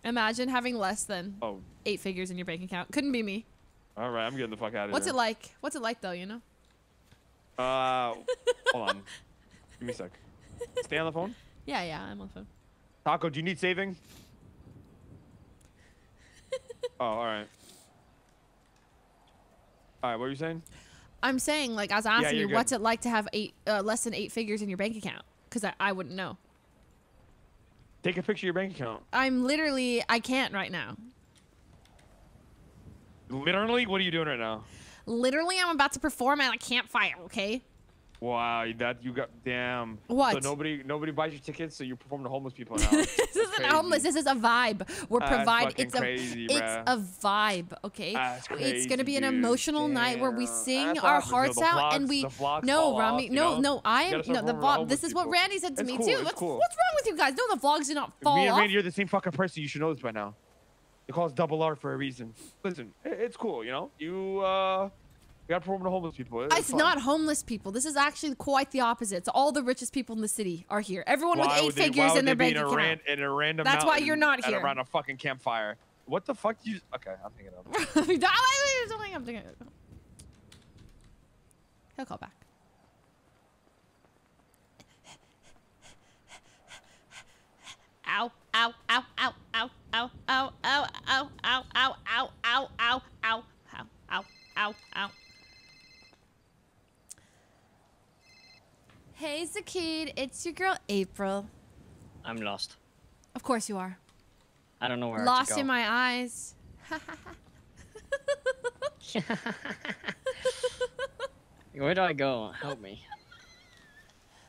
Imagine having less than Oh, eight figures in your bank account. Couldn't be me. all right, I'm getting the fuck out of What's here. What's it like? What's it like though? You know? Uh, hold on. Give me a sec. Stay on the phone. Yeah, yeah. I'm on the phone. Taco, do you need saving? oh, all right. All right, what are you saying? I'm saying, like, I was asking you're you, what's it like to have eight, uh, less than eight figures in your bank account? Because I, I wouldn't know. Take a picture of your bank account. I'm literally, I can't right now. Literally, what are you doing right now? Literally, I'm about to perform at a campfire. Okay. Wow, that you got damn. What? So nobody nobody buys your tickets, so you perform to homeless people now. this isn't homeless. This is a vibe. We're providing. It's a, crazy, it's bruh. a vibe. Okay. That's it's gonna be an crazy, dude. emotional night where we sing our happens, you know, hearts out and we. no, Ramee. off, no, no. I am no the vlog. This is what. Randy said to It's me cool, too. What's, cool. what's wrong with you guys? No, the vlogs do not fall Me and off. Randy, you're the same fucking person. You should know this by now. It calls double R for a reason. Listen, it's cool, you know. You uh, We got a problem with homeless people. It's fine. not homeless people. This is actually quite the opposite. It's all the richest people in the city are here. Everyone Why with eight they- figures in their bank account. ran, in a random That's why you're not here. around a fucking campfire. What the fuck do you? Okay, I'm hanging up. I'm it. He'll call back. Ow, ow, ow, ow, ow, ow, ow, ow, ow, ow, ow, ow, ow, ow, ow, ow, ow, ow, Hey, Zakid, it's your girl April. I'm lost. Of course you are. I don't know where Lost to go. in my eyes. Where do I go? Help me.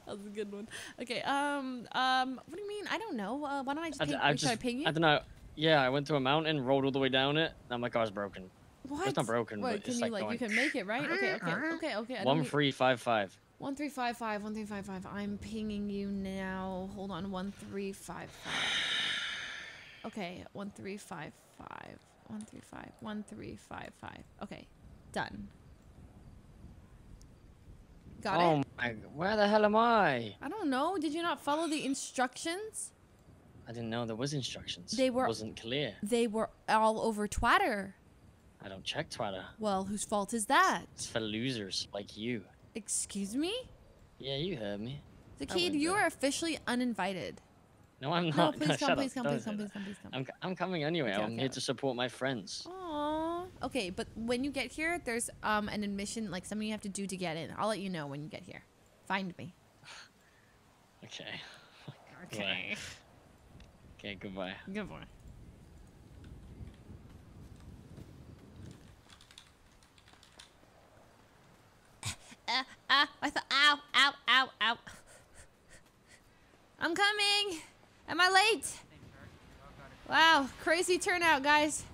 That was a good one. Okay, um, um, what do you mean? I don't know. Uh, why don't I just I, ping, I I just, ping you? I don't know. Yeah, I went to a mountain, rode all the way down it. Now my car's broken. What? It's not broken, Wait, but can it's you like, like going. you can make it right? Okay, okay, okay, okay. I One three five five. One three five five one three five five. I'm pinging you now. Hold on. One three five five. Okay. One three five five. One three five. One three five five. Okay. Done. Got oh it. my! Where the hell am I? I don't know. Did you not follow the instructions? I didn't know there was instructions. They were- wasn't clear. They were all over Twitter. I don't check Twitter. Well, whose fault is that? It's for losers like you. Excuse me? Yeah, you heard me. The I kid, went you are officially uninvited. No, I'm No, not. please come, shut please up. come, Don't please come, please come, please come. I'm, I'm coming anyway. Okay, I'm okay. here to support my friends. Aww. Okay, but when you get here, there's um an admission, like something you have to do to get in. I'll let you know when you get here. Find me. Okay. Okay. Okay, goodbye. Goodbye. Uh, I thought, ow, ow, ow, ow. I'm coming. Am I late? Wow, crazy turnout, guys.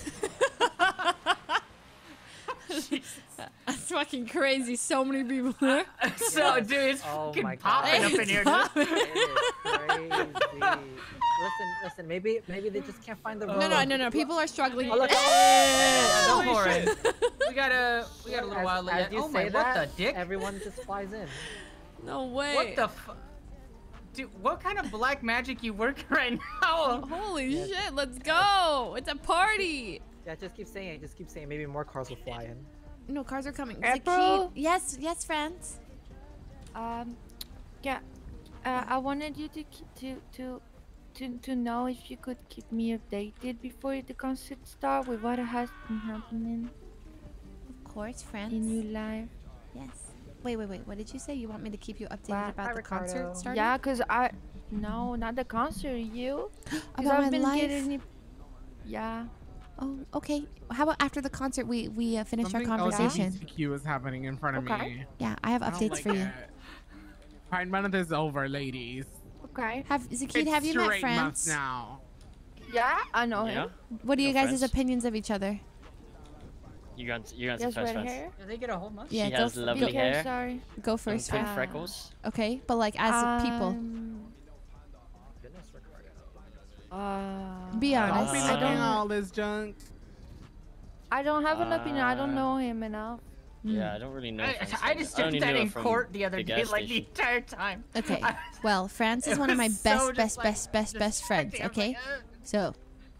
That's fucking crazy. So many people there. So, dude, it's Oh fucking my popping up in here. Dude. It is crazy. listen, listen. Maybe, maybe they just can't find the room. No, no, no, no. People are struggling. Oh, look. Oh, yeah, Go holy for shit. We got a, we got a little As- while as you Oh my, say what the dick? Everyone just flies in. No way. What the fu- Dude, what kind of black magic you work right now? Holy shit, let's go. It's a party. Yeah, just keep saying it. Just keep saying. Maybe more cars will fly in. No, cars are coming. Zakid- April? Yes, yes, friends. Um, yeah, uh, I wanted you to keep, to to to to know if you could keep me updated before the concert start with what has been happening Of course, friends. in your life. Yes. Wait, wait, wait. What did you say? You want me to keep you updated Wow. about Hi, the concert Ricardo. starting? Yeah, cause I no, not the concert. You. About I've my been life? getting. Yeah. Oh, okay. How about after the concert we we uh, finish Something our conversation? LGBTQ is happening in front of Okay. me. Yeah, I have I updates like for you. it. Pride Month is over, ladies. Okay. Have Zakid, It's have you met straight month friends? now. Yeah, I know Yeah. him. What are you guys' friends? opinions of each other? You got, you got Yes, some first friends. hair. Yeah, they get a whole month. Yeah, she go has f- lovely Okay, hair. sorry. Go and first, twin friend. freckles. Okay, but like as a people, Um, Uh, Be Don't honest. be Uh, looking don't- all this junk. I don't have an opinion. I Uh, don't know him enough. Yeah, I don't really know. I, Franz I just only did that in court the other the day, gas like the entire time. Okay. Well, France is one of my was best, so best, like, best, best, best friends. distracting. I was Okay. like, "Ugh." So,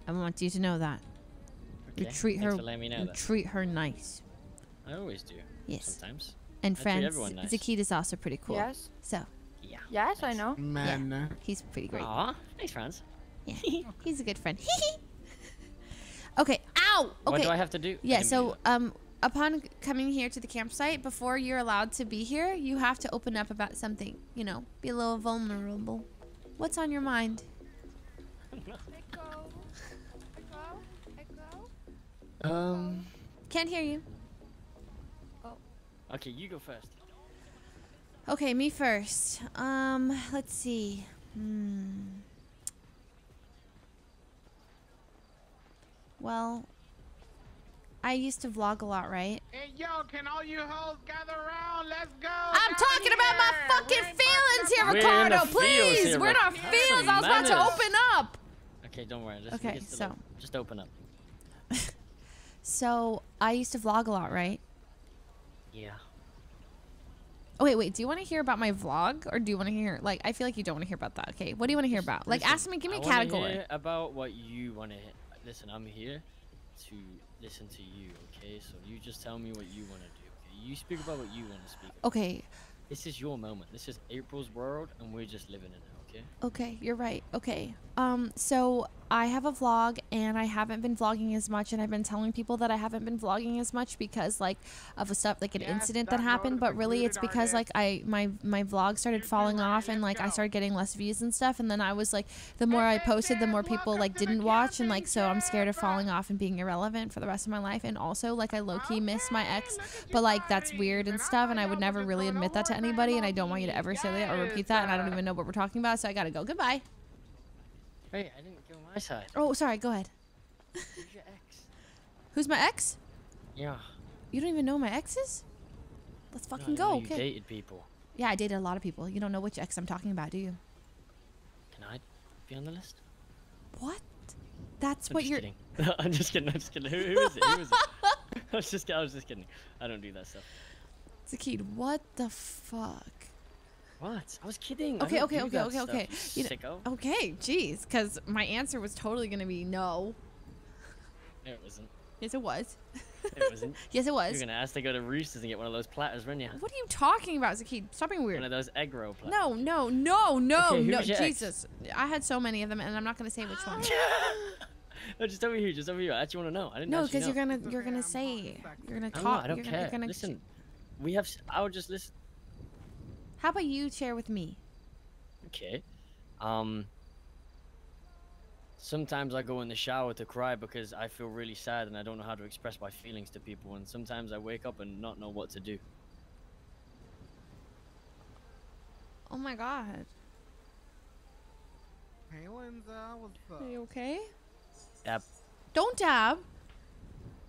I want you to know that you treat thanks her, me know you that. treat her nice. I always do. Yes. Sometimes. And I treat friends, everyone nice. Zakid is also pretty cool. Yes. So, Yeah. Yes, I know. Men. he's pretty great. Aw, nice friends. Yeah, he's a good friend. okay. Ow. Okay. What do I have to do? Yeah, so um upon coming here to the campsite, before you're allowed to be here, you have to open up about something, you know, be a little vulnerable. What's on your mind? Um. Can't hear you. Okay, you go first. Okay, me first. Um, let's see. Hmm. Well, I used to vlog a lot, right? Hey, yo, can all you hoes gather around? Let's go. I'm talking about my fucking feelings here, We're in Ricardo. Please, here, we're Rick. not Have feels. some I was about to open up. Okay, don't worry. Just, Okay, so- just open up. So I used to vlog a lot, right? Yeah. Oh wait, wait. Do you want to hear about my vlog, or do you want to hear like? I feel like you don't want to hear about that. Okay, what do you want to hear about? Like, Listen, ask me. Give me I a category. hear about what you want to hear. Listen, I'm here to listen to you. Okay, so you just tell me what you want to do. Okay, you speak about what you want to speak. about. Okay. This is your moment. This is April's world, and we're just living in it. Okay. Okay, you're right. Okay. Um, so I have a vlog and I haven't been vlogging as much and I've been telling people that I haven't been vlogging as much because like of a stuff like an incident that happened, but really it's because like I my my vlog started falling off and like I started getting less views and stuff and then I was like the more I posted the more people like didn't watch and like so I'm scared of falling off and being irrelevant for the rest of my life and also like I low key miss my ex, but like that's weird and stuff and I would never really admit that to anybody and I don't want you to ever say that or repeat that and I don't even know what we're talking about, so I gotta go. Goodbye. Hey, I didn't go on my side. Oh, sorry. Go ahead. Who's your ex? Who's my ex? Yeah. You don't even know my exes? Let's No, fucking know go. You Okay. dated people. Yeah, I dated a lot of people. You don't know which ex I'm talking about, do you? Can I be on the list? What? That's I'm what just you're. kidding. I'm just kidding. I'm just kidding. Who, who is it? Who is it? I was just. I was just kidding. I don't do that stuff. Zakid, what the fuck? What? I was kidding. Okay, okay, okay, okay, stuff, okay. you sicko. know, okay, jeez, because my answer was totally gonna be no. No, it wasn't. Yes, it was. It wasn't. Yes, it was. You're gonna ask to go to Roosters and get one of those platters, weren't you? What are you talking about, Zaki? Stop being weird. One of those egg roll platters. No, no, no, no, Okay, no, your ex? Jesus! I had so many of them, and I'm not gonna say which one. No, just tell over here. Just over here. I actually want to know. I didn't. Know. No, because you're gonna you're gonna say you're gonna talk. not, I don't you're care. Gonna, you're gonna Listen, we have. I will just listen. How about you share with me? Okay. Um. Sometimes I go in the shower to cry because I feel really sad and I don't know how to express my feelings to people. And sometimes I wake up and not know what to do. Oh my god. Hey, Linza, what's up? Are you okay? Dab. Don't dab.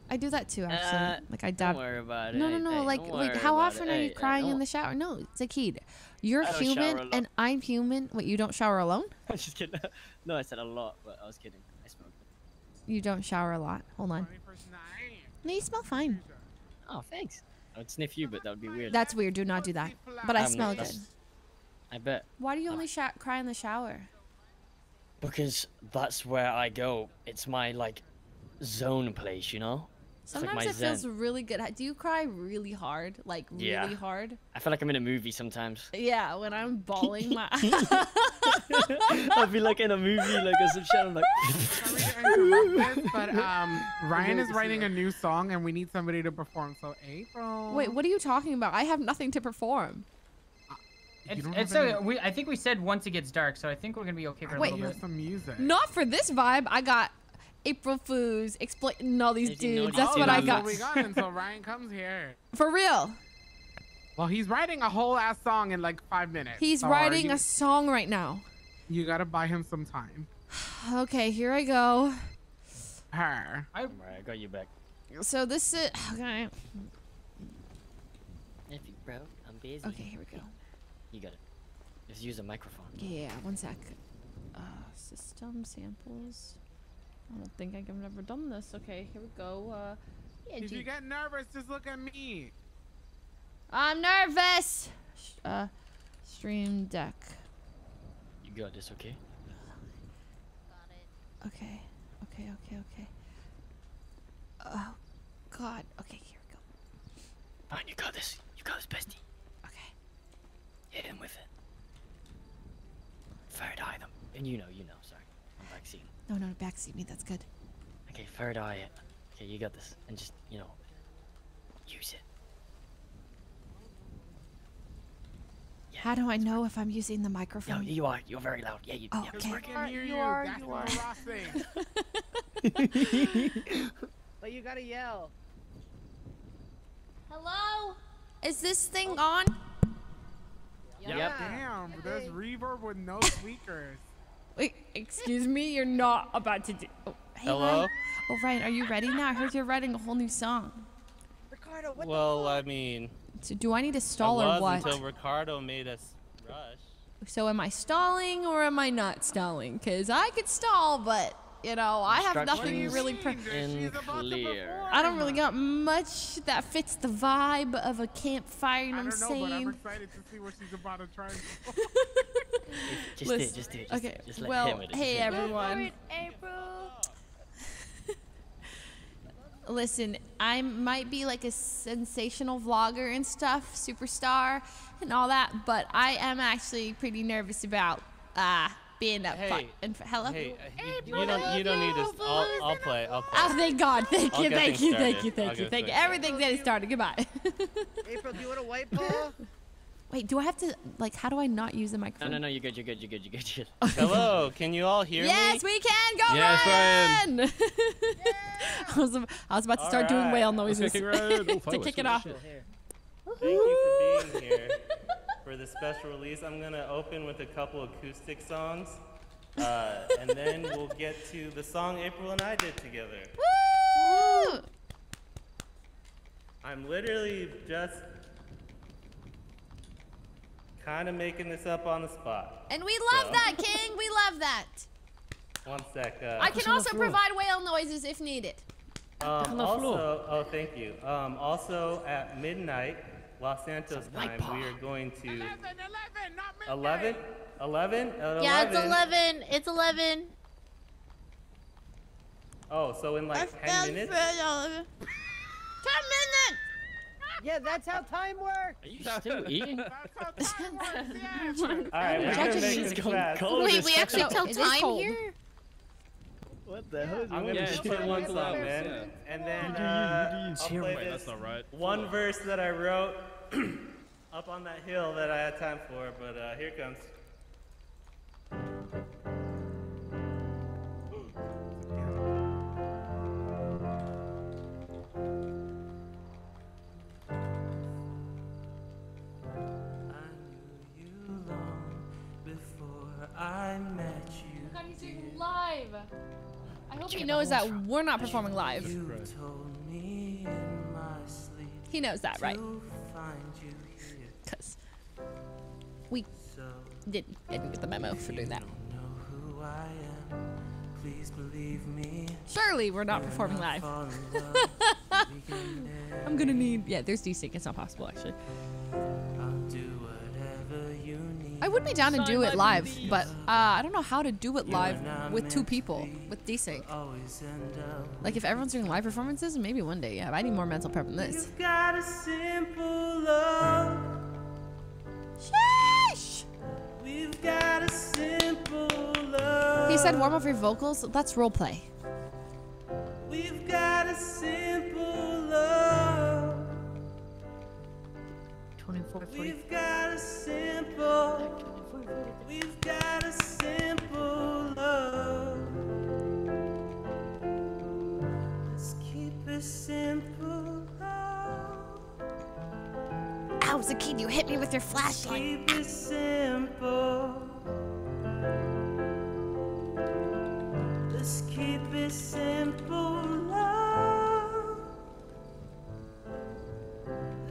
I do that too, actually. Uh, like I don't dab. worry about it. No, no, no. hey, like, don't like, how often it. are you hey, crying in the shower? No, Zakid, you're I don't shower human and I'm human. Wait, you don't shower alone? I'm just kidding. No, I said a lot, but I was kidding. I smell good. You don't shower a lot. Hold on. No, you smell fine. Oh, thanks. I would sniff you, but that would be weird. That's weird. Do not do that. But I smell good. I bet. Why do you only cry in the shower? Because that's where I go. It's my like zone place, you know. It's like Sometimes my it feels really good. Do you cry really hard? Like really Yeah. hard? I feel like I'm in a movie sometimes. Yeah, when I'm bawling my I'll be like in a movie, like or some shit. I'm like. interrupt this, but um, Ryan is writing a new song and we need somebody to perform. So April. Wait, what are you talking about? I have nothing to perform. It's, it's have so any- we, I think we said once it gets dark, so I think we're gonna be okay for a Wait. little Here's bit. some music. Not for this vibe. I got April Fools exploiting all these Did know dudes. That's what I that's got. What we got until Ryan comes here. For real. Well, he's writing a whole ass song in like five minutes. He's so writing you, a song right now. You gotta buy him some time. Okay, here I go. Her. I, Alright, I got you back. So this is okay. If you bro, I'm busy. Okay, here we go. You got it. Just use a microphone. Yeah, one sec. Uh, system samples. I don't think I've ever done this. Okay, here we go. Uh, yeah, If you G- get nervous, just look at me. I'm nervous. Uh, stream deck. You got this, okay? Okay, okay, okay, okay. Oh, God. Okay, here we go. Fine, you got this. You got this, bestie. Okay. Hit him with it. Third eye them. And you know, you know, sorry. I'm backseat. No, no, backseat me. That's good. Okay, third eye it. Okay, you got this. And just, you know, use it. How do I know if I'm using the microphone? No, you are. You're very loud. Yeah, you. Oh, yeah. okay. I can you. you are, That's you are. But you gotta yell. Hello? Is this thing oh. on? Yep. Damn, there's reverb with no speakers. Wait, excuse me. You're not about to do. Oh, hey, Hello? Ryan. Oh, Ryan, are you ready now? I heard you're writing a whole new song. Ricardo, what Well, I mean, So do I need to stall I was or what? until Ricardo made us rush. So am I stalling or am I not stalling? Cause I could stall, but You know, I have nothing really. Pro- in clear. I don't really got much that fits the vibe of a campfire. You know I what I'm don't know, but I'm saying? excited to see what she's about to try. and- Just do it, just do it. Just, okay. just let well, him with it. hey just let everyone. April. Listen, I might be like a sensational vlogger and stuff, superstar and all that, but I am actually pretty nervous about uh being up front. Hey, And hello. Hey, uh, you, you don't you don't need this. I'll, I'll play. I'll play. Oh, thank God. Thank I'll you, thank you, thank you, thank I'll you, get thank you. Everything's getting started. Goodbye. April, do you want a white ball? Wait, do I have to, like, how do I not use the microphone? no, no. no. You're good. You're good. You're good. You're good. You're good. Hello, can you all hear me? Yes, we can go, Yes, Ryan. I was, I was about to start doing whale noises kick it right. Oh, to kick it off. Thank you for being here for the special release. I'm gonna open with a couple acoustic songs, uh, and then we'll get to the song April and I did together. Woo! I'm literally just kind of making this up on the spot. And we love So- that, King. We love that. One sec. Uh, I can also provide whale noises if needed. Um, on the floor. also, oh, thank you. Um, also, at midnight, Los Santos time, we are going to 11, 11, At Yeah, it's 11. It's 11. Oh, so in like 10 minutes. Ten minutes. Yeah, that's how time works. Are you still eating? All right, we're gonna make this fast. Wait, we actually tell time here? What the hell is I'm gonna with just you? one song, man, and then You do you, uh, you you. I'll Here, play wait, this that's not right. one verse that I wrote up on that hill that I had time for. But uh, here it comes. Before I met He knows that we're not performing live. told me in my sleep He knows that, right? to find you here. Because we didn't, didn't get the memo for doing that. Who I am, please believe me. Surely we're not performing live. I'm gonna need. Yeah, there's desync. It's not possible, actually. I would be down to do it live, but uh, I don't know how to do it live with two people with desync. Like if everyone's doing live performances, maybe one day. Yeah, I need more mental prep than this. Got a simple love. Sheesh! We've got a simple love. He said warm up your vocals. That's roleplay. We've got a simple love. 24, We've got a simple. We've got a simple love. Let's keep it simple. Love. Ow, as you hit me with your flashlight. Keep it simple. Let's keep it simple,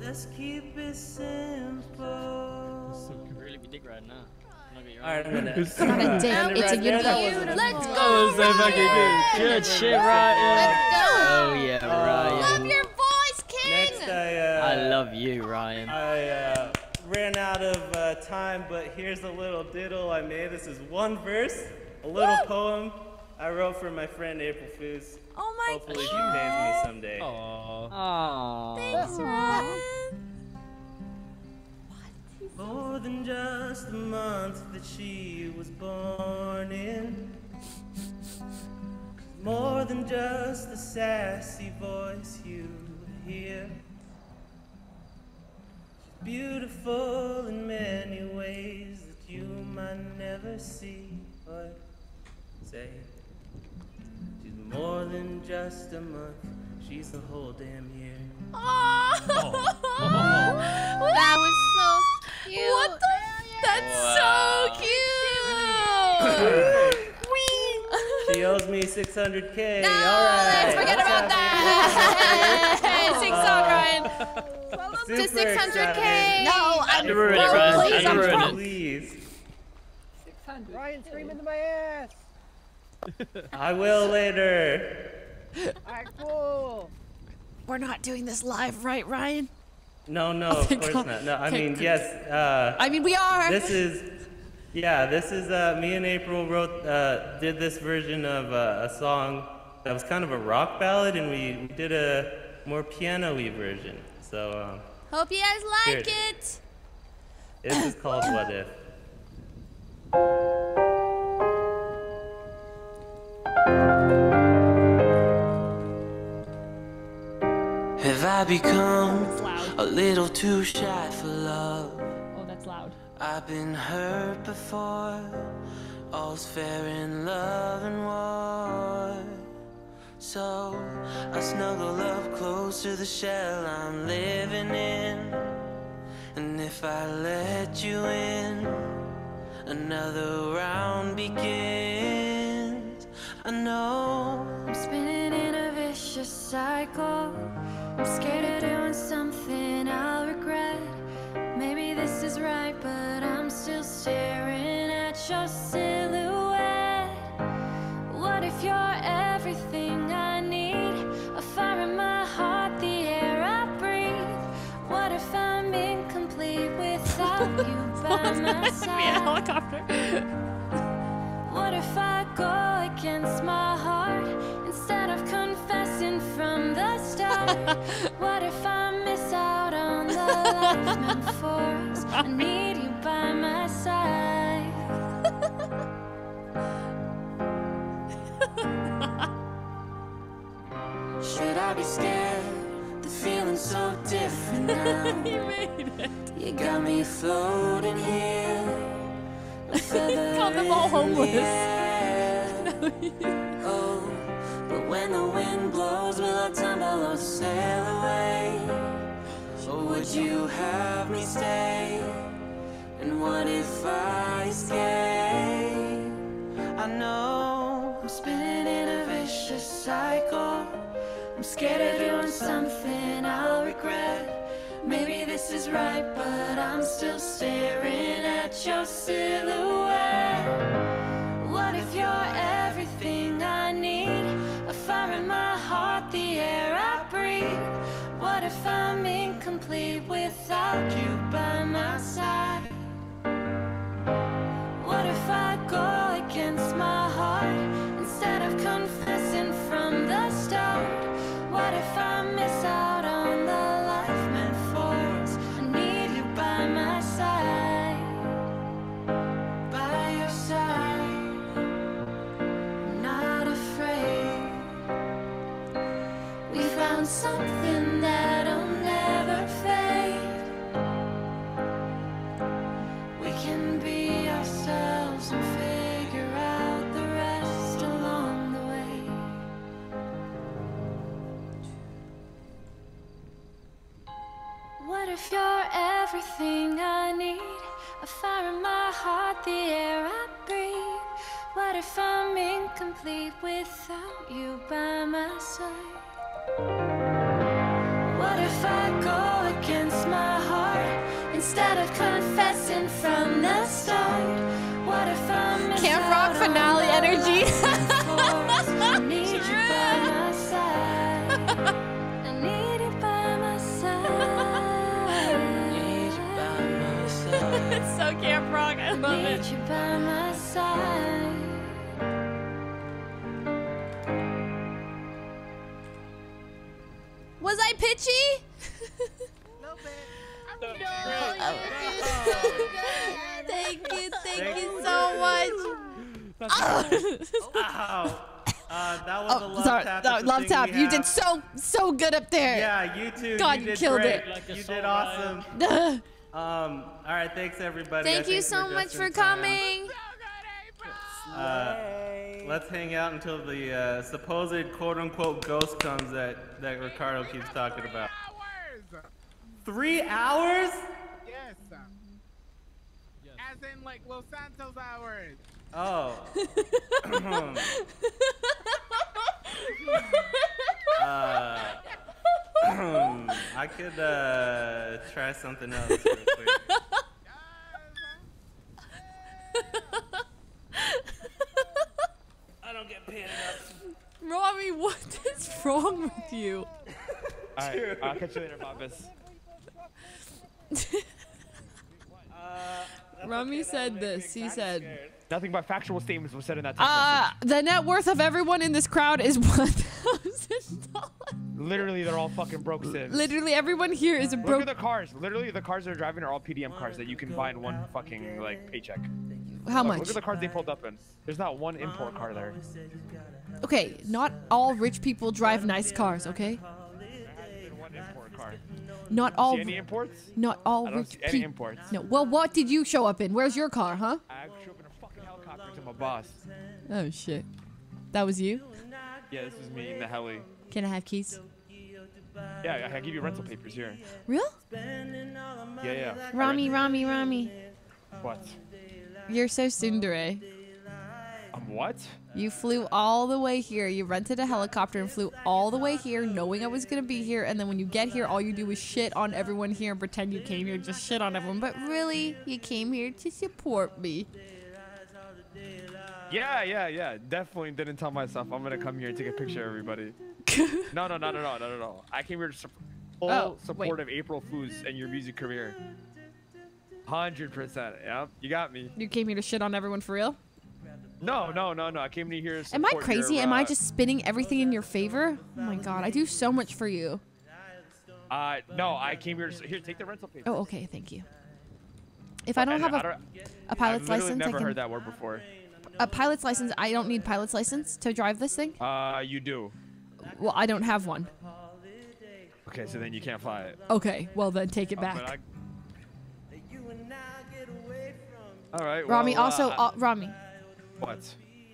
Let's keep it simple. Really be dick right now. I'm not gonna- you're All right, I'm gonna. It's not a dick, it's a right there. Unicorn. Let's go, Oh, so fucking good. Good shit, Ryan. Let's go. Oh yeah, Ryan. Love your voice, King. Next, I. Uh, I love you, Ryan. I uh, ran out of uh, time, but here's a little diddle I made. This is one verse, a little poem I wrote for my friend April Fooze. Oh my Hopefully she pays me someday. Aww. Thanks, Ryan. More than just the month that she was born in. More than just the sassy voice you hear. She's beautiful in many ways that you might never see or say. She's more than just a month, she's the whole damn year. Oh. That was so cute. What the? That's so cute. She owes me 600k. No, All right. let's forget What's about happening? that. Sing song, uh, Ryan. Super to 600k. excited. No, I'm Under it, well, please, Under I'm it. drunk. Please. Ryan, scream into my ass. I will later. Alright, cool. We're not doing this live, right, Ryan? No, no, Oh, of course God. not. No, I Thank mean, God. yes. Uh, I mean, we are. This is, yeah, this is uh, me and April wrote, uh, did this version of uh, a song that was kind of a rock ballad, and we, we did a more piano-y version. So um, Hope you guys like it it. this is called What If. I become a little too shy for love? Oh, that's loud. I've been hurt before. All's fair in love and war. So I snuggle up close to the shell I'm living in. And if I let you in, another round begins. I know I'm spinning in a vicious cycle. I'm scared of doing something I'll regret. Maybe this is right, but I'm still staring at your silhouette. What if you're everything I need? A fire in my heart, the air I breathe. What if I'm incomplete without you by my side? helicopter. What if I go against my heart instead of confessing from the start? what if I miss out on the life meant for us? I need you by my side. Should I be scared? The feeling's so different now. you made it. You got me floating here. Call them all homeless. But when the wind blows, will I tumble or sail away? Or would you have me stay? And what if I escape? I know I'm spinning in a vicious cycle. I'm scared of doing something I'll regret. Maybe this is right, but I'm still staring at your silhouette. What if you're everything if I'm incomplete without you by my side? Everything I need? A fire in my heart, the air I breathe. What if I'm incomplete without you by my side? What if I go against my heart instead of confessing from the start? What if I miss Camp Rock finale energy. it's so Camp Rock. I love it. you by my side. Was I pitchy? Thank you, thank you so much. Ow. Uh, that was a Oh, love sorry. tap. No, love tap. we You did so so good up there. Yeah, you too. God, you you did killed great. it. you did awesome. Ugh. Um. All right. Thanks everybody. I Thank you so we're much for coming. Uh, let's hang out until the uh, supposed quote-unquote ghost comes that that Ricardo keeps talking about. Three hours? Yes. As in like Los Santos hours. Oh. uh, I could uh, try something else real quick. I don't get Ramee, what is wrong with you? All right, I'll catch you later, Bobbis. Ramee said this. He said, Nothing but factual statements were said in that text uh, the net worth of everyone in this crowd is $1,000. message. Literally, they're all fucking broke sims. Literally, everyone here is a Look at the cars. Literally, the cars they're driving are all PDM cars that you can buy in one fucking like paycheck. How Look, much? Look at the cars they pulled up in. There's not one import car there. Okay, not all rich people drive nice cars, okay? Car. Not all. See any imports? Not all rich people. imports. No. Well, what did you show up in? Where's your car, huh? I showed up in a fucking helicopter to my boss. Oh shit. That was you. Yeah, this is me in the heli. Can I have keys? Yeah, I can give you rental papers here. Real? Yeah, yeah. Ramee, Ramee, Ramee. What? You're so tsundere. Um, what? You flew all the way here. You rented a helicopter and flew all the way here, knowing I was gonna be here. And then when you get here, all you do is shit on everyone here and pretend you came here just shit on everyone. But really, you came here to support me. Yeah, yeah, yeah. Definitely didn't tell myself I'm gonna come here and take a picture of everybody. no, no, no, no, no, no, no. I came here to full Oh, support of April Fooze and your music career. Hundred percent. Yep, you got me. You came here to shit on everyone for real? No, no, no, no. I came to here. To Am I crazy? Your, Am I uh, just spinning everything in your favor? Oh my god, I do so much for you. Uh, no, I came here. To, here, take the rental paper. Oh, okay, thank you. If I don't have a, a pilot's license. I've license, I never heard that word before. A pilot's license, I don't need pilot's license to drive this thing. Uh, you do. Well, I don't have one. Okay, so then you can't fly it. Okay, well then take it Uh, back. I- All right. Ramee, also, uh, uh, Ramee, what?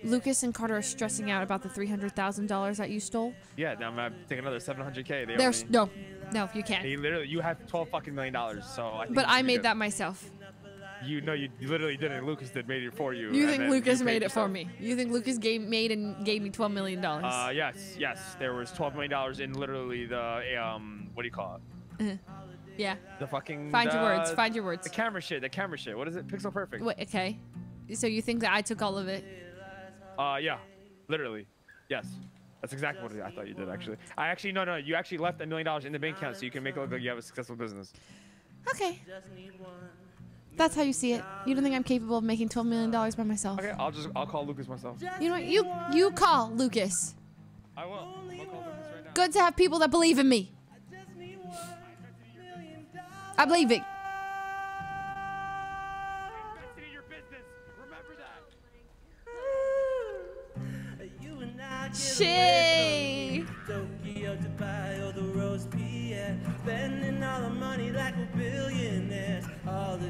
Lucas and Carter are stressing out about the three hundred thousand dollars that you stole. Yeah, now I'm gonna take another 700k. There's owe no, no, you can't. They literally, you have 12 fucking million dollars, so I. Think But I made good. that myself. You know, you literally didn't. Lucas did made it for you. You think Lucas you made it for me? You think Lucas gave, made and gave me twelve million dollars? Uh, yes, yes. There was 12 million dollars in literally the um, what do you call it? Uh, yeah. The fucking. Find your words. Find your words. The camera shit. The camera shit. What is it? Pixel perfect. Wait, okay. So you think that I took all of it? Uh, yeah, literally, yes. That's exactly what I thought you did. Actually, I actually no no. You actually left a million dollars in the bank account so you can make it look like you have a successful business. Okay. That's how you see it. You don't think I'm capable of making twelve million dollars by myself? Okay, I'll just I'll call Lucas myself. You know what? You you call Lucas. I will. I'll call Lucas right now. Good to have people that believe in me. I believe it. Shay.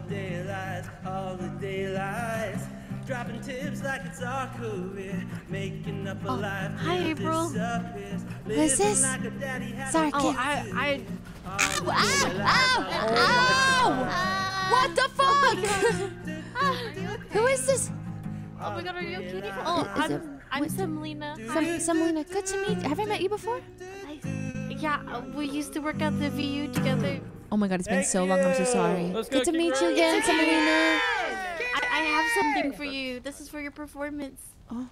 Daylights, all the daylights. Dropping tips like it's our career. Making up a life. Oh, hi, April. disappears. What is this? like a daddy Sorry, a kid. kid. I- I. Ow! Ow! Ow! What the fuck? Who is this? Oh my god, are you okay? Oh, Is it- I'm, I'm Semolina. Some, Semolina. Good to meet you. Have I met you before? Yeah, uh, we used to work at the VU together. Oh my god, it's been so long. I'm so sorry. Let's Good go, to keep meet you again, It's okay. I, I have something for you. This is for your performance. Oh.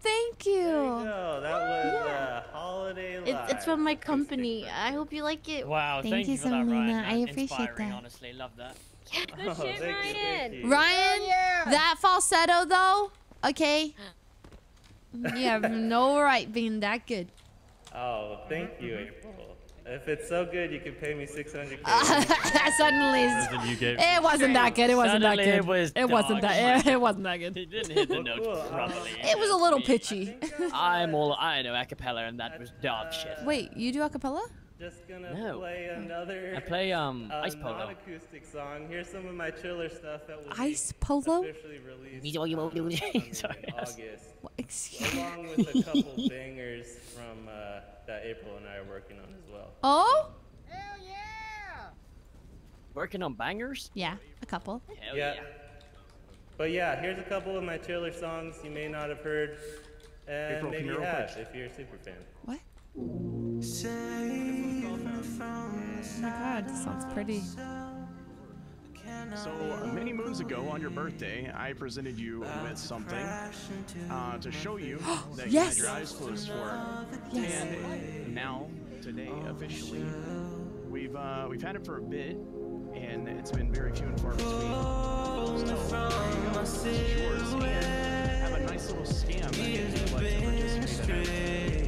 Thank you. Oh, that was uh, holiday It's, live. it's from my company. I hope you like it. Wow, Thank thank, you, you for that, Ryan. I appreciate that. Honestly, love that. Good shit, Ryan. Ryan, that falsetto though, okay? You have no right being that good. Oh, thank you, April. If it's so good, you could pay me 600k. Suddenly, Listen, you gave it wasn't that good. It wasn't that good. it was It wasn't that. shit. It wasn't that good. He didn't hit the notes properly. It was a little pitchy. I'm all I know a cappella, and that was dog shit. Wait, you do a cappella? Just gonna No. play another. I play, um, uh, ice polo. Non-acoustic song. Here's some of my chiller stuff that will Ice be polo? officially released. These are what you won't do. in Sorry. August. Excuse Along with a couple bangers from uh, that April and I are working on as well. Oh? Hell yeah! Working on bangers? Yeah, a couple. Hell yeah. yeah. But yeah, here's a couple of my chiller songs you may not have heard, and April, maybe you you have if you're a super fan. Oh my god, this sounds pretty. So many moons ago, on your birthday, I presented you with something uh, to show you that Yes. you had your eyes closed for. Yes. And now, today, officially, we've uh, we've had it for a bit, and it's been very few and far between. So, this is yours, and have a nice little scam that you'd like to participate in.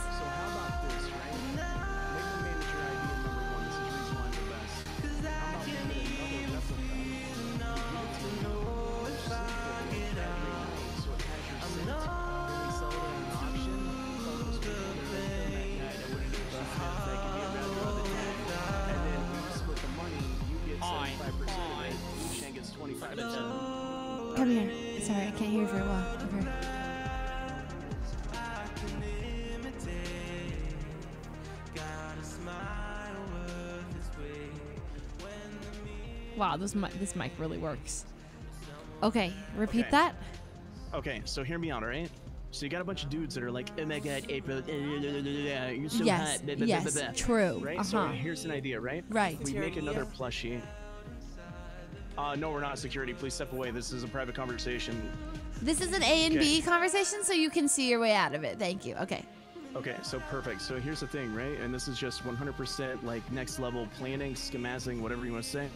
this mic this mic really works. Okay, repeat Okay. that. Okay, so hear me out, alright? So you got a bunch of dudes that are like, oh my god, April, uh, uh, uh, you're so Yes, hot. blah, blah, yes, blah, blah." true, Right? Uh-huh. here's an idea, right? Right. We make another plushie. Uh, no, we're not security. Please step away. This is a private conversation. This is an A and B conversation, so you can see your way out of it. Thank you. Okay. Okay, so perfect. So here's the thing, right? And this is just 100% like next level planning, schemazing, whatever you want to say.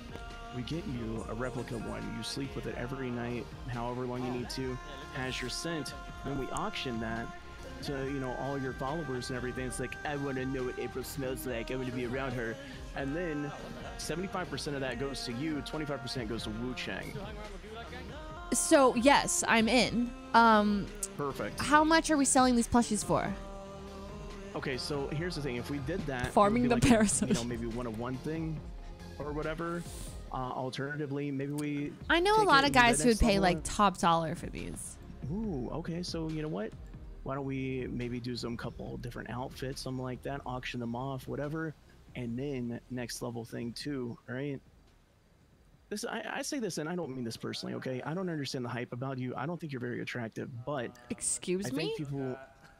We get you a replica one. You sleep with it every night, however long you need to, as your scent. Then we auction that to you know all your followers and everything. It's like I want to know what April smells like. I want to be around her. And then 75% of that goes to you. 25% goes to Wu Chang. So yes, I'm in. Um, Perfect. how much are we selling these plushies for? Okay, so here's the thing. If we did that, Farming the like parasite. You know, maybe one of one thing, or whatever. Uh, alternatively, maybe we. I know a lot of guys who would pay like top dollar for these. Ooh, okay. So you know what? Why don't we maybe do some couple different outfits, something like that, auction them off, whatever, and then next level thing too, right? This I, I say this, and I don't mean this personally. Okay, I don't understand the hype about you. I don't think you're very attractive, but excuse I me. think people.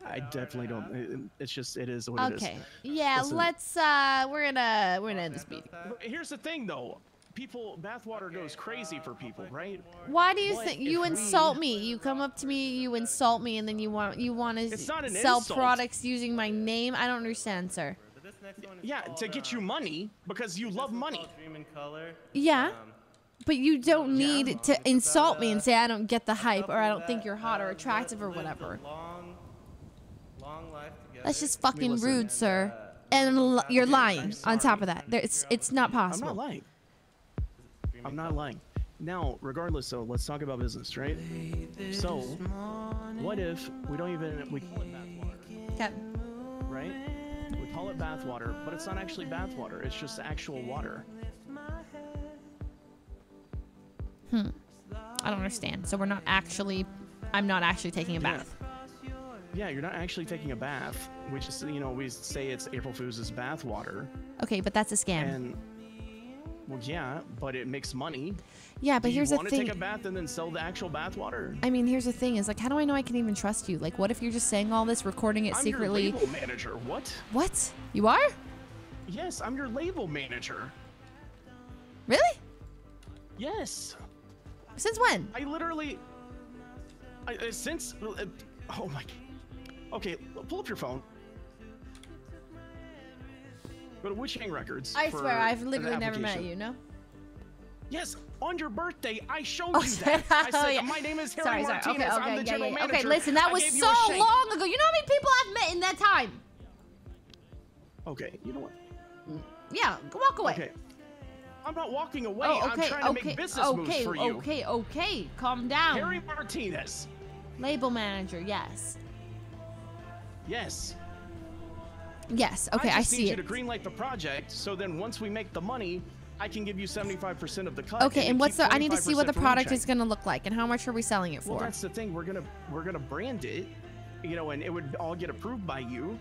I definitely don't. It's just it is what it is. Okay. Yeah, Listen, let's uh we're gonna we're gonna end this meeting. Here's the thing, though. People, bathwater goes crazy for people, right? Why do you think if you we- insult me? You come up to me, you insult me, and then you want you want to sell insult. products using my name? I don't understand, sir. Yeah, to get you money because you love money. Color. Yeah. But you don't need to insult me and say I don't get the hype or I don't think you're hot or attractive or whatever. Long, long life. That's just fucking rude, sir. And l- you're lying on top of that. There, it's it's not I'm possible. not lying. I'm not lying. Now, regardless, though, let's talk about business, right? So, what if we don't even we call it bathwater, Okay. right? We call it bathwater, but it's not actually bathwater. It's just actual water. Hmm. I don't understand. So we're not actually I'm not actually taking a bath. Yeah, you're not actually taking a bath, which is you know we say it's April Fool's bathwater, Okay, but that's a scam. and well, yeah, but it makes money. Yeah, but Do here's you the want to thing. take a bath and then sell the actual bathwater? I mean, here's the thing: is like, how do I know I can even trust you? Like, what if you're just saying all this, recording it I'm secretly? your label manager. What? What? You are? Yes, I'm your label manager. Really? Yes. Since when? I literally. I, uh, since. Uh, oh my. Okay, pull up your phone. Go to Wu Chang Records. I swear, I've literally never met you. No. Yes, on your birthday, I showed Oh, you that. I oh, said, oh, yeah. my name is Harry sorry, sorry. Martinez. Okay, okay, I'm the yeah, general yeah. manager. Okay, listen, that I was so long ago. You know how many people I've met in that time? Okay, you know what? Yeah, go walk away. Okay. I'm not walking away. Oh, okay, I'm trying to make business okay, moves for you. okay, okay. Calm down. Harry Martinez. Label manager, yes. Yes. Yes, okay, I, just see need it. you to greenlight the project, so then once we make the money, I can give you 75% of the cut. Okay, you and what's the? I need to see what the product is gonna look like and how much are we selling it for? Well, that's the thing. We're gonna we're gonna brand it, you know, and it would all get approved by you.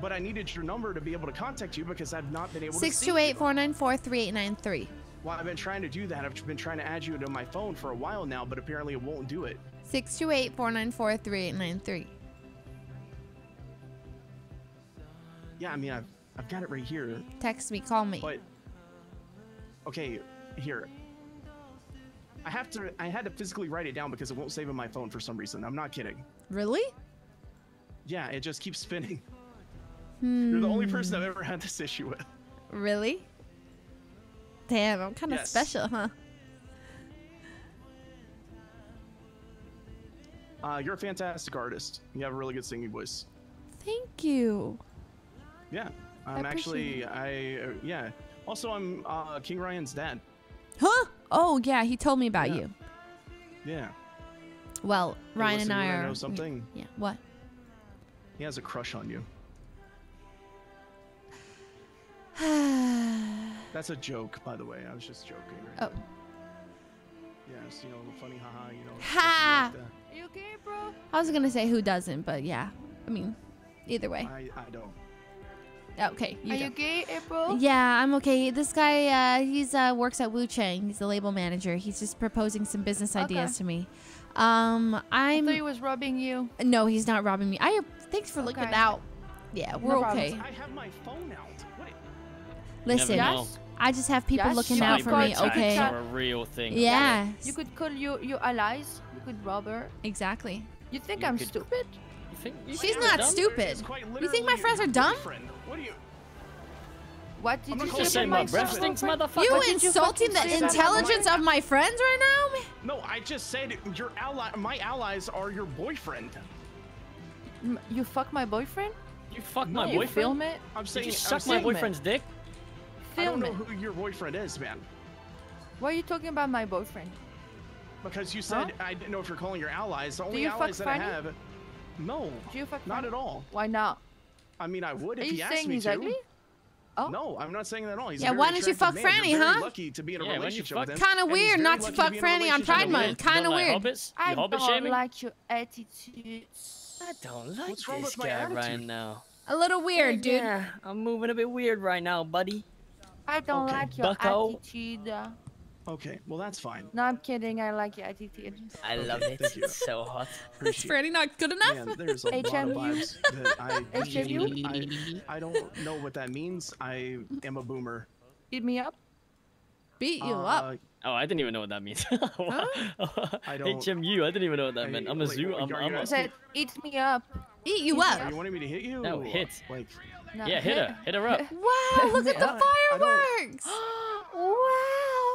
But I needed your number to be able to contact you because I've not been able to. Six two eight four nine four three eight nine three. Well, I've been trying to do that. I've been trying to add you to my phone for a while now, but apparently it won't do it. Six two eight four nine four three eight nine three. Yeah, I mean, I've I've got it right here. Text me, call me. But okay, here. I have to. I had to physically write it down because it won't save in my phone for some reason. I'm not kidding. Really? Yeah, it just keeps spinning. You're the only person Hmm. I've ever had this issue with. Really? Damn, I'm kind of Yes. special, huh? Uh, you're a fantastic artist. You have a really good singing voice. Thank you. Yeah, I I'm appreciate actually. I uh, yeah. Also, I'm uh, King Ryan's dad. Huh? Oh yeah, he told me about Yeah. you. Yeah. Well, Ryan listen, and I you wanna are. know something? Yeah. What? He has a crush on you. That's a joke, by the way. I was just joking. Right? Oh. Yeah, it's, you know, funny, haha. You know. Ha! something like You okay, bro? I was gonna say who doesn't, but yeah. I mean, either way. I I don't. Okay. You Are you don't. April? Yeah, I'm okay. This guy, uh, he's uh, works at Wu Chang. He's the label manager. He's just proposing some business ideas Okay. to me. Um, I I'm. thought he was robbing you. No, he's not robbing me. I thanks for looking out. Yeah, we're problem. okay. I have my phone out. What? Listen, know. I just have people Yes. looking out for me. Okay. Chat. Are a real thing. Yeah. You could call you your allies. You could rob her. Exactly. You think You I'm could- stupid? You think you She's not dumb? stupid. You think my friends are dumb? What do you? What did I'm you say Just say about my my breath stinks, motherfucker. You What did you insulting the intelligence of my friends right now? No, I just said your ally. My allies are your boyfriend. M- You fuck my boyfriend? You fuck No, my you boyfriend. film it? I'm Did saying. you I'm suck my saying- boyfriend's dick? I don't know it. who your boyfriend is, man. Why are you talking about my boyfriend? Because you said I didn't know if you're calling your allies. The only allies that I Franny? have. No. Do you fuck Not Franny? at all. Why not? I mean, I would Are if you he asked saying me he's to. ugly? Oh. No, I'm not saying that at all. He's a Yeah, why don't you fuck man. Franny, You're very huh? lucky to be in a Yeah, why don't you relationship with him. Kinda weird not to fuck be Franny on Pride Month. Kinda Don't like weird. hobbits? I don't shaming? like your attitude. I don't like What's wrong this with my guy attitude? right now. A little weird, dude. Yeah, I'm moving a bit weird right now, buddy. I don't Okay. like your Bucko. attitude. Okay, well that's fine. No, I'm kidding. I like your attitude. I love it. thank you. It's so hot. Is Appreciate Franny not good enough? Man, there's a lot of HMU. vibes that I, HMU? I I don't know what that means. I am a boomer. Beat me up. Beat you Uh, up. Oh, I didn't even know what that means. I don't- HMU, I didn't even know what that I- meant. I'm a like, zoo. I'm, I'm I a, said, eat me up. Eat you Eat me up. Are you wanting me to hit you? No, hit. Like, No, yeah, hit her. Hit her up. Wow, look at the I- I don't- fireworks. wow.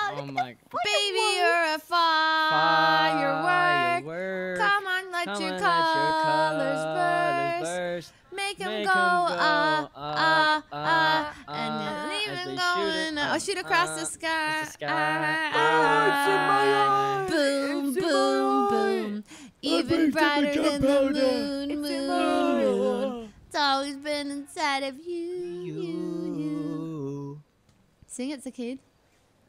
Oh my. Baby, you're a firework. Firework. Come on, let Come your on, colors let your burst. colors burst. Make 'em Make go, 'em uh, go, uh, uh, uh, uh, and uh, then leave him going. uh, oh, shoot across uh, the sky. the sky. Oh, Boom, boom, boom. Even brighter than the moon, moon. It's always been inside of you, you, you. Sing it, Zakid.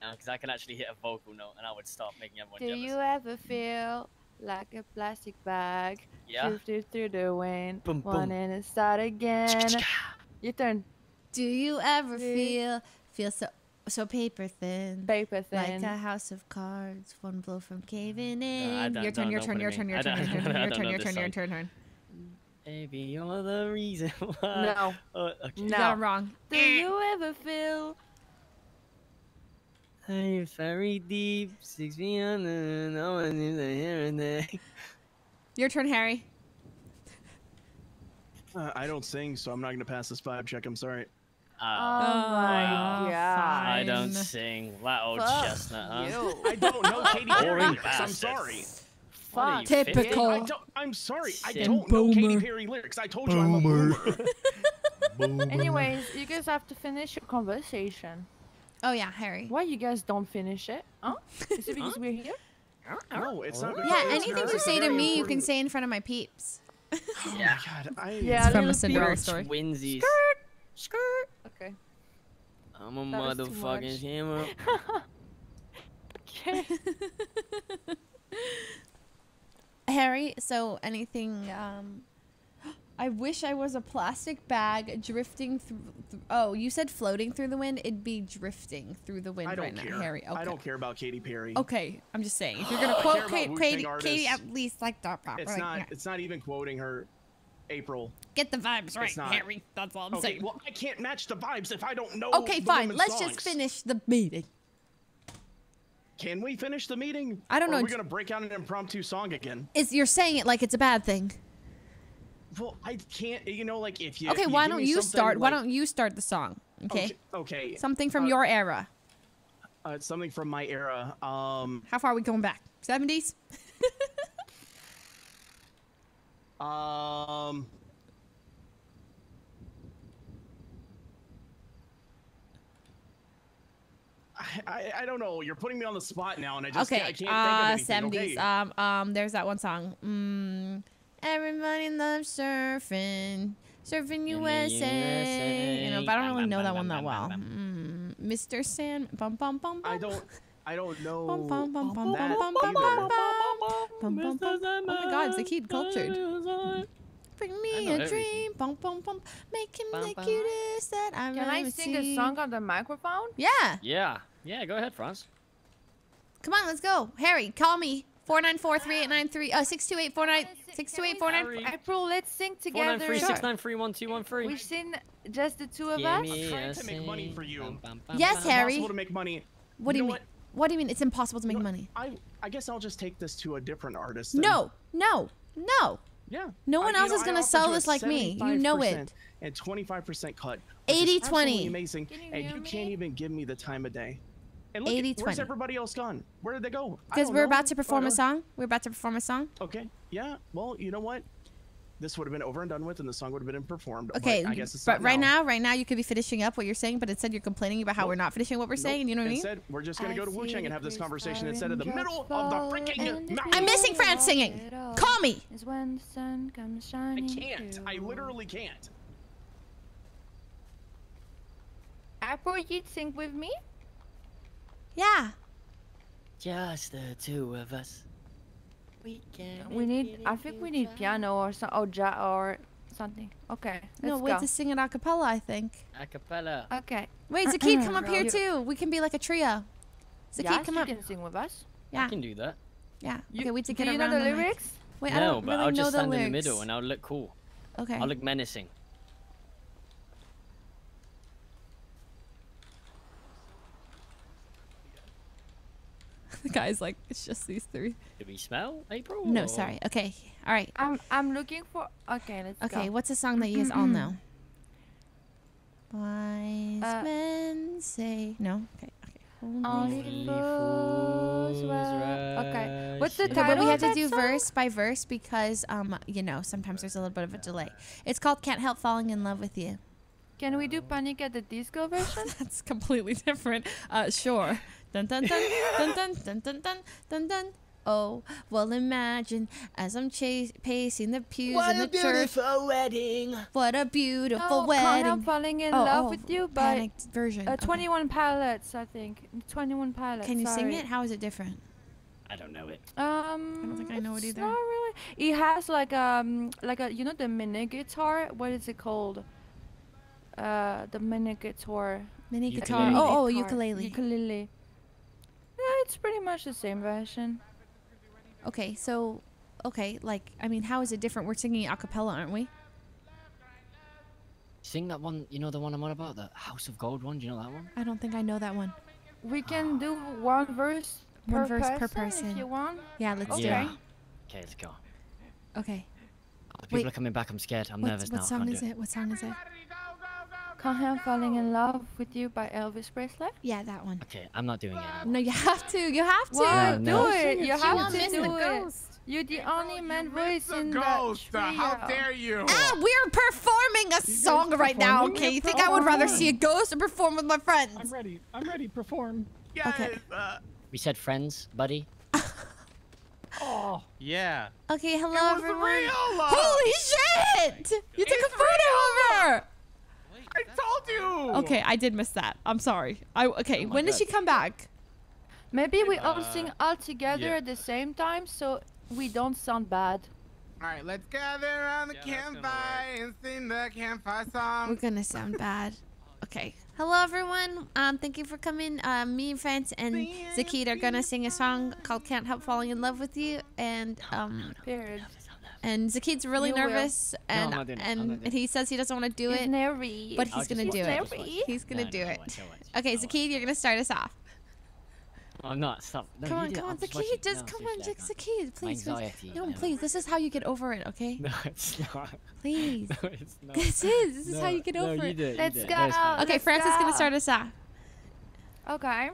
No, because I can actually hit a vocal note and I would stop making everyone Do jealous. you ever feel like a plastic bag Yeah. drifted through the wind, Boom, boom. wanting to start again? Your turn. Do you ever feel feel so so paper thin? Paper thin. Like a house of cards, one blow from caving in. don't- your turn, don't your turn, your turn, your turn, your turn, your turn, your turn, your turn, turn. Baby, you're the reason why. No. Oh, okay. You got it wrong. Do eh. you ever feel Hey, very deep, six feet under, no one is here and there. Your turn, Harry. uh, I don't sing, so I'm not gonna pass this vibe check. I'm sorry. Oh my wow. god. I don't sing. That old Fuck chestnut, huh? you. I don't know Katy Perry lyrics. I'm sorry. What you, Fuck. Typical. I don't, I'm sorry. I don't know Katy Boomer. Perry lyrics. I told you I'm a boomer. boomer. Anyways, you guys have to finish your conversation. Oh yeah, Harry. Why you guys don't finish it? Huh? Is it because we're here? no, it's not. Yeah, it's anything you say to very me, you can say in front of my peeps. Oh Yeah. my god, I. Yeah, from a Cinderella story. Twinsies. Skirt. Okay. I'm a That motherfucking hammer. okay. Harry, so anything um I wish I was a plastic bag drifting through th- Oh, you said floating through the wind, it'd be drifting through the wind right care. now, Harry. Okay. I don't care about Katy Perry. Okay, I'm just saying. If you're gonna quote Wu-Tang Katie. Katie at least like that proper. It's not. It's not even quoting her. April. Get the vibes right, not. Harry. That's all I'm okay, saying. well, I can't match the vibes if I don't know. Okay, fine. Let's just finish the meeting. Can we finish the meeting? I don't Or know, Are we j- gonna break out an impromptu song again? Is you're saying it like it's a bad thing. Well, I can't. You know, like if you. okay, if why don't you start? Why don't you start the song? Okay. Okay. okay, Something from uh, your era. Uh, something from my era. Um. How far are we going back? 70s? Um. I, I, don't know. You're putting me on the spot now, and I just okay. I can't uh, think of anything. 70s. Okay. Um, um, there's that one song. Mm, everybody loves surfing. Surfing USA. You know, but I don't really know that one that well. Mm, Mr. Sand. Bum, bum, bum, bum. I don't. I don't know. Bum, bum, bum, bum, bum, bum, bum, bum, bum, bum, bum. Oh my god, Zakid cultured. Bring me a everything. dream. Bum, bum, bum. Make him Bum, the bum. cutest that I've Can I ever sing a song on the microphone? Yeah. Yeah. Yeah, go ahead, Franz. Come on, let's go. Harry, call me. 494-3893. Uh, 628-49... 628-49... April, let's sing Four together. nine three six nine three one two one three. We sing just the two of Give us. me trying a to make money for you. Yes, bum. It's Harry. impossible to make money. What do you know mean? What do you mean? It's impossible to make No, money. I I guess I'll just take this to a different artist. then. No, no, no. Yeah. No one you else know, is gonna sell this like me. You know it. And 25% cut. 80-20. 80-20. Amazing. Can you and you me? can't even give me the time of day. And look, 80-20. where's everybody else gone? Where did they go? Because we're know. about to perform a song. We're about to perform a song. Okay. Yeah. Well, you know what? This would have been over and done with, and the song would have been performed. Okay, But I guess it's but not right now, right now, you could be finishing up what you're saying, but instead you're complaining about how we're not finishing what we're saying. You know what I mean? Instead, we're just gonna I go to Wu Chang and have this conversation instead of the middle of the freaking mountain. I'm missing France singing. Call me. Is when the sun comes I shining. can't. I literally can't. April, you'd sing with me? Yeah. Just the two of us. We can. We need. I think we need piano or some or oh, ja or something. Okay. Let's No, go. wait to sing it a cappella, I think. Acapella. Okay. Wait, Zakid, come up here too. We can be like a trio. Zakid, Yes, come you up. can sing with us. Yeah. I can do that. Yeah. You- okay, we to do get you know around the mic. lyrics? Wait, I no, don't but really I'll know just the stand in the middle and I'll look cool. Okay. I'll look menacing. the guy's like, it's just these three. Do we smell April? No, or- sorry. Okay. All right. I'm I'm looking for. Okay, let's Okay, go. what's a song that you guys all know? Wise Uh, men say no. Okay. Okay. Only fools rush. Okay. What's the Okay, title? but we have to do song? verse by verse because um you know sometimes there's a little bit of a delay. It's called "Can't Help Falling in Love with You." Can we do Panic at the Disco version? That's completely different. Uh, sure. Dun dun dun, dun dun dun dun dun dun dun Oh, well, imagine as I'm chase- pacing the pews what in the church. What a beautiful wedding! What a beautiful oh, wedding! Connor, I'm falling in oh, love oh, with you But a Uh, okay. 21 Pilots, I think. 21 Pilots. Can you sorry. sing it? How is it different? I don't know it. Um, I don't think I know it either. Not really. It has like um like a you know the mini guitar. What is it called? Uh, the mini guitar. Mini oh, oh, guitar. Ukulele. Oh, oh, ukulele. Ukulele. Yeah, it's pretty much the same version. Okay, so, okay, like, I mean, how is it different? We're singing a cappella, aren't we? Sing that one. You know the one I'm on about, the House of Gold one. Do you know that one? I don't think I know that one. We can do one verse. One per verse per person person. If you want. Yeah, let's do it. Okay, let's go. Okay. Oh, the people Wait. are coming back. I'm scared. I'm What, nervous what now. I song is do it? What song is it? Can't Help Falling in Love with You by Elvis Presley. Yeah, that one. Okay, I'm not doing it. No, you have to. You have to. What? No, no. Do it. You She have won't to do it. You're the only man voice the in ghost. that uh, how dare you? Ah, we're performing a song right now, okay? You think I would rather see a ghost or perform with my friends? I'm ready. I'm ready. Perform. Yes, Okay. uh, We said friends, buddy. Oh. Yeah. Okay, hello was everyone. real, uh, Holy shit! You took a photo of her! I told you. Okay, I did miss that. I'm sorry. I okay. when does she come back? Maybe we all Uh, sing all together yeah. at the same time so we don't sound bad. All right, let's gather around the campfire and sing the campfire song. We're gonna sound bad. Okay. Hello everyone. Um, thank you for coming. Um, me and France and Zakid are gonna sing a song called "Can't Help Falling in Love with You," and um, and Zakid's really You will. nervous, No, and I'm not doing. I'm and he says he doesn't want to do He's it, nervy. but he's gonna do it, I'll it. just watch it. He's gonna No, do no, I'll it. watch, I'll. Okay, Zakid, you're gonna start us off. I'm not. Stop. No, come on, come on, just Zakid, just come on, seriously, I just can't. Zakid, please, please. No, no. please. This is how you get over it, okay? No, it's not. Please. No, it's not. This is. This is how you get over it. do it, Let's go. No, it's fine. Okay, Let's Francis gonna start us off. Okay.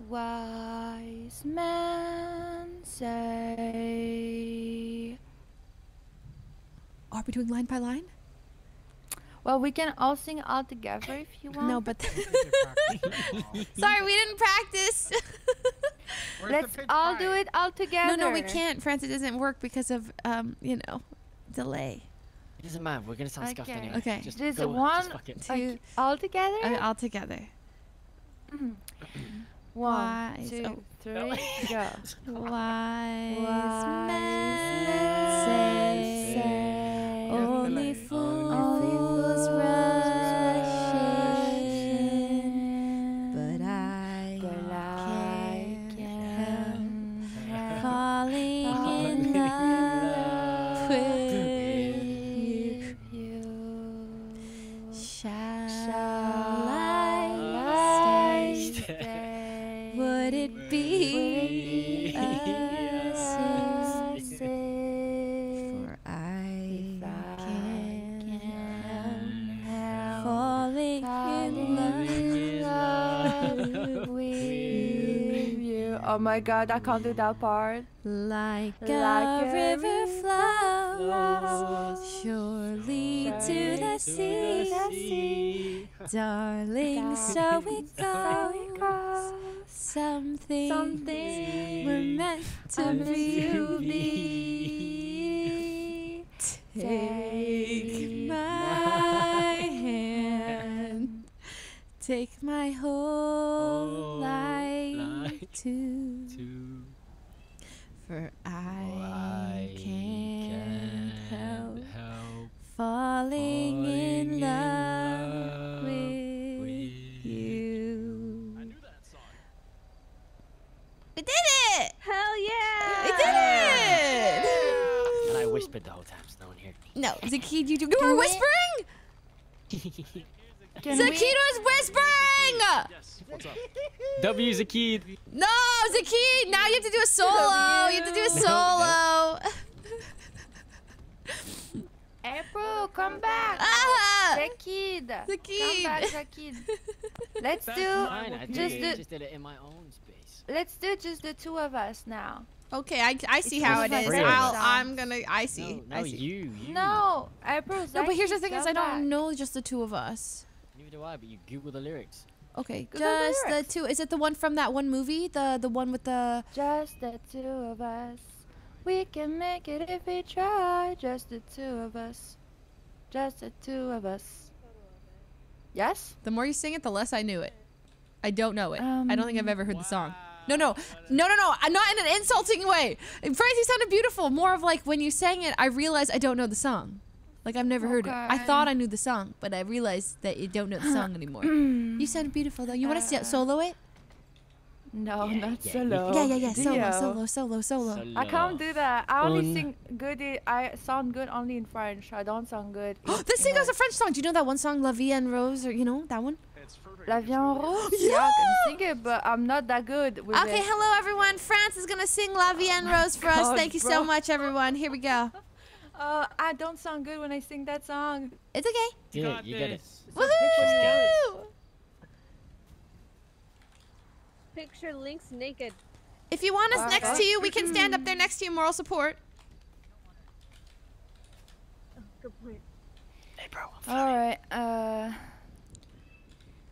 Wise men say. Are we doing line by line? Well, we can all sing all together if you want. No, but sorry, we didn't practice. Let's all do it all together. no, no, we can't. France, it doesn't work because of um, you know, delay. It doesn't matter. We're gonna sound scuffed Okay. anyway. Okay. Just Just go, one, Just fuck it. like, all together. Uh, all together. One, Wise- two, oh. three, go. Wise, Wise men men say, say, only fools Oh my god, I can't do that part. Like, Like a river flows surely to the sea. Darling, so it goes. Some things were meant to be. Take my hand. Take my whole life too. For I can't help falling in love with you. We did it! Hell yeah! We did it! And I whispered the whole time, so no one heard me. No, Zakid, you, do- you were whispering? Can Zakid was whispering! What's up? W Zakid. No, Zakid, now you have to do a solo. You have to do a solo. April, come back. Ah! Zakid. Zakid. Come back, Zakid. Let's That's do fine. I did just it. the just did it in my own space. let's do just the two of us now. Okay, I, I see It's how one it of my is. favorite I'll, songs. I'm gonna. I see. No, I see. you, you. No, April. No, but here's the thing: is I don't back. know just the two of us. Neither do I, but you Google the lyrics. Okay, Google just the lyrics. two. Is it the one from that one movie? The the one with the. Just the two of us. We can make it if we try. Just the two of us. Just the two of us. Yes? The more you sing it, the less I knew it. I don't know it. I don't think I've Um, ever heard the song. No, no, no, no, no. I'm not in an insulting way. Francie sounded beautiful. More of like when you sang it, I realized I don't know the song. Like I've never heard it. I thought I knew the song, but I realized that you don't know the song anymore. you sound beautiful though. You want to Uh, solo it? No, not yeah, solo. Yeah, yeah, yeah. Solo, Dio. solo, solo, solo. I can't do that. I only Un- sing good. i- I sound good only in French. I don't sound good. in Let's sing a French song. Do you know that one song, La Vie en Rose, or you know that one? La vie en rose. Yeah, I can sing it, but I'm not that good with Okay, it. hello everyone. France is gonna sing La Vie en Rose for us. God, Thank you so much, everyone. Here we go. Uh, I don't sound good when I sing that song. It's okay. You Yeah, you get it. Woohoo! Picture Link's naked. If you want us Uh, next to you, we can stand up there next to you. Moral support. Good point. Alright, euh.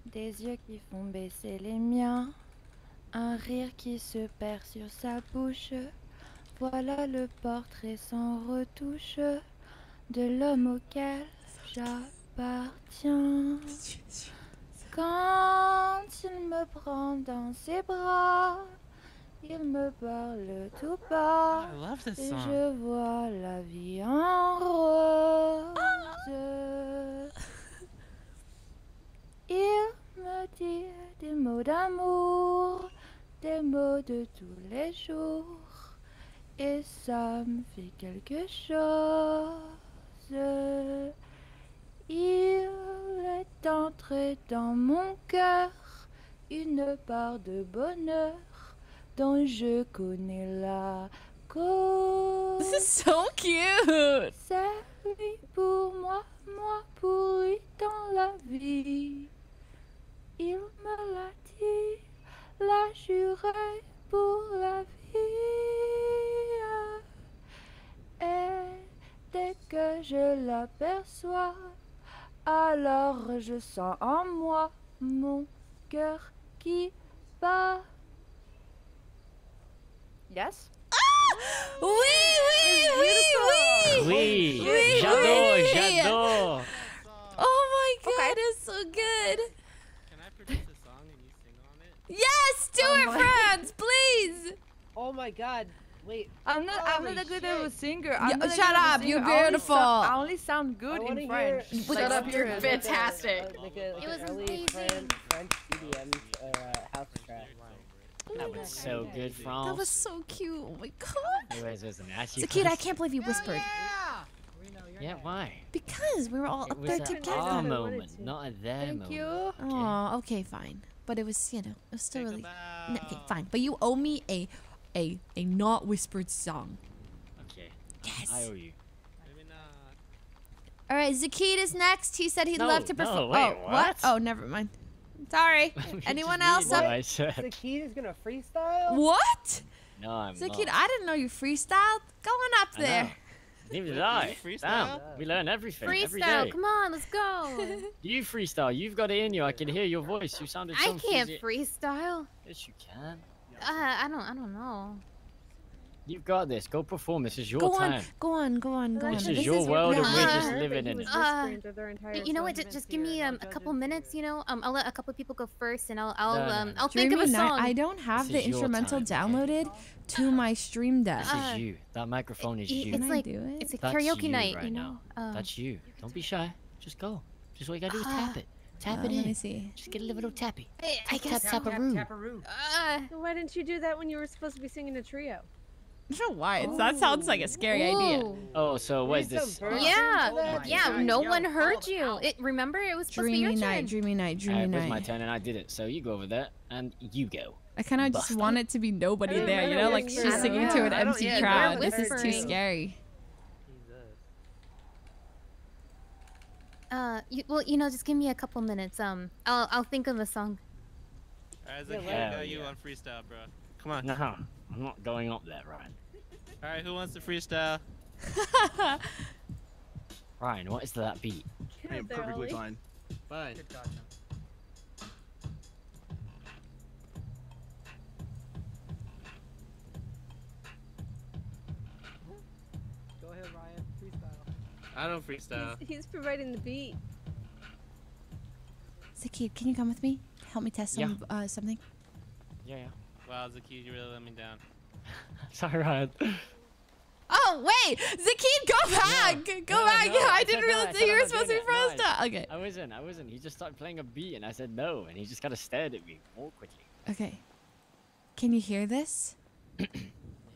Des yeux qui font baisser les miens. Un rire qui se perd sur sa bouche. Voilà le portrait sans retouche de l'homme auquel m'appartient. Quand il me prend dans ses bras, il me parle tout bas. This et je vois la vie en rose. Il me dit des mots d'amour, des mots de tous les jours. Et ça me fait quelque chose. Il est entré dans mon cœur une part de bonheur dont je connais la cause. This is so cute. C'est lui pour moi, moi pour lui dans la vie. Il me l'a dit, l'a juré pour la vie. Et dès que je l'aperçois, alors je sens en moi mon cœur qui bat. Yes? Oui, oui, oui, oui. Oui, Oui, j'adore, oui. j'adore. Oh my god, it's so good. Can I produce a song and you sing on it? Yes, do Oh it, my- Franz, please. Oh my god. Wait. I'm not. I'm not a good shit. singer. I'm not a shut good up, singer. you're I only beautiful. sound- I only sound good I in French. hear- Shut Like, up, you're fantastic. Like a, like It was amazing. French, French EDM or uh, house track. That was so good, France. That was so cute. Oh my god. Anyways, listen, as you Zakita, I can't believe you whispered. Yeah, why? Because we were all It up was there a together. our moment, not a their Thank moment. you. Oh, okay, fine. But it was, you know, it was still really. No, okay, fine. But you owe me a, a, a not whispered song. Okay. Yes. I owe you. All right, Zakita's next. He said he'd No, love to no, perform. wait, oh, what? Oh, never mind. Sorry. Anyone else No, up? I said. The is gonna freestyle. What? No, I'm Zakita, not. I didn't know you freestyled. Go on up I know. there. Neither did I. Freestyle? Damn, we learn everything Freestyle, day. come on, let's go. You freestyle. You've got it in you. I can hear your voice. You sounded I can't enthusi- freestyle. Yes, you can. Uh, I don't. I don't know. You've got this. Go perform. This is your Go time. on, go on, go on, go on. This is your world and we're just living in it. Uh, you know what? Just, just give me um, a couple minutes. You know, um, I'll let a couple people go first, and I'll, I'll, No, no, um. I'll think of a Dreamy Night- song. I don't have This the instrumental time, downloaded to my stream deck. This Uh, is you. That microphone is you. It's Can I like do it? it's a That's karaoke night. right you now. know. Um, That's you. Don't be shy. Just go. Just all you gotta do is tap it. Tap Uh, it in. let me see. Just get a little tappy. I, I Tap, guess. tap, taparoo. Uh, So why didn't you do that when you were supposed to be singing a trio? I don't know why. It's, that sounds like a scary idea. Oh, so what is Need this? Yeah, sing for that? yeah. No one heard you. It, remember, it was supposed to be your night, turn. dreamy night, dreamy Alright, it was my turn and I did it. So you go over there and you go. I kind of just want it to be nobody there, you know know, like it's she's I don't singing to an empty yeah, crowd. This is too whispering. scary. Uh, you, well, you know, just give me a couple minutes. Um, I'll, I'll think of a song. Alright, Yeah, Zakita, hell you yeah. on freestyle, bro. Come on. No, I'm not going up there, Ryan. Alright, who wants to freestyle? Ryan, what is that beat? I am perfectly Ollie. fine. Fine. I don't freestyle. He's, he's providing the beat. Zakid, can you come with me? Help me test Yeah. uh, something. Yeah, yeah. Wow, Zakita, you really let me down. Sorry, Ryan. Oh wait, Zakid, go back, go No, back. no, I said didn't no, realize that you were supposed to be doing it. No, I- freestyle. Okay, I wasn't. I wasn't. He just started playing a beat, and I said no, and he just kind of stared at me awkwardly. okay. Can you hear this? Yeah,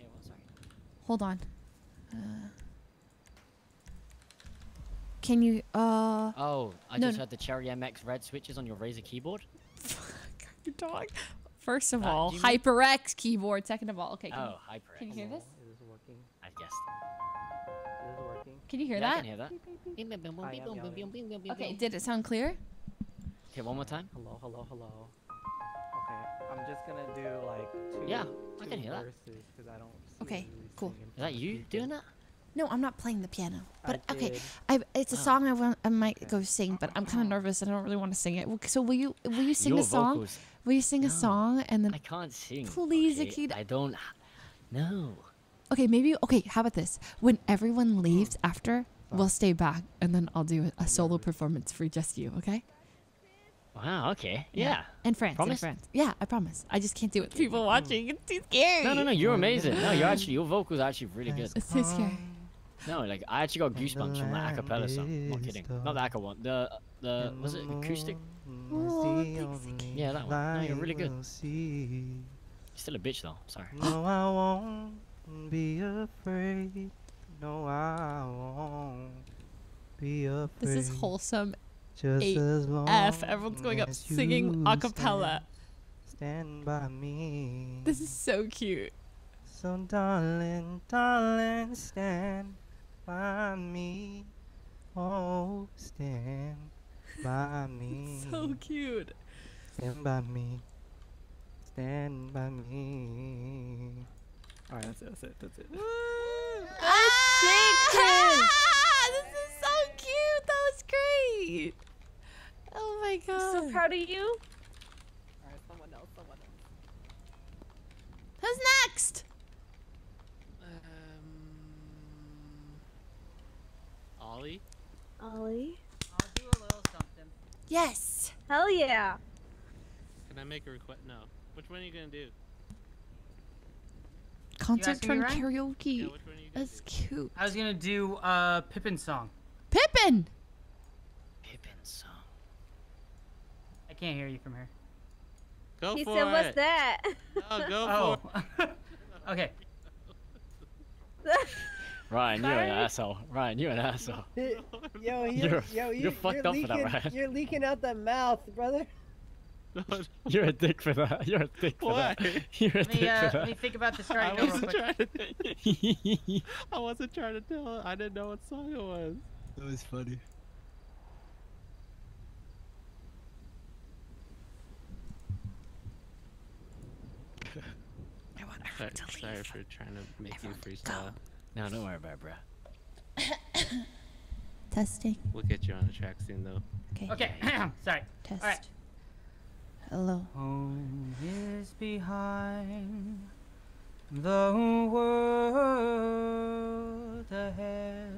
well, sorry. Hold on. Uh, can you? Uh, Oh, I No, just no. heard the Cherry MX red switches on your Razer keyboard. Fuck your dog. First of Uh, all, do mean- HyperX keyboard. Second of all, okay. Can, Oh, you, HyperX. can you hear this? Is this working? I guessed. Is this working? Can you hear yeah, I that? can hear that. Okay. Did it sound clear? Okay, one more time. Hello, hello, hello. Okay, I'm just gonna do like two. Yeah, I two can hear that. verses 'cause I don't. Okay, really cool. Is that you doing that? No, I'm not playing the piano. But I okay, did. I it's a Oh. song I want I might go sing, but I'm kind of oh. nervous. and I don't really want to sing it. So will you will you sing Your a song? vocals. Will you sing a song and then I can't sing. Please, okay? Akita. I don't. h- No. Okay, maybe okay, how about this? When everyone hmm. leaves after, we'll stay back, and then I'll do a, a solo hmm. performance for just you. Okay? Wow. Okay. Yeah. And France. Promise? And France. Yeah, I promise. I just can't do it. with People watching. It's too scary. No, no, no. You're oh, amazing. No, you're actually your vocals are actually really good. It's too scary. Oh. No, like I actually got goosebumps from the acapella song. I'm not kidding. Not the acapella one. The the was it acoustic? Yeah, that one. No, you're really good. You're still a bitch though. Sorry. No, I won't be afraid. No, I won't be afraid. This is wholesome. Just as long AF. Everyone's going up singing you a cappella. Stand by me. This is so cute. So, darling, darling, stand by me. Oh, stand by me. So cute. Stand by me. Stand by me. Alright, that's it. That's it. That's it. Ah, this is so cute. That was great. Oh my god. I'm so proud of you. Alright, someone else. Someone else. Who's next? Ollie. Ollie. I'll do a little something. Yes. Hell yeah. Can I make a request? No. Which one are you gonna do? Concert asking turn me, Ryan? karaoke. That's cute. I was gonna do uh Pippin song. Pippin. Pippin song. I can't hear you from here. Go he for said, it. "What's that?" No, go Oh. for it. okay. Ryan, you're an asshole. Ryan, you're an asshole. Yo, you're, You're- yo, you're you, fucked you're up for that, leaking, Ryan. You're leaking out that mouth, brother. You're a dick for that. You're a dick for that. You're a Let dick me, uh, for let me think about this I right now real wasn't quick. trying to. I wasn't trying to tell. I didn't know what song it was. That was funny. Sorry, sorry for trying to make you freestyle. No, don't worry about it, bro. Testing. We'll get you on the track soon, though. Okay. Okay. Sorry. Test. All right. Hello. Home is behind the world ahead.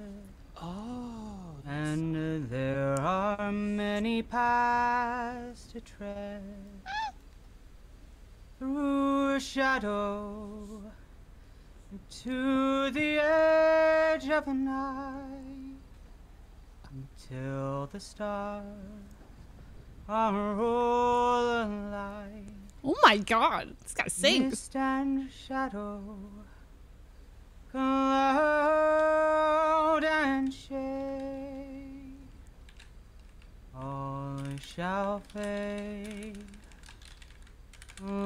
Oh. And there are many paths to tread ah! through a shadow to the edge of the night until the stars are all alight. Oh my god. This guy sings. Mist and shadow, cloud and shade, all shall fade. All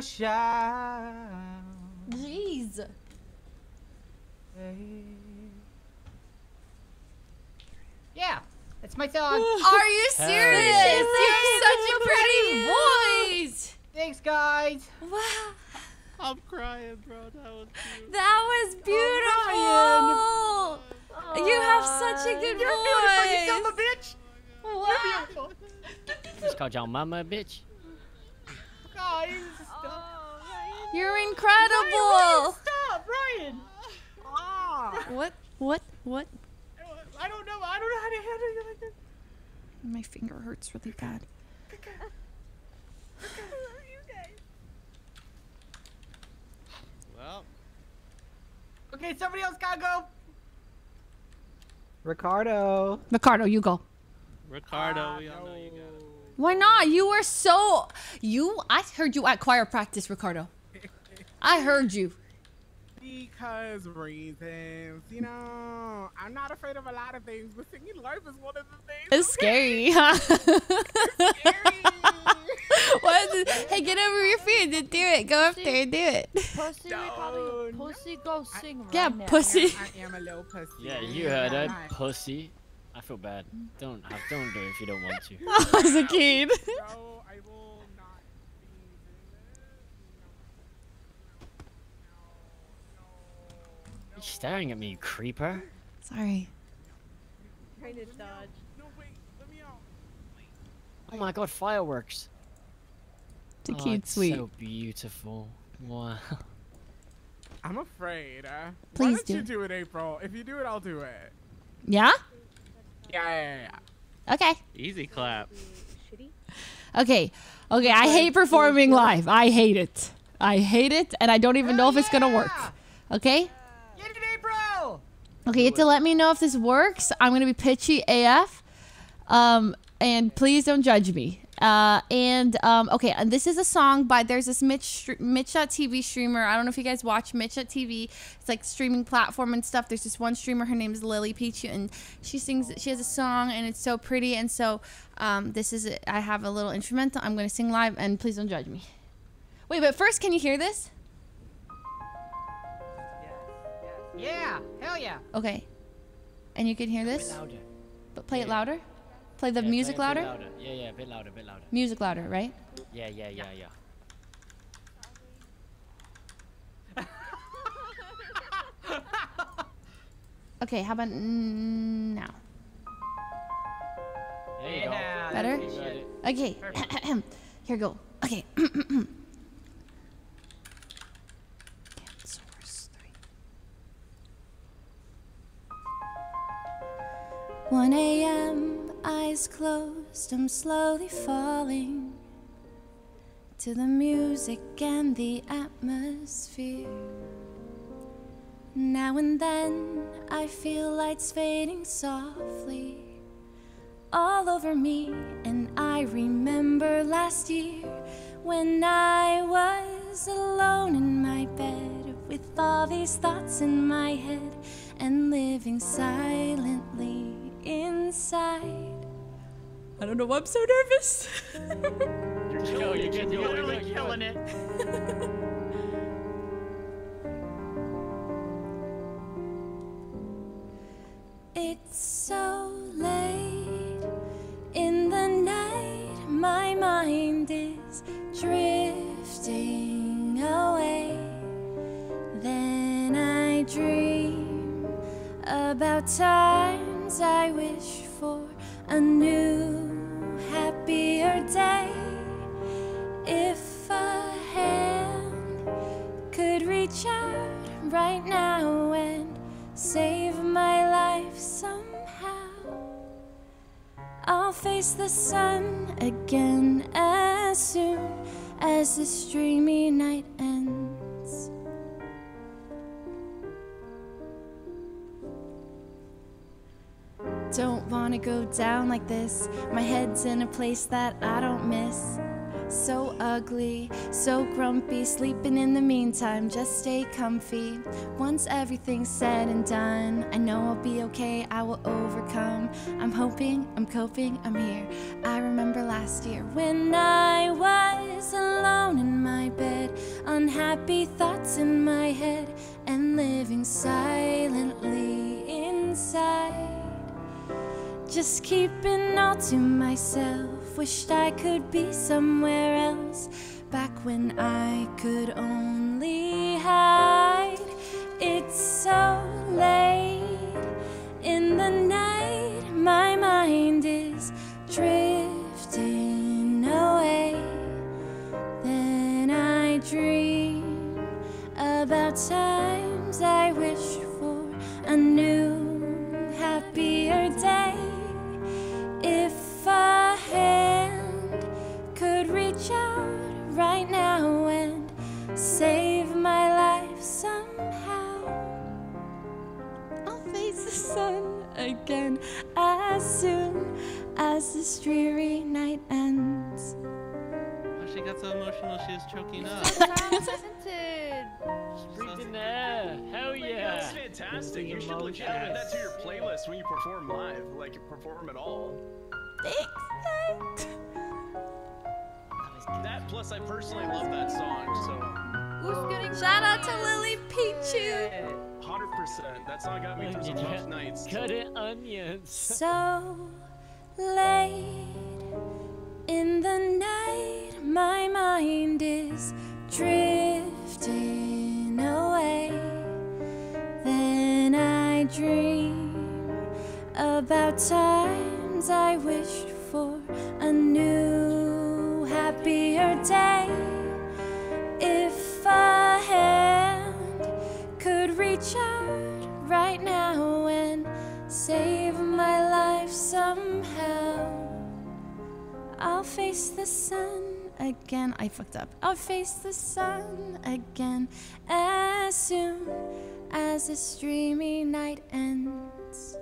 shall Jeez. Yeah, that's my song. Are you serious? You have such a pretty voice. Thanks, guys. Wow. I'm crying, bro. That was cute. That was oh, beautiful. you have such a good You're voice. beautiful, you son of a bitch. Wow. Just called your mama a bitch. Guys, You're incredible. stop, Ryan. Ah. What? What? What? I don't know. I don't know how to handle you like this. My finger hurts really bad. Well, Okay, somebody else gotta go. Ricardo. Ricardo, you go. Ricardo, we all know you got it. Why not? You were so you. I heard you at choir practice, Ricardo. I heard you. Because reasons, you know, I'm not afraid of a lot of things, but singing life is one of the things. It's scary, huh? what? Is it? Hey, get over your fear. Just do it. Go up there and do it. Pussy, Ricardo, you pussy, go sing right Yeah, now. pussy. I am a little pussy. Yeah, you heard it, pussy. I feel bad. Don't have, don't do it if you don't want to. I was a kid. No, I will not you staring at me, you creeper. Sorry. Trying to dodge. No, wait, let me out. Oh my god, fireworks. It's a Oh, cute it's sweet. So beautiful. Wow. I'm afraid. Uh, why Please don't do. you do it, April? If you do it, I'll do it. Yeah? Yeah, yeah, yeah. Okay. Easy clap. Shitty. Okay. Okay, I hate performing live. I hate it. I hate it, and I don't even know if it's gonna work. Okay? Get it, April! Okay, you have to let me know if this works. I'm gonna be pitchy AF. Um, and please don't judge me. Uh, and um, okay, and this is a song by there's this Mitch Str- Mitch.tv streamer. I don't know if you guys watch Mitch TV. It's like streaming platform and stuff. There's this one streamer. Her name is Lily Peach, and she sings. She has a song, and it's so pretty. And so, um, this is. it. I have a little instrumental. I'm gonna sing live, and please don't judge me. Wait, but first, can you hear this? Yeah, hell yeah. Okay. And you can hear this? But play it louder? Play the Yeah, music play it a bit louder? Yeah, yeah, a bit louder, a bit louder. Music louder, right? Yeah, yeah, yeah, yeah. Okay, how about now? There you go. Better? You got it. Okay. Here we go. Okay. One a.m. eyes closed. I'm slowly falling to the music and the atmosphere. Now and then I feel lights fading softly all over me, and I remember last year when I was alone in my bed with all these thoughts in my head and living silently inside. I don't know why I'm so nervous. You're killing it. You're literally killing it. It's so late in the night, my mind is drifting away. Then I dream about times I wish for a new, happier day. If a hand could reach out right now and save my life somehow, I'll face the sun again as soon as this dreamy night ends. Don't wanna go down like this. My head's in a place that I don't miss. So ugly, so grumpy, sleeping in the meantime, just stay comfy. Once everything's said and done, I know I'll be okay, I will overcome. I'm hoping, I'm coping, I'm here. I remember last year when I was alone in my bed, unhappy thoughts in my head, and living silently inside. Just keeping all to myself. Wished I could be somewhere else. Back when I could only hide. It's so late in the night. My mind is drifting away. Then I dream about times I wish for a new, happier day. If a hand could reach out right now and save my life somehow, I'll face the sun again as soon as this dreary night ends. Oh, she got so emotional she was choking up. Breathe in there. Hell yeah. That's fantastic. You should legit add that to your playlist when you perform live, like you perform at all. Thanks. That plus I personally love that song, so Who's getting Shout out to Lily Pichu. hundred percent. That song got me through some rough nights. Cut it onions. So late in the night, my mind is drifting away. Then I dream about times I wished for a new, happier day. If a hand could reach out right now and save my life somehow, I'll face the sun again. I fucked up. I'll face the sun again as soon as this dreamy night ends.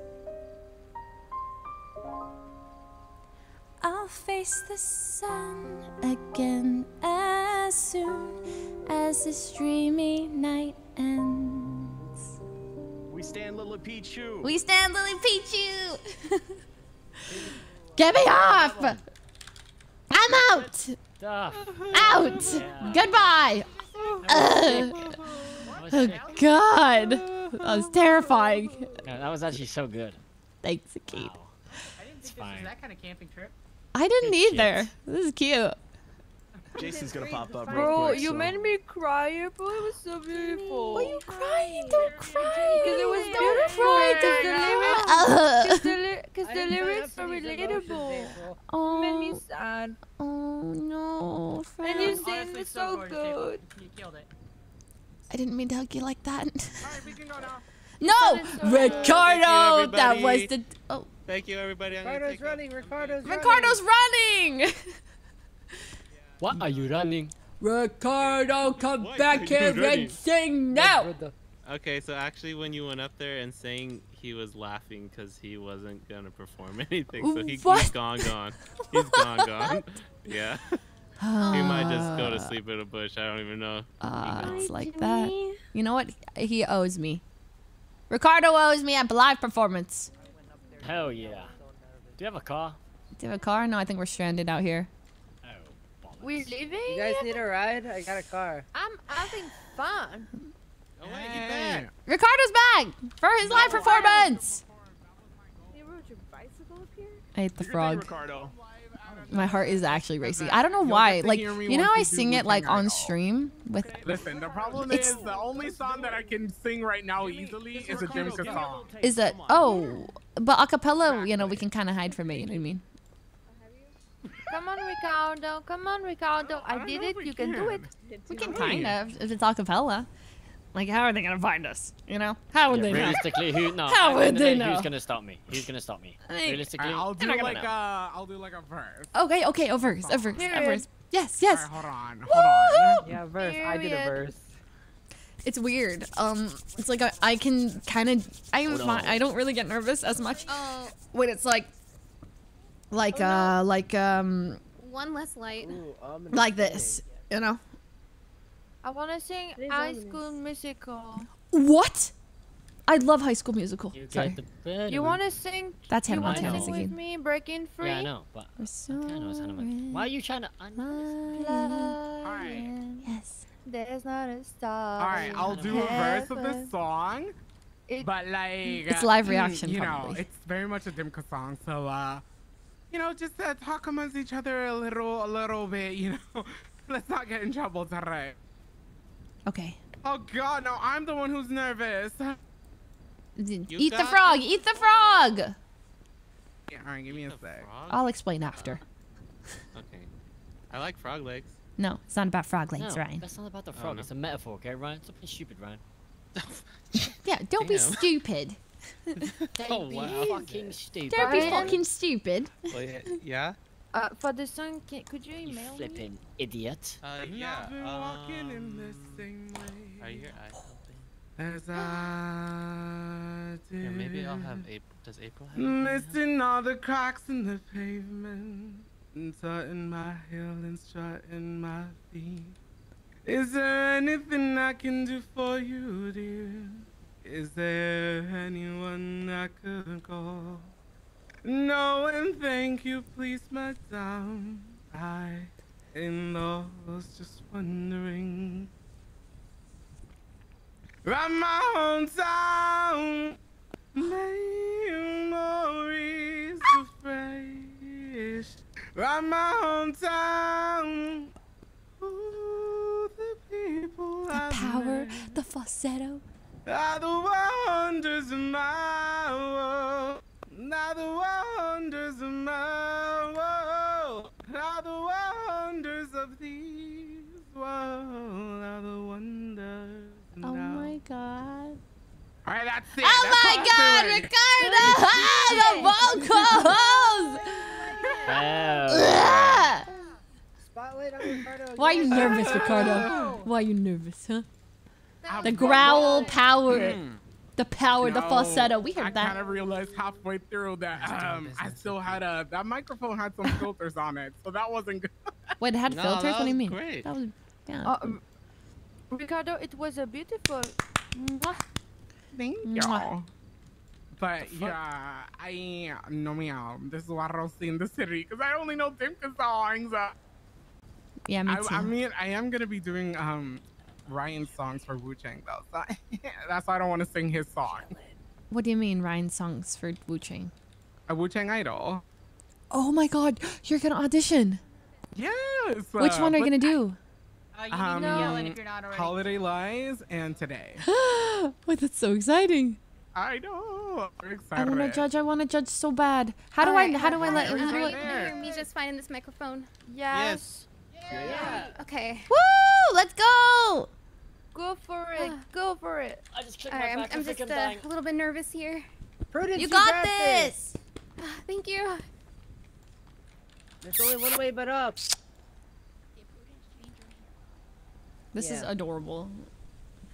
I'll face the sun again as soon as this dreamy night ends. We stand Lily Pichu. We stand Lily Pichu! Get me off! I'm out! Out! Goodbye! Ugh. Oh, God. That was terrifying. No, that was actually so good. Thanks, Kate. I didn't think this fine. was that kind of camping trip. I didn't Good either. This is cute. Jason's gonna pop up real Bro, quick. you so- made me cry, April. It was so beautiful. Why are you crying? Don't cry. Because it was Don't beautiful. cry, Because the Dad. lyrics, because the, li- 'cause the lyrics are for these emotions, relatable. April. Oh, Made me sad. oh no, friend. And you Honestly, sang it so so good. You killed it. I didn't mean to hug you like that. we can go now. No, Ricardo, that was everybody. the. Oh, Thank you, everybody. I'm gonna Ricardo's take running. Ricardo's running. Ricardo's running. What are you running? Ricardo, come What back here running? and sing now. Okay, so actually, when you went up there and sang, he was laughing because he wasn't gonna perform anything. So he, he's What? gone, gone. He's gone, gone. Yeah. he might just go to sleep in a bush. I don't even know. Uh, it's like that. You know what? He owes me. Ricardo owes me a live performance. Hell yeah. Do you have a car? Do you have a car? No, I think we're stranded out here. Oh, we're leaving? You guys need a ride? I got a car. I'm having fun. Oh, wait, he back. Ricardo's back for his live performance. You rode your bicycle up here? I hate the Do your thing, frog. Ricardo. My heart is actually racing. I don't know why. Like, you know how I sing it like on stream with. Listen, the problem It's- is the only song that I can sing right now easily is a Dimka song. Is that oh? But acapella, you know, we can kind of hide from it. You know what I mean? Come on, Ricardo. Come on, Ricardo. I, did it. You can do it. We can kind of if it's acapella. Like, how are they gonna find us? You know? How would Yeah, they know? realistically, who? No. How at the would end of the they day, know? Who's gonna stop me? Who's gonna stop me? I think- Realistically, I'll do not like gonna a, I'll do like a verse. Okay, okay, a verse, a verse, a verse. Yes, yes. Alright, hold on, hold on. Yeah, verse. I did a verse. It's weird. Um, it's like I, I can kind of I'm Hold fine. I don't really get nervous as much Oh, when it's like, like uh, like um, one less light. Ooh, like this. You know? I want to sing High ominous. School Musical. What? I love High School Musical. You Sorry, the You want to sing? that's You Hannah want to sing with me? Breaking free. Yeah, I know, but We're so I know it's Hannah Montana. Why are you trying to? un- Alright. Yes. There's not a star. Alright, I'll in do a verse of this song. It- But like It's live reaction, You know, probably. it's very much a Dimka song, so uh you know, just uh, talk amongst each other a little a little bit, you know. Let's not get in trouble today. Okay. Oh god, no, I'm the one who's nervous. eat the got frog. Eat the frog. Yeah, alright, give me a sec. Frog? I'll explain uh, after. Okay. I like frog legs. No, it's not about frog No, legs, Ryan. that's not about the Oh, frog. no. It's a metaphor, okay, Ryan? Stop being stupid, Ryan. Yeah, don't be stupid. Oh, don't Oh, be wow. fucking stupid. Don't be fucking stupid. Well, yeah. Yeah? Uh, for the song, can, could you You email me? flipping idiot. Uh, I've yeah. been walking in Um, the same way are your eyes open? as I did. Here, maybe I'll have April. Does April have? Missing all the cracks in the pavement, and tutting my heel and strutting my feet. Is there anything I can do for you, dear? Is there anyone I could call? No, and thank you, please, madame. I am lost, just wondering. Around my hometown, memories are fresh. Around my hometown, ooh, the people The I've power, met the falsetto. are the wonders of my world. Are the wonders of my world. Are the wonders of these world. Are the wonders. Oh now. my god. All right, That's it. Oh That's my God, I've been Ricardo! Ah, the vocals! Ugh. Spotlight on Ricardo. Why are you nervous, Ricardo? Why are you nervous, huh? The growl power. Hmm. The power, the falsetto. We heard that. I kind of realized halfway through that um, I still had a that microphone had some filters on it, so that wasn't good. Wait, it had No, filters? that What do you mean? great. That was, yeah. Uh, um, Ricardo, it was a beautiful. Mwah. Thank you. But yeah, I no meow. This is what I was in the city because I only know Timka songs. Uh, Yeah, me I, too. I mean, I am gonna be doing um Ryan songs for Wu Chang though, so that's why I don't want to sing his song. What do you mean, Ryan's songs for Wu Chang? A Wu Chang idol. Oh my god, you're gonna audition. Yes. Which uh, one are you gonna do? Um, yell if you're not already. Holiday Lies and Today. Wait, that's so exciting. I know. I'm I want to judge. I want to judge so bad. How do I? How do I let? Can How you hear me just fine in this microphone? Yes. Yeah. Okay. Woo! Let's go. Go for it. Go for it. I just All right, I'm, I'm just uh, a little bit nervous here. Prudence, You got this. Thank you. There's only one way but up. This is adorable.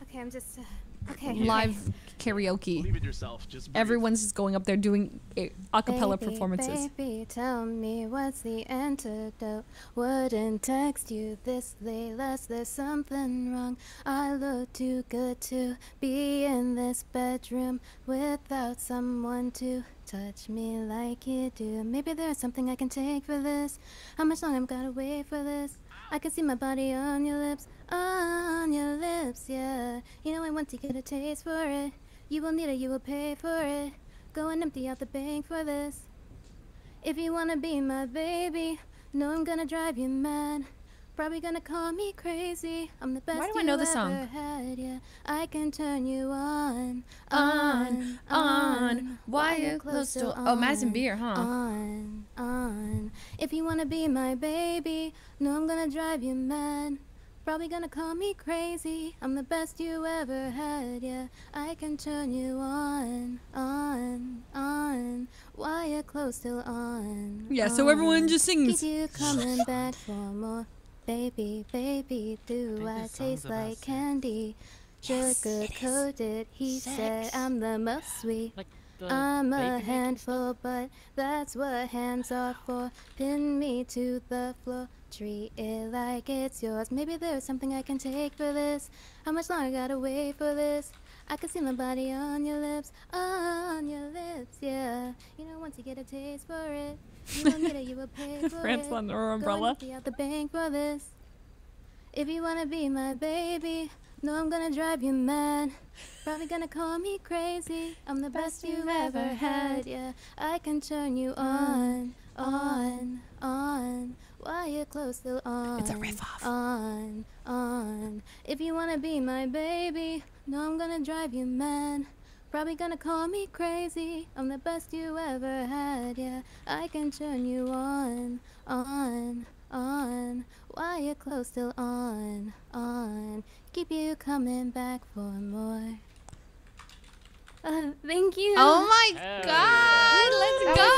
Okay, I'm just. Uh, okay. Live karaoke. Believe it yourself. Just breathe. Everyone's just going up there doing a acapella Baby, performances. Baby, tell me what's the antidote. Wouldn't text you this late, less there's something wrong. I look too good to be in this bedroom without someone to touch me like you do. Maybe there's something I can take for this. How much longer I'm gotta wait for this? I can see my body on your lips, on your lips, yeah. You know I want to get a taste for it. You will need it, you will pay for it. Go and empty out the bank for this. If you wanna be my baby, know I'm gonna drive you mad. Probably gonna call me crazy. I'm the best Why do I know the song? had, yeah. I can turn you on, On, on. Why you close to? Oh, Madison Beer, huh? On, on. If you wanna be my baby, know I'm gonna drive you mad. Probably gonna call me crazy. I'm the best you ever had, yeah. I can turn you on, on, on. Why your clothes still on? Yeah, so everyone on. just sings. Keep you coming back for more. Baby, baby, do I taste like candy? Sugar coated, he said I'm the most sweet. the I'm a handful, but that's what hands are for. Pin me to the floor, treat it like it's yours. Maybe there's something I can take for this. How much longer I gotta wait for this? I can see my body on your lips, on your lips, yeah. You know, once you get a taste for it, you will need it, you will pay for France it. on her Go umbrella. empty out the bank for this. If you wanna be my baby, know I'm gonna drive you mad. Probably gonna call me crazy. I'm the best you've ever had, yeah. I can turn you mm. on, on, on. Why your clothes still on? It's a riff off. On, on. If you wanna be my baby, know I'm gonna drive you mad. Probably gonna call me crazy. I'm the best you ever had, yeah. I can turn you on, on, on. Why your clothes still on, on. Keep you coming back for more. Uh, thank you. Oh my god, let's go!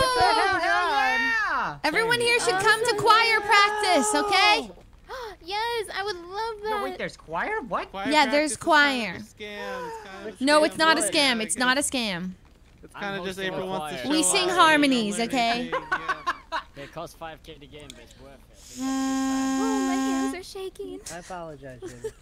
yeah! Everyone here should come to choir practice, okay? yes, I would love that. No, wait, there's choir? What? Yeah, there's choir. No, it's not a scam. It's not a scam. It's kind of just April wants to show We sing and harmonies, okay? It costs 5k to game, but it's worth it. Oh, my hands are shaking. I apologize, baby.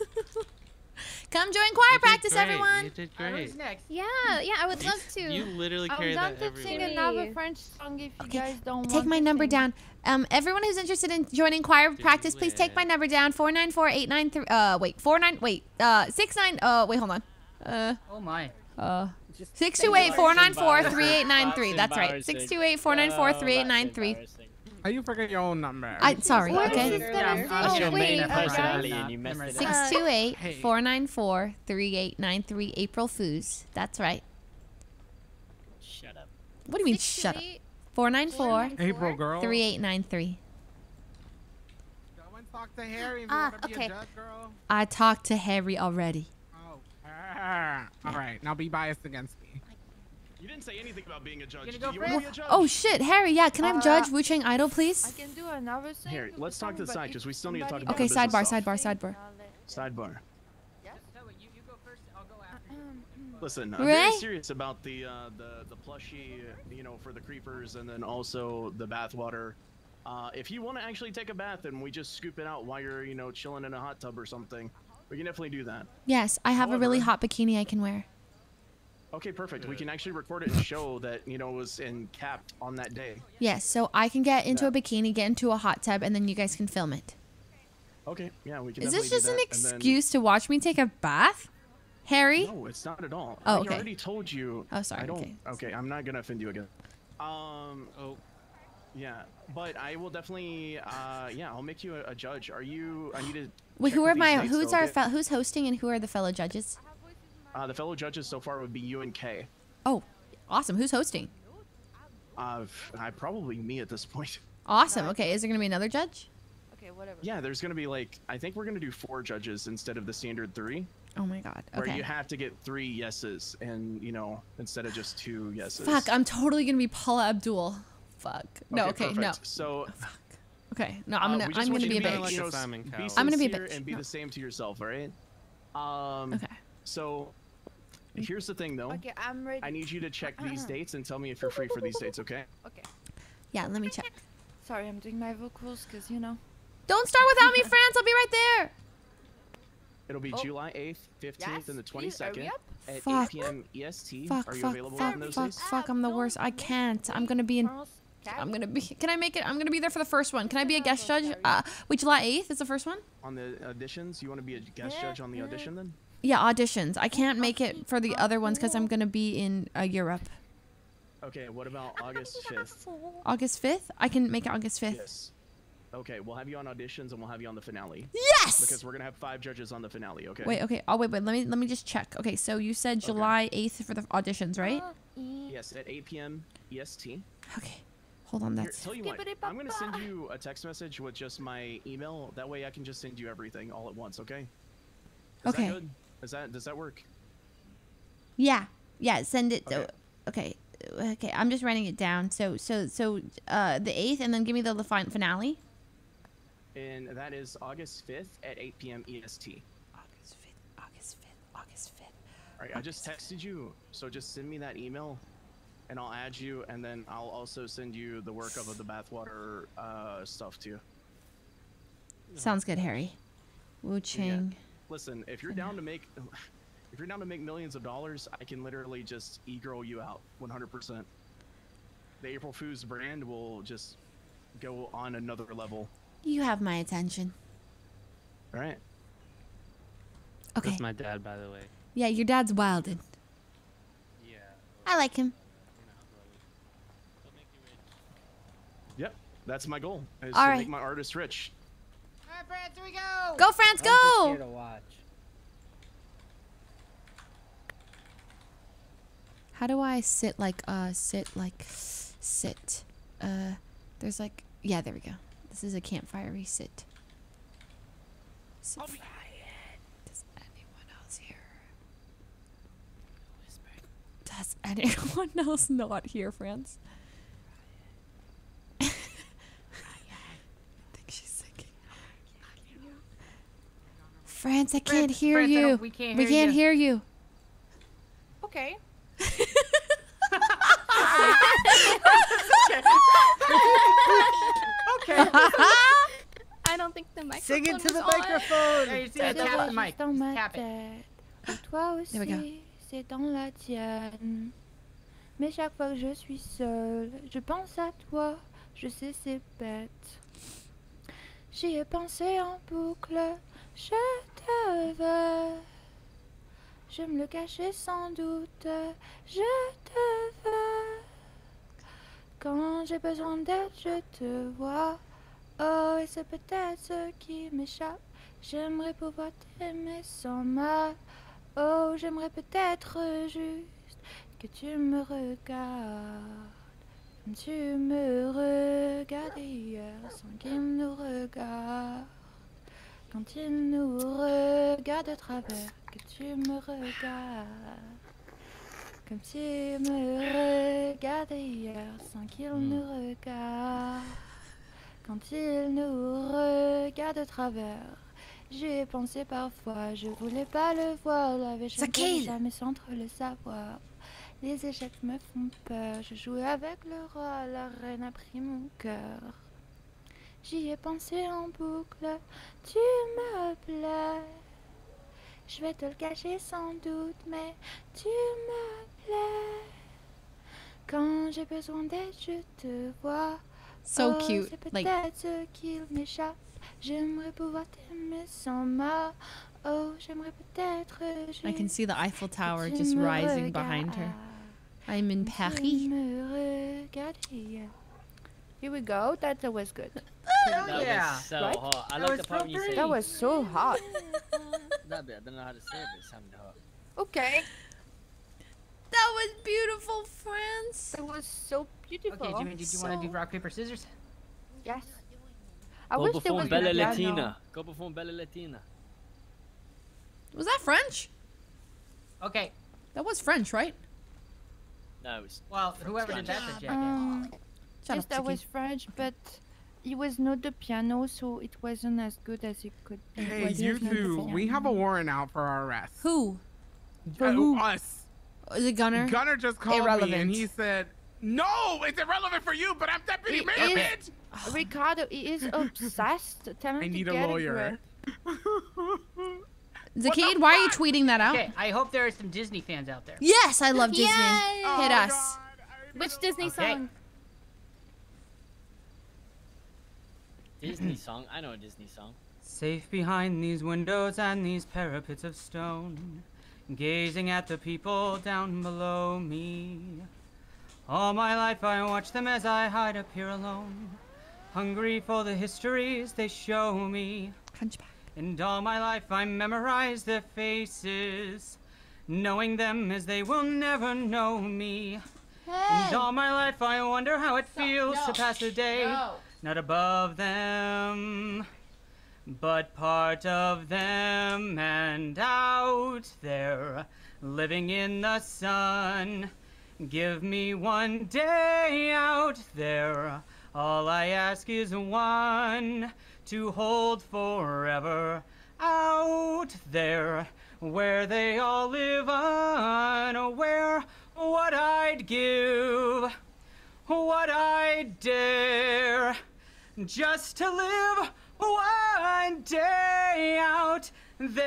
Come join choir practice, great. everyone. You did great. who's next? Yeah, yeah, I would love to. You literally I'm carry down that to everywhere. sing another French song if you guys don't Take want my to number sing. down. Um, everyone who's interested in joining choir practice, please take my number down. Four nine four eight nine three. Uh, wait, four nine. Wait, uh, six nine. Uh, wait, hold on. Uh, Oh my. uh, six two eight four nine four three eight nine three. That's right. Six two eight four nine four three eight nine three. How you forget your own number? I sorry. What is Okay. this Yeah, gonna I'm- say? your Oh, main wait, personality uh, and you messed it up. two eight Hey. four nine four three eight nine three. April Fooze. That's right. Shut up. What do you mean? Six two Shut up. Four nine four. April girl. three eight nine three. Go and talk to Harry if you Ah, want to okay. judge, girl. I talked to Harry already. Oh. Ah, Yeah. All right, now be biased against me. You didn't say anything about being a judge. go you want to be a judge? Oh shit, Harry. Yeah, can I have Judge Uh, Wu Chang Idol, please? I can do another thing. Here, with let's talk to the song, side because we still need to talk somebody about Okay, the sidebar, sidebar, sidebar. Sidebar. You, you go first. I'll go after. Listen, I'm Ray? very serious about the uh, the the plushie, you know, for the creepers, and then also the bathwater. Uh, if you want to actually take a bath and we just scoop it out while you're, you know, chilling in a hot tub or something, we can definitely do that. Yes, I have a really hot bikini I can wear. Okay, perfect. We can actually record it and show that you know it was in capped on that day. Yes, so I can get into a bikini, get into a hot tub, and then you guys can film it. Okay, yeah, we can. Is this just an that, and then- excuse to watch me take a bath? Harry? No, it's not at all. Oh, okay. I okay. already told you. Oh, sorry, I don't. okay. Okay, I'm not gonna offend you again. Um. Oh. Yeah, but I will definitely. Uh. Yeah, I'll make you a, a judge. Are you? I need to. Wait, who are my who's though, our okay? who's hosting and who are the fellow judges? Uh, the fellow judges so far would be you and Kay. Oh, awesome. Who's hosting? Uh, I probably me at this point. Awesome. Okay, is there gonna be another judge? Okay, whatever. Yeah, there's gonna be like I think we're gonna do four judges instead of the standard three, Oh my god. Okay. where you have to get three yeses and you know instead of just two yeses. Fuck, I'm totally gonna be Paula Abdul. Fuck. No, okay, no. perfect. So Okay, no, I'm Uh, gonna I'm gonna be a to bitch. you know, s- Simon be I'm gonna be a sincere bitch. and be No. the same to yourself, all right? Um, Okay. So, here's the thing, though. Okay, I'm ready. I need you to check these dates and tell me if you're free for these dates, okay? Okay. Yeah, let me check. Sorry, I'm doing my vocals because you know. Don't start without me, France. I'll be right there. It'll be Oh. July 8th, 15th, and the please, hurry 22nd up. at Fuck. 8 p.m. EST. Fuck, Are you fuck, available fuck, on those fuck, days? fuck. I'm the worst. I can't. I'm gonna be in. I'm gonna be. Can I make it? I'm gonna be there for the first one. Can I be a guest judge? Uh, wait, July 8th is the first one. On the auditions, you want to be a guest judge on the audition then? Yeah, auditions. I can't make it for the other ones because I'm gonna be in uh, Europe. Okay, what about August 5th? August 5th. I can make it August 5th. Yes. Okay, we'll have you on auditions and we'll have you on the finale. Yes! Because we're gonna have five judges on the finale. Okay. Wait. Okay. Oh wait. Wait. Let me let me just check. Okay. So you said July 8th for the auditions, right? Yes, at 8 p.m. EST. Okay. Hold on. Here, That's. tell you what, I'm gonna send you a text message with just my email. That way, I can just send you everything all at once. Okay. Is Okay. That? Is that does that work? Yeah. Yeah. Send it. Okay. okay. Okay. I'm just writing it down. So so so uh the 8th and then give me the, the fin- finale. And that is August 5th at 8 p.m. EST. August 5th. August 5th. August 5th. All right, I just texted you, so just send me that email, and I'll add you, and then I'll also send you the workup of the bathwater uh, stuff too. Sounds good, Harry. Wu Chang. Listen, if you're down to make, if you're down to make millions of dollars, I can literally just e-girl you out 100%. The April Fooze brand will just go on another level. You have my attention. All right. Okay. That's my dad, by the way. Yeah, your dad's wildin'. Yeah. I like him. Yep, that's my goal. Is All to right. make my artist rich. All right, France, here we go. Go, France, I'm just go! here to watch. How do I sit like uh sit like sit? Uh there's like yeah, there we go. This is a campfire sit. Sit quiet. Does anyone else hear? Does anyone else not hear, France? I think she's singing. France, I can't France, hear France, you. we can't we hear can't you. hear you. Okay. okay. I don't think the microphone Sing into was the on. microphone. There, you see, Ça tap va the mic. dans ma Tap it. toi aussi, There we go. c'est dans la tienne. Mais chaque fois que je suis seule, je pense à toi. Je sais, c'est bête. J'y ai pensé en boucle. Je te veux. Je me le cachais sans doute. Je te veux. Quand j'ai besoin d'aide, je te vois. Oh, et c'est peut-être ce qui m'échappe. J'aimerais pouvoir t'aimer sans mal. Oh, j'aimerais peut-être juste que tu me regardes. Tu me regardes sans qu'il nous regarde. Quand il nous regarde à travers que tu me regardes. Comme tu me regardais hier sans qu'il nous regarde. Quand il nous regarde de travers. J'ai pensé parfois, je voulais pas le voir, l'avais Zakil. jamais sans trop le savoir. Les échecs me font peur, je jouais avec le roi, la reine a pris mon cœur. J'y ai pensé en boucle, tu me plais. Je vais te le cacher sans doute, mais tu me plais. Quand j'ai besoin d'aide, je te vois. So Oh, cute, C'est like- peut-être ce qu'il m'échappe. J'aimerais pouvoir t'aimer sans. Oh, j'aimerais peut-être. I can see the Eiffel Tower just rising behind her. I'm in Paris. Me regardais. Here we go. That was good. That was so Right? hot. I That like was the part when you so say That was so hot. that bit. I don't know how to say it, but it sounded hot. Okay. That was beautiful, friends. It was so beautiful. Okay, Jimmy, did you want to do rock paper scissors? Yes. I Go wish there perform was Bella a piano. Latina. Go perform Bella Latina. Was that French? Okay. That was French, right? No, it's Well, whoever did that, the jackass. Um, Shut yes, up, that was French, but it was not the piano, so it wasn't as good as it could be. Hey, It you was not the two, we have a warrant out for our arrest. Who? Uh, who? Us. Is it Gunner? Gunner just called me and he said, "No, it's irrelevant for you, but I'm deputy It mayor, is- bitch." Ricardo, he is obsessed. Tell him I to need a get lawyer. grip. Zakid, why are you tweeting that out? Okay, I hope there are some Disney fans out there. Yes, I love Disney. Yay! Oh, Hit us. Which Disney Okay. song? Disney song. I know a Disney song. Safe behind these windows and these parapets of stone, gazing at the people down below me. All my life I watch them as I hide up here alone, hungry for the histories they show me. Hunchback. And all my life I memorize their faces, knowing them as they will never know me. And all my life I wonder how it feels to pass a day not above them, but part of them and out there, living in the sun. Give me one day out there. All I ask is one to hold forever out there where they all live unaware what I'd give what I'd dare just to live one day out there,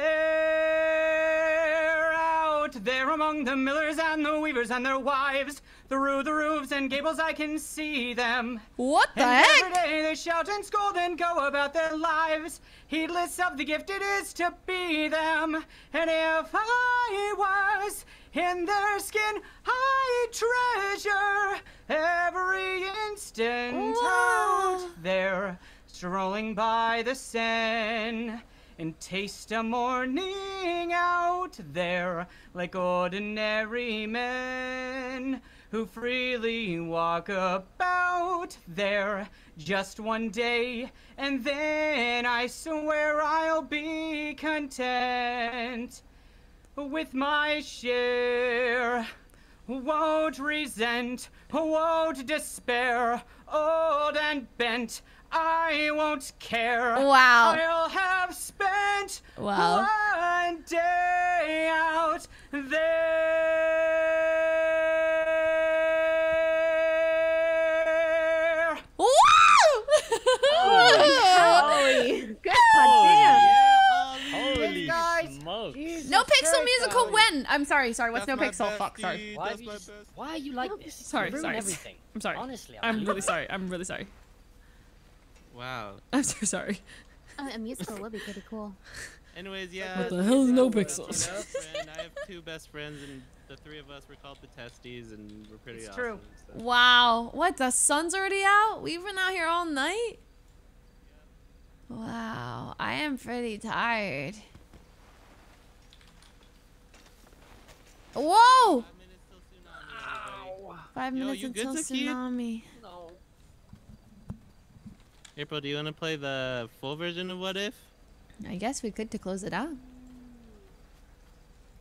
out there among the millers and the weavers and their wives. Through the roofs and gables, I can see them. What the and heck? Every day they shout and scold and go about their lives, heedless of the gift it is to be them. And if I was in their skin, I treasure every instant out there, strolling by the Seine. And taste a morning out there like ordinary men who freely walk about there just one day, and then I swear I'll be content with my share. Won't resent, won't despair, old and bent. I won't care. Wow. I'll have spent Wow. one day out there. Woo! Holy. Good Holy guys. smoke. NoPixel musical when? I'm sorry, sorry. What's NoPixel? Fuck, sorry. Why, you why are you like this? Sorry, sorry. everything. I'm sorry. Honestly, I'm really sorry. I'm really sorry. Wow. I'm so sorry. Oh, a musical would be pretty cool. Anyways, yeah. What the hell is no uh, pixels? my best friend- I have two best friends, and the three of us were called the Testies, and we're pretty It's awesome. true. so- Wow. What? The sun's already out? We've been out here all night? Wow. I am pretty tired. Whoa! Five Yo, minutes you good, until Zakid? tsunami. April, do you want to play the full version of What If? I guess we could to close it out.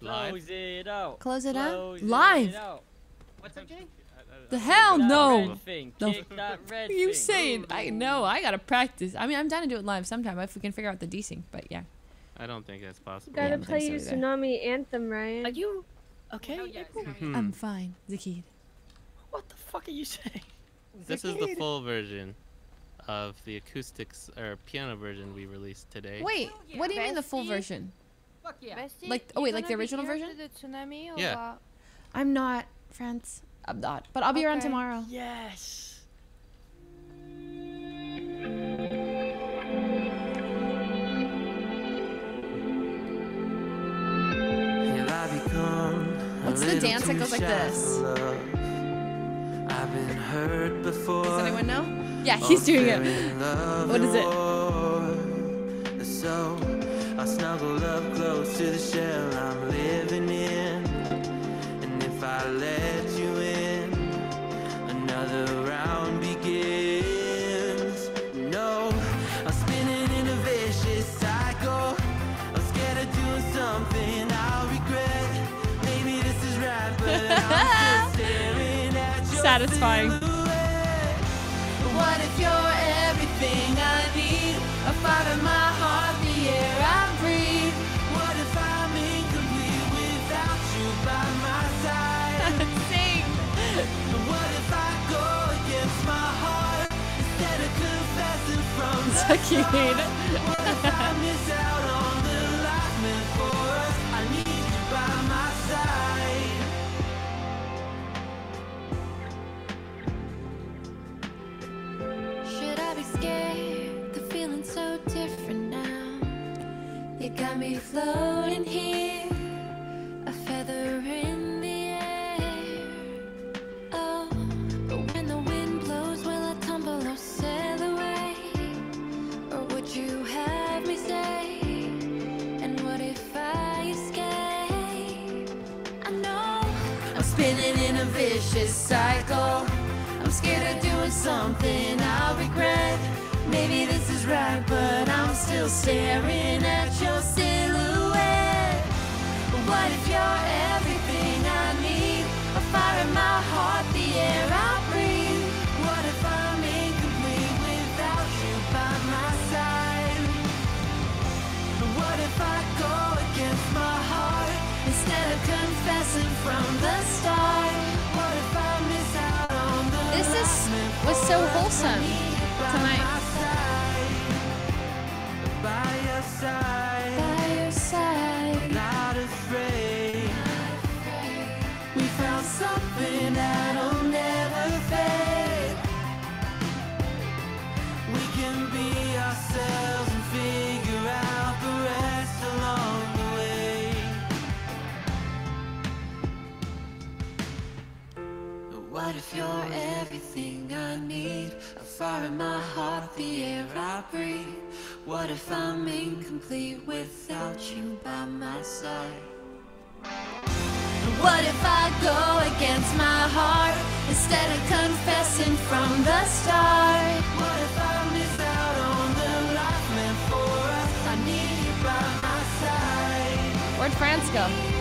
Live? Close it out. Close it out? Close Live. It out. What's up, Jay? The hell That no. red thing. The Kick that red What are you saying? I know. I gotta practice. I mean, I'm down to do it live sometime if we can figure out the desync. But yeah. I don't think that's possible. Gotta don't play your so tsunami anthem, Ryan. Are you okay? Hmm. I'm fine, Zakid. What the fuck are you saying? This is the full version of the acoustics or piano version we released today. Wait, what do you mean the full version? Fuck yeah. Bestie, Like, oh wait, like the original version? the tsunami or Yeah. what? I'm not, France. I'm not. But I'll be around tomorrow. Yes. What's the dance that goes like this? I've been hurt before. Does anyone know? Yeah, he's doing it. What is it? it? So I snuggle up close to the shell I'm living in. And if I let you in, another Satisfying. what if you're everything I need? A part of my heart, the air I breathe. What if I'm incomplete without you by my side? Sing. What if I go against my heart instead of confessing from the So cute. Should I be scared? The feeling's so different now. You got me floating here, a feather in the air. Oh, but when the wind blows, will I tumble or sail away? Or would you have me stay? And what if I escape? I know I'm spinning in a vicious cycle. Scared of doing something I'll regret. Maybe this is right, but I'm still staring at your silhouette. What if you're everything I need? A fire in my heart, the rest along the way. What if you're everything I need? Fire in my heart, the air I breathe. What if I'm incomplete without you by my side? What if I go against my heart instead of confessing from the start? What if I miss out on the life meant for us? I need you by my side. Where'd France go?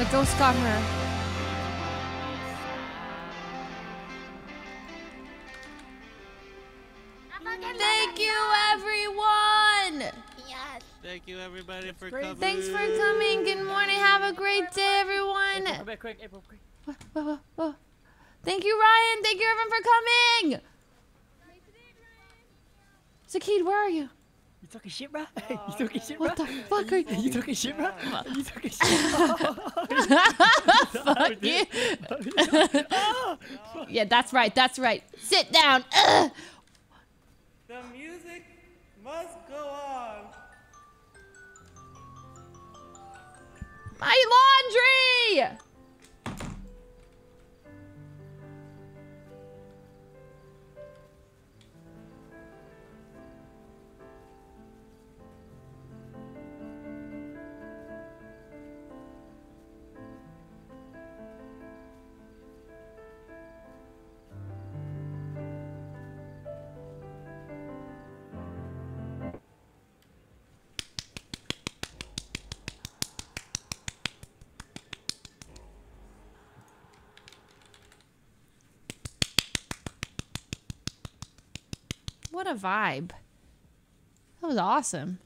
The ghost got her. Thank you, everyone. Yes. Thank you everybody for Great. coming. Thanks for coming. Good morning. Have a great day, everyone. April, quick, quick, April, quick. Whoa, whoa, whoa. Thank you, Ryan. Thank you, everyone, for coming. Zakid, where are you? You talking shit, bro? you oh, talking shit, bro? What bro? the fuck are you? You talking shit, bro? You talking shit? Fuck you. yeah, that's right. That's right. Sit down. Ugh. The music must go on. My laundry. What a vibe. That was awesome.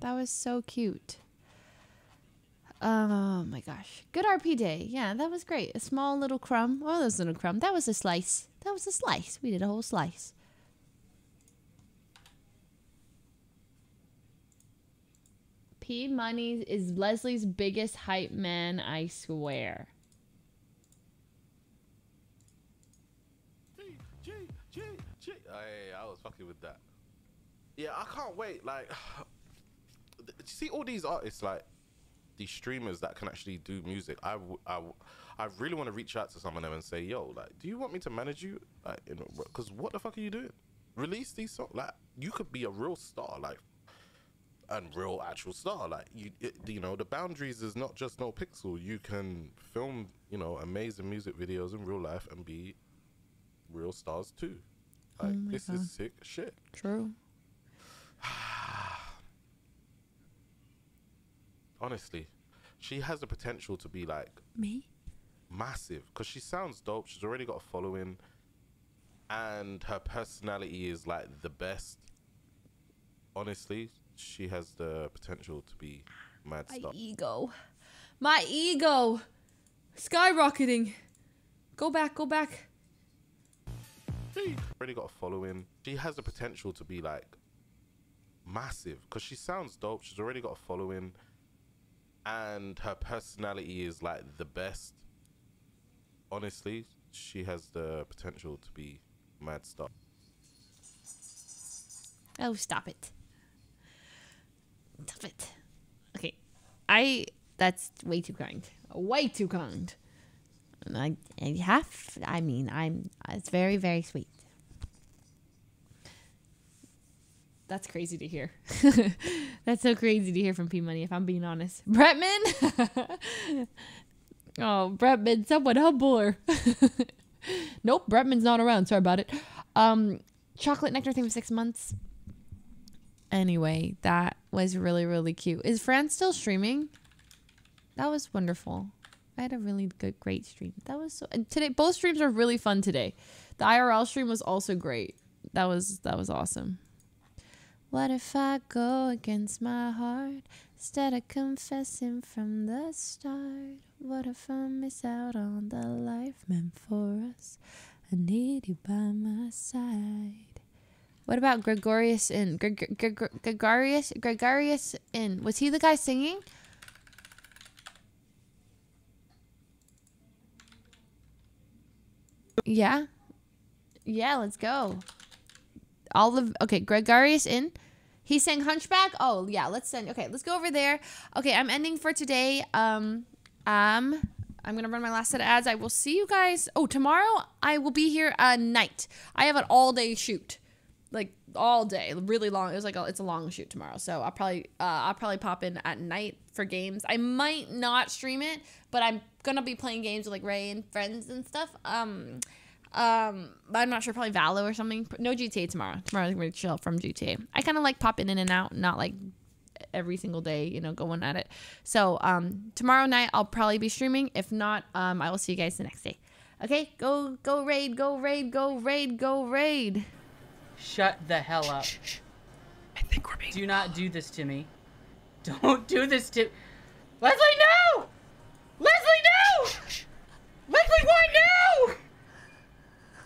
That was so cute. Oh my gosh. Good RP day. Yeah, that was great. A small little crumb. Oh, that was a little crumb. That was a slice. That was a slice. We did a whole slice. P Money is Leslie's biggest hype man, I swear. Hey, I was fucking with that. Yeah, I can't wait. Like, th- see all these artists, like these streamers that can actually do music. I, I, I really want to reach out to some of them and say, yo, like, do you want me to manage you? Like, because what the fuck are you doing? Release these songs. Like, you could be a real star. Like, and real actual star. Like you, it, you know, the boundaries is not just NoPixel. You can film, you know, amazing music videos in real life and be real stars too. Oh like my this God. is sick shit. True. Honestly, she has the potential to be like Me? massive because she sounds dope. She's already got a following, and her personality is like the best. Honestly, she has the potential to be mad My star. ego. My ego. Skyrocketing. Go back, go back. Already got a following. She has the potential to be like massive because she sounds dope. She's already got a following, and her personality is like the best. Honestly, she has the potential to be mad star. Oh, stop it. Stop it. Okay. I that's way too kind. Way too kind. I, I have I mean, I'm it's very very sweet. That's crazy to hear. That's so crazy to hear from P Money if I'm being honest. Bretman? oh, Bretman, someone humble her. nope, Bretman's not around. Sorry about it. Um chocolate nectar thing for 6 months. Anyway, that was really, really cute. Is Fran still streaming? That was wonderful. I had a really good, great stream. That was so. And today, both streams were really fun today. The IRL stream was also great. That was that was awesome. What if I go against my heart instead of confessing from the start? What if I miss out on the life meant for us? I need you by my side. What about Gregorius in Greg, Greg, Greg- Gregarious Gregarious in was he the guy singing? Yeah. Yeah, let's go. All of okay, Gregarious in. He sang Hunchback. Oh yeah, let's send. Okay, let's go over there. Okay, I'm ending for today. Um, um, I'm gonna run my last set of ads. I will see you guys. Oh, tomorrow I will be here at night. I have an all day shoot, like all day, really long. It was like a, it's a long shoot tomorrow, so I'll probably uh, I'll probably pop in at night for games. I might not stream it, but I'm gonna be playing games with like Ray and friends and stuff. Um, um, I'm not sure, probably Valo or something. No GTA tomorrow. Tomorrow I'm gonna chill from GTA. I kind of like popping in and out, not like every single day, you know, going at it. So um, tomorrow night I'll probably be streaming. If not, um, I will see you guys the next day. Okay, go go raid, go raid, go raid, go raid. Shut the hell up. I think we're being. Do not do this to me. Don't do this to. Leslie, no! Leslie, no! Leslie, why no?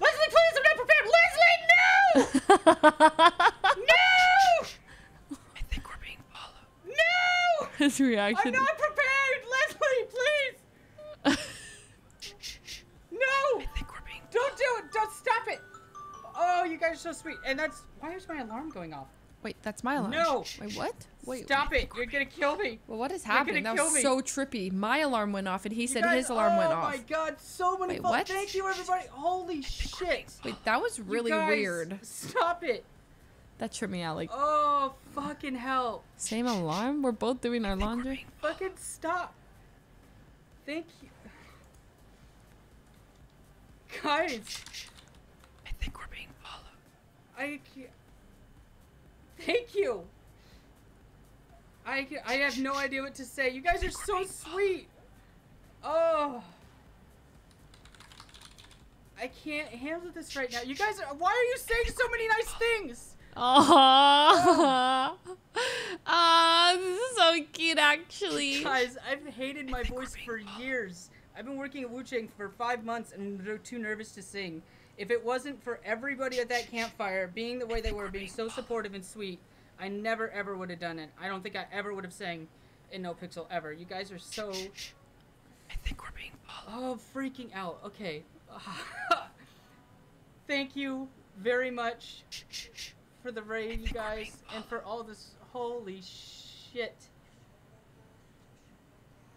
Leslie, please, I'm not prepared. Leslie, no! no! I think we're being followed. No! His reaction. I'm not prepared. Leslie, please. no! I think we're being. Don't do it. Don't stop it. Oh, you guys are so sweet. And that's why is my alarm going off? Wait, that's my alarm. No. Wait, what? Wait. Stop it. You're gonna kill me. Well, what is happening? That was me. so trippy. My alarm went off, and he You said guys- his alarm went off. oh my god, so many Wait, what? Thank you, everybody. Holy shit. Wait, that was really guys, weird. Stop it. That tripped me out. Like, Oh, fucking hell. same alarm? We're both doing our laundry? Fucking stop. Thank you. Guys. I think we're. I can't. Thank you. I, I have no idea what to say. You guys are so sweet. Oh. I can't handle this right now. You guys, are, why are you saying so many nice things? Oh, oh, this is so cute, actually. Guys, I've hated my voice for years. I've been working at Wu Chang for five months and I'm too nervous to sing. If it wasn't for everybody at that campfire being the way they were, being so supportive and sweet, I never ever would have done it. I don't think I ever would have sang in NoPixel ever. You guys are so. I think we're being Oh, freaking out. Okay. Thank you very much for the raid, you guys, and for all this. Holy shit.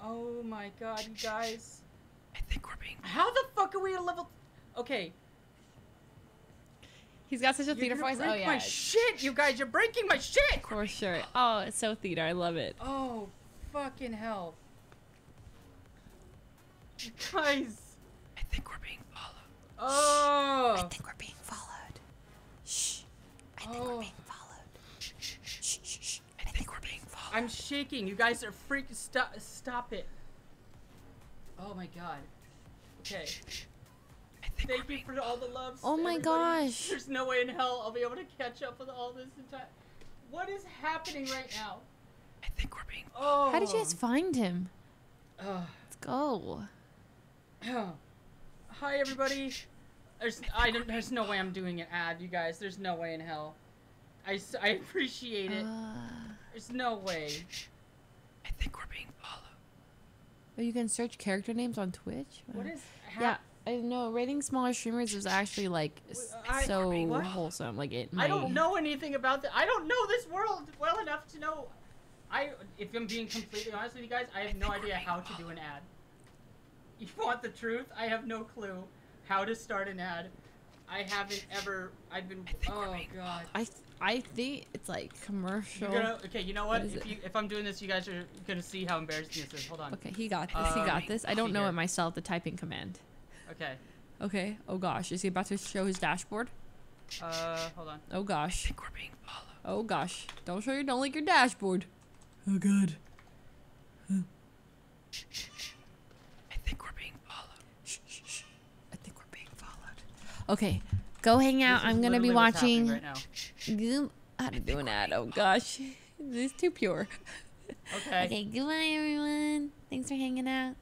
Oh my god, you guys. I think we're being. How the fuck are we at level? Okay. He's got such a theater voice. Oh yeah. my shit, you guys. You're breaking my shit. For sure. Oh, it's so theater. I love it. Oh, fucking hell. You guys. I think we're being followed. Oh. I think we're being followed. Shh. I think we're oh. being followed. Shh, shh, shh. I think we're being followed. I'm shaking. You guys are freaking. Stop. Stop it. Oh my god. Okay. Thank you for all the love. Oh my everybody. gosh. There's no way in hell I'll be able to catch up with all this in time. What is happening right now? I think we're being. Oh. How did you guys find him? Ugh. Let's go. Hi everybody. There's I don't, there's no way I'm doing an ad, you guys. There's no way in hell. I, I appreciate it. Uh. there's no way. I think we're being followed. Oh, you can search character names on Twitch. What is Yeah, I know. Rating smaller streamers is actually like s- I- so what? wholesome. Like it. I don't know anything about that. I don't know this world well enough to know. I if I'm being completely honest with you guys, I have no idea how to do an ad. You want the truth? I have no clue how to start an ad. I haven't ever. I've been. oh god. I I think it's like commercial. You're gonna, okay, you know what? What is if you if I'm doing this, you guys are gonna see how embarrassing this is. Hold on. Okay, he got this. he Um, got this. I don't know it myself. The typing command. Okay. Okay. Oh gosh, is he about to show his dashboard? Uh, hold on. Oh gosh. I think we're being followed. Oh gosh. Don't show your don't like your dashboard. Oh god. I think we're being followed. Shh, shh, shh. I think we're being followed. Okay, go hang out. I'm gonna be literally what's happening watching. right now. Goom- How to do an ad? Oh gosh, this is too pure. Okay. okay. Goodbye, everyone. Thanks for hanging out.